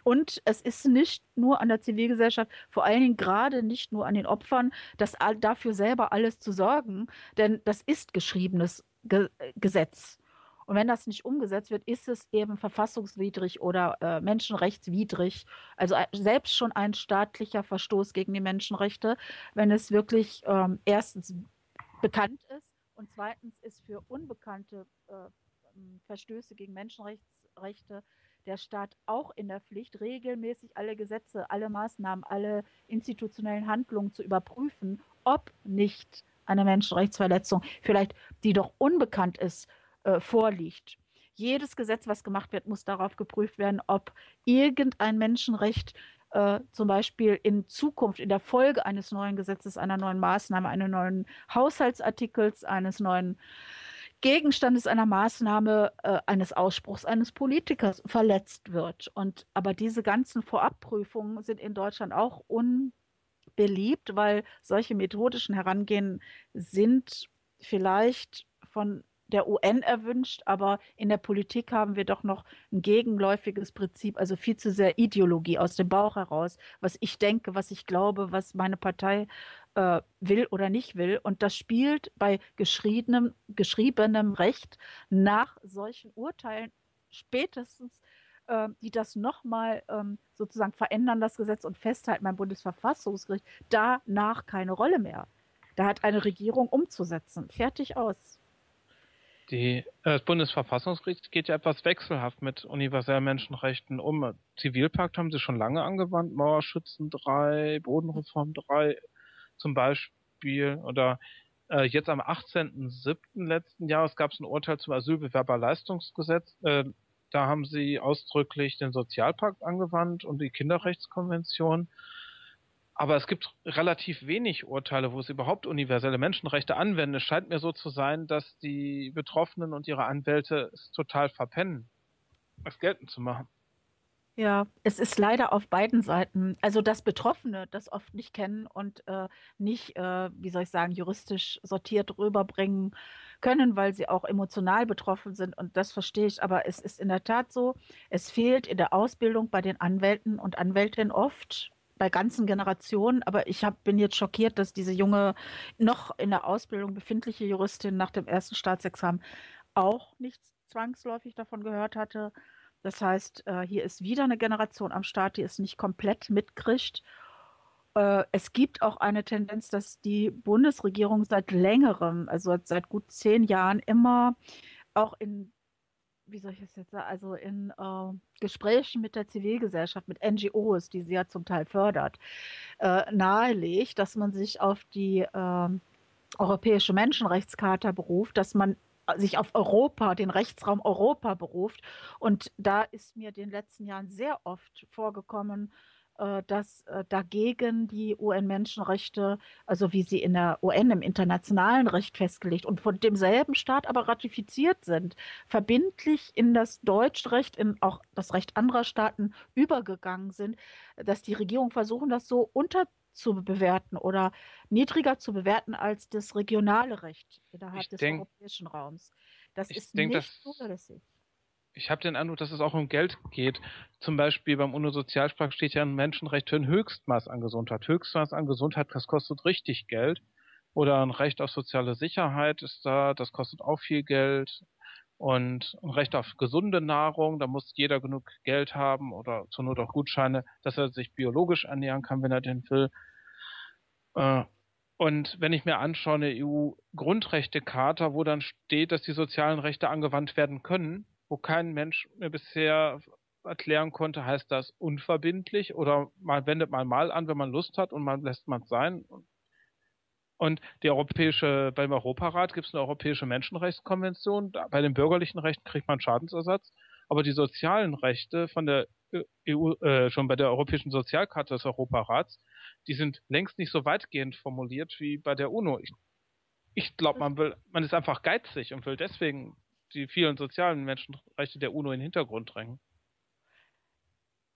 Und es ist nicht nur an der Zivilgesellschaft, vor allen Dingen gerade nicht nur an den Opfern, das dafür selber alles zu sorgen, denn das ist geschriebenes Ge Gesetz. Und wenn das nicht umgesetzt wird, ist es eben verfassungswidrig oder äh, menschenrechtswidrig. Also äh, selbst schon ein staatlicher Verstoß gegen die Menschenrechte, wenn es wirklich ähm, erstens bekannt ist und zweitens ist für unbekannte äh, Verstöße gegen Menschenrechte der Staat auch in der Pflicht, regelmäßig alle Gesetze, alle Maßnahmen, alle institutionellen Handlungen zu überprüfen, ob nicht eine Menschenrechtsverletzung, vielleicht die doch unbekannt ist, äh, vorliegt. Jedes Gesetz, was gemacht wird, muss darauf geprüft werden, ob irgendein Menschenrecht äh, zum Beispiel in Zukunft, in der Folge eines neuen Gesetzes, einer neuen Maßnahme, eines neuen Haushaltsartikels, eines neuen Gegenstandes einer Maßnahme, äh, eines Ausspruchs eines Politikers verletzt wird. Und aber diese ganzen Vorabprüfungen sind in Deutschland auch unbeliebt, weil solche methodischen Herangehen sind vielleicht von der UN erwünscht, aber in der Politik haben wir doch noch ein gegenläufiges Prinzip, also viel zu sehr Ideologie aus dem Bauch heraus, was ich denke, was ich glaube, was meine Partei äh, will oder nicht will. Und das spielt bei geschriebenem, geschriebenem Recht nach solchen Urteilen spätestens äh, die das nochmal ähm, sozusagen verändern, das Gesetz und festhalten beim Bundesverfassungsgericht, danach keine Rolle mehr. Da hat eine Regierung umzusetzen. Fertig aus. Die, äh, das Bundesverfassungsgericht geht ja etwas wechselhaft mit universellen Menschenrechten um. Zivilpakt haben sie schon lange angewandt, Mauerschützen 3, Bodenreform 3 zum Beispiel. Oder äh, jetzt am 18.07. letzten Jahres gab es ein Urteil zum Asylbewerberleistungsgesetz. Äh, da haben sie ausdrücklich den Sozialpakt angewandt und die Kinderrechtskonvention. Aber es gibt relativ wenig Urteile, wo es überhaupt universelle Menschenrechte anwenden. Es scheint mir so zu sein, dass die Betroffenen und ihre Anwälte es total verpennen, es geltend zu machen. Ja, es ist leider auf beiden Seiten. Also, dass Betroffene das oft nicht kennen und äh, nicht, äh, wie soll ich sagen, juristisch sortiert rüberbringen können, weil sie auch emotional betroffen sind. Und das verstehe ich. Aber es ist in der Tat so, es fehlt in der Ausbildung bei den Anwälten und Anwältinnen oft bei ganzen Generationen, aber ich hab, bin jetzt schockiert, dass diese junge, noch in der Ausbildung befindliche Juristin nach dem ersten Staatsexamen auch nichts zwangsläufig davon gehört hatte. Das heißt, äh, hier ist wieder eine Generation am Start, die es nicht komplett mitkriegt. Äh, es gibt auch eine Tendenz, dass die Bundesregierung seit längerem, also seit gut zehn Jahren, immer auch in wie soll ich es jetzt sagen, also in äh, Gesprächen mit der Zivilgesellschaft, mit NGOs, die sie ja zum Teil fördert, äh, nahelegt, dass man sich auf die äh, Europäische Menschenrechtscharta beruft, dass man sich auf Europa, den Rechtsraum Europa beruft. Und da ist mir in den letzten Jahren sehr oft vorgekommen, äh, dass äh, dagegen die UN-Menschenrechte, also wie sie in der UN im internationalen Recht festgelegt und von demselben Staat aber ratifiziert sind, verbindlich in das Deutschrecht, in auch das Recht anderer Staaten übergegangen sind, dass die Regierungen versuchen, das so unter zu bewerten oder niedriger zu bewerten als das regionale Recht innerhalb Ich des denk- europäischen Raums. Das ist denk, nicht zulässig. Ich habe den Eindruck, dass es auch um Geld geht. Zum Beispiel beim UNO-Sozialvertrag steht ja ein Menschenrecht für ein Höchstmaß an Gesundheit. Höchstmaß an Gesundheit, das kostet richtig Geld. Oder ein Recht auf soziale Sicherheit ist da, das kostet auch viel Geld. Und ein Recht auf gesunde Nahrung, da muss jeder genug Geld haben oder zur Not auch Gutscheine, dass er sich biologisch ernähren kann, wenn er den will. Äh, Und wenn ich mir anschaue, eine EU-Grundrechtecharta, wo dann steht, dass die sozialen Rechte angewandt werden können, wo kein Mensch mir bisher erklären konnte, heißt das unverbindlich oder man wendet man mal an, wenn man Lust hat und man lässt man es sein. Und die europäische, beim Europarat gibt es eine europäische Menschenrechtskonvention. Bei den bürgerlichen Rechten kriegt man Schadensersatz. Aber die sozialen Rechte von der EU, äh, schon bei der Europäischen Sozialkarte des Europarats, die sind längst nicht so weitgehend formuliert wie bei der UNO. Ich, ich glaube, man will, man ist einfach geizig und will deswegen die vielen sozialen Menschenrechte der UNO in den Hintergrund drängen.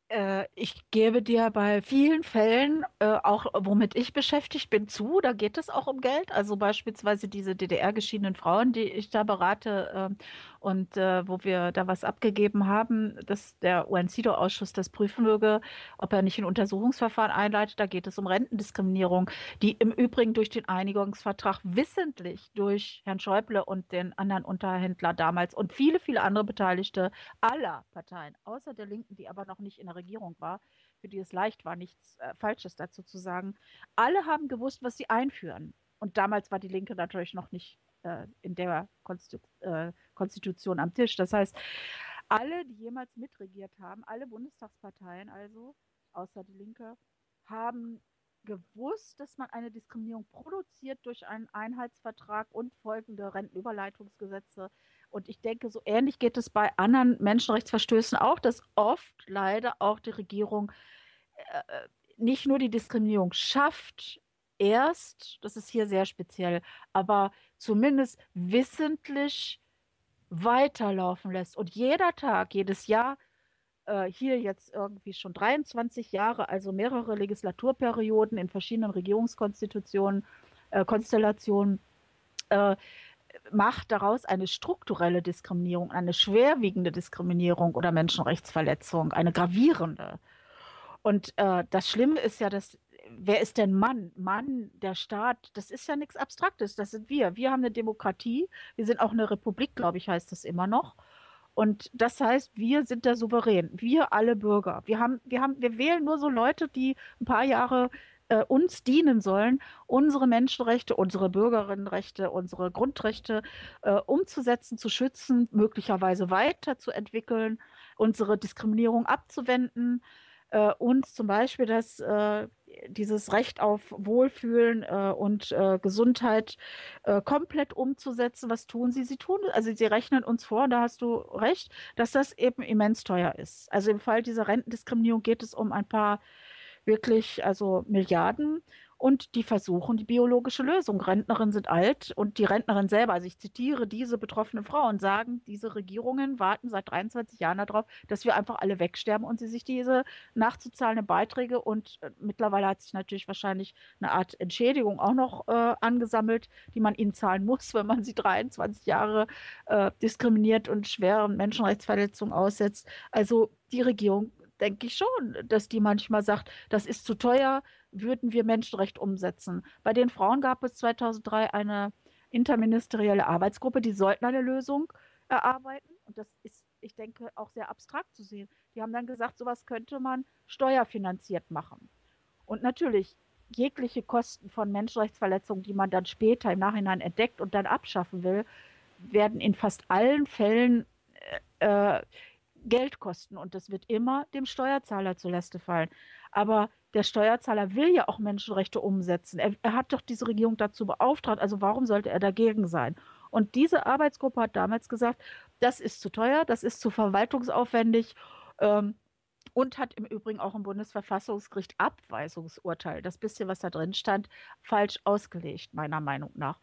Äh, ich gebe dir bei vielen Fällen, äh, auch womit ich beschäftigt bin, zu, da geht es auch um Geld. Also beispielsweise diese DDR-geschiedenen Frauen, die ich da berate ähm, und äh, wo wir da was abgegeben haben, dass der UN-CIDO-Ausschuss das prüfen möge, ob er nicht ein Untersuchungsverfahren einleitet. Da geht es um Rentendiskriminierung, die im Übrigen durch den Einigungsvertrag wissentlich durch Herrn Schäuble und den anderen Unterhändler damals und viele, viele andere Beteiligte aller Parteien, außer der Linken, die aber noch nicht in der Regierung war, für die es leicht war, nichts äh, Falsches dazu zu sagen. Alle haben gewusst, was sie einführen. Und damals war die Linke natürlich noch nicht äh, in der Konstitu äh, Konstitution am Tisch. Das heißt, alle, die jemals mitregiert haben, alle Bundestagsparteien also, außer die Linke, haben gewusst, dass man eine Diskriminierung produziert durch einen Einheitsvertrag und folgende Rentenüberleitungsgesetze. Und ich denke, so ähnlich geht es bei anderen Menschenrechtsverstößen auch, dass oft leider auch die Regierung äh, nicht nur die Diskriminierung schafft, erst, das ist hier sehr speziell, aber zumindest wissentlich weiterlaufen lässt. Und jeder Tag, jedes Jahr, äh, hier jetzt irgendwie schon 23 Jahre, also mehrere Legislaturperioden in verschiedenen Regierungskonstitutionen, äh, Konstellationen, äh, macht daraus eine strukturelle Diskriminierung, eine schwerwiegende Diskriminierung oder Menschenrechtsverletzung, eine gravierende. Und äh, das Schlimme ist ja, dass wer ist denn Mann? Mann, der Staat, das ist ja nichts Abstraktes, das sind wir. Wir haben eine Demokratie, wir sind auch eine Republik, glaube ich, heißt das immer noch. Und das heißt, wir sind der Souverän, wir alle Bürger. Wir haben, wir haben, wir wählen nur so Leute, die ein paar Jahre äh, uns dienen sollen, unsere Menschenrechte, unsere Bürgerinnenrechte, unsere Grundrechte äh, umzusetzen, zu schützen, möglicherweise weiterzuentwickeln, unsere Diskriminierung abzuwenden, äh, uns zum Beispiel das, äh, dieses Recht auf Wohlfühlen äh, und äh, Gesundheit komplett umzusetzen. Was tun sie? Sie tun, also sie rechnen uns vor, da hast du recht, dass das eben immens teuer ist. Also im Fall dieser Rentendiskriminierung geht es um ein paar wirklich, also Milliarden und die versuchen die biologische Lösung. Rentnerinnen sind alt und die Rentnerin selber, also ich zitiere diese betroffene Frau und sagen, diese Regierungen warten seit 23 Jahren darauf, dass wir einfach alle wegsterben und sie sich diese nachzuzahlenden Beiträge und äh, mittlerweile hat sich natürlich wahrscheinlich eine Art Entschädigung auch noch äh, angesammelt, die man ihnen zahlen muss, [laughs] wenn man sie 23 Jahre äh, diskriminiert und schweren Menschenrechtsverletzungen aussetzt. Also die Regierung denke ich schon, dass die manchmal sagt, das ist zu teuer, würden wir Menschenrecht umsetzen. Bei den Frauen gab es 2003 eine interministerielle Arbeitsgruppe, die sollten eine Lösung erarbeiten. Und das ist, ich denke, auch sehr abstrakt zu sehen. Die haben dann gesagt, sowas könnte man steuerfinanziert machen. Und natürlich, jegliche Kosten von Menschenrechtsverletzungen, die man dann später im Nachhinein entdeckt und dann abschaffen will, werden in fast allen Fällen äh, Geld kosten und das wird immer dem Steuerzahler zur fallen. Aber der Steuerzahler will ja auch Menschenrechte umsetzen. Er, er, hat doch diese Regierung dazu beauftragt, also warum sollte er dagegen sein? Und diese Arbeitsgruppe hat damals gesagt, das ist zu teuer, das ist zu verwaltungsaufwendig ähm, und hat im Übrigen auch im Bundesverfassungsgericht Abweisungsurteil, das bisschen, was da drin stand, falsch ausgelegt, meiner Meinung nach.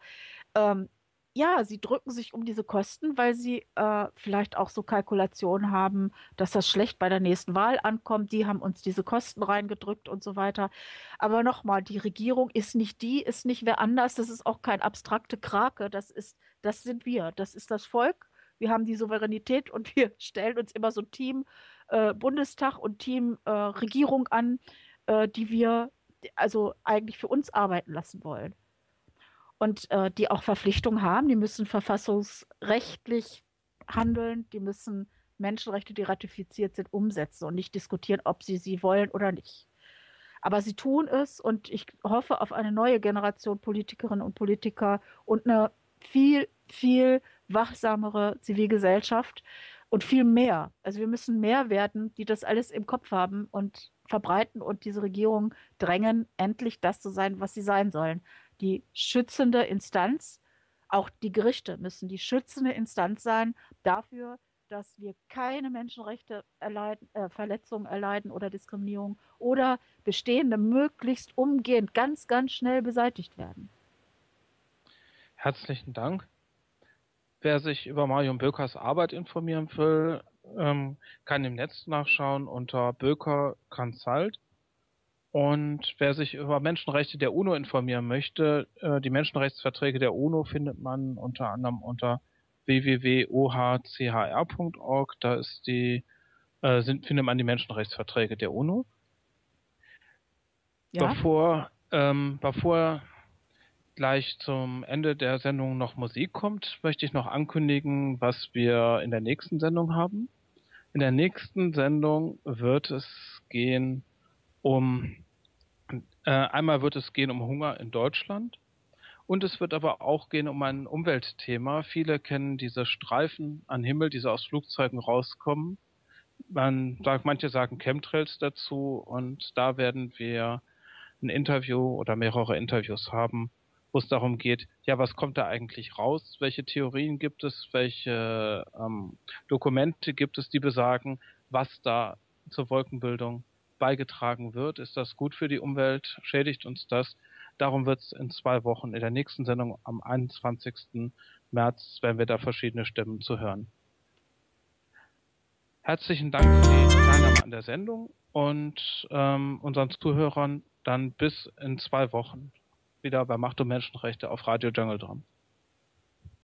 Ähm, ja, sie drücken sich um diese Kosten, weil sie äh, vielleicht auch so Kalkulationen haben, dass das schlecht bei der nächsten Wahl ankommt. Die haben uns diese Kosten reingedrückt und so weiter. Aber nochmal, die Regierung ist nicht die, ist nicht wer anders. Das ist auch kein abstrakte Krake. Das ist, das sind wir. Das ist das Volk. Wir haben die Souveränität und wir [laughs] stellen uns immer so Team äh, Bundestag und Team äh, Regierung an, äh, die wir also eigentlich für uns arbeiten lassen wollen und äh, die auch Verpflichtungen haben. Die müssen verfassungsrechtlich handeln, die müssen Menschenrechte, die ratifiziert sind, umsetzen und nicht diskutieren, ob sie sie wollen oder nicht. Aber sie tun es und ich hoffe auf eine neue Generation Politikerinnen und Politiker und eine viel, viel wachsamere Zivilgesellschaft und viel mehr. Also wir müssen mehr werden, die das alles im Kopf haben und verbreiten und diese Regierung drängen, endlich das zu sein, was sie sein sollen die schützende Instanz. Auch die Gerichte müssen die schützende Instanz sein dafür, dass wir keine Menschenrechte erleiden, äh, Verletzungen erleiden oder Diskriminierung oder bestehende möglichst umgehend ganz, ganz schnell beseitigt werden. Herzlichen Dank. Wer sich über Marion Böckers Arbeit informieren will, ähm, kann im Netz nachschauen unter Böker Consult. Und wer sich über Menschenrechte der UNO informieren möchte, äh, die Menschenrechtsverträge der UNO findet man unter anderem unter www.ohchr.org. Da ist die, äh, sind, findet man die Menschenrechtsverträge der UNO. Ja, Bevor, ähm, bevor gleich zum Ende der Sendung noch Musik kommt, möchte ich noch ankündigen, was wir in der nächsten Sendung haben. In der nächsten Sendung wird es gehen um, äh, einmal wird es gehen um Hunger in Deutschland und es wird aber auch gehen um ein Umweltthema. Viele kennen diese Streifen an Himmel, die so aus Flugzeugen rauskommen. Man sagt, manche sagen Chemtrails dazu und da werden wir ein Interview oder mehrere Interviews haben, wo es darum geht, ja, was kommt da eigentlich raus? Welche Theorien gibt es? Welche ähm, Dokumente gibt es, die besagen, was da zur Wolkenbildung beigetragen wird? Ist das gut für die Umwelt? Schädigt uns das? Darum wird es in zwei Wochen in der nächsten Sendung am 21. März, werden wir da verschiedene Stimmen zu hören. Herzlichen Dank für die Teilnahme an der Sendung und ähm, unseren Zuhörern dann bis in zwei Wochen wieder bei Macht und Menschenrechte auf Radio Jungle Drum.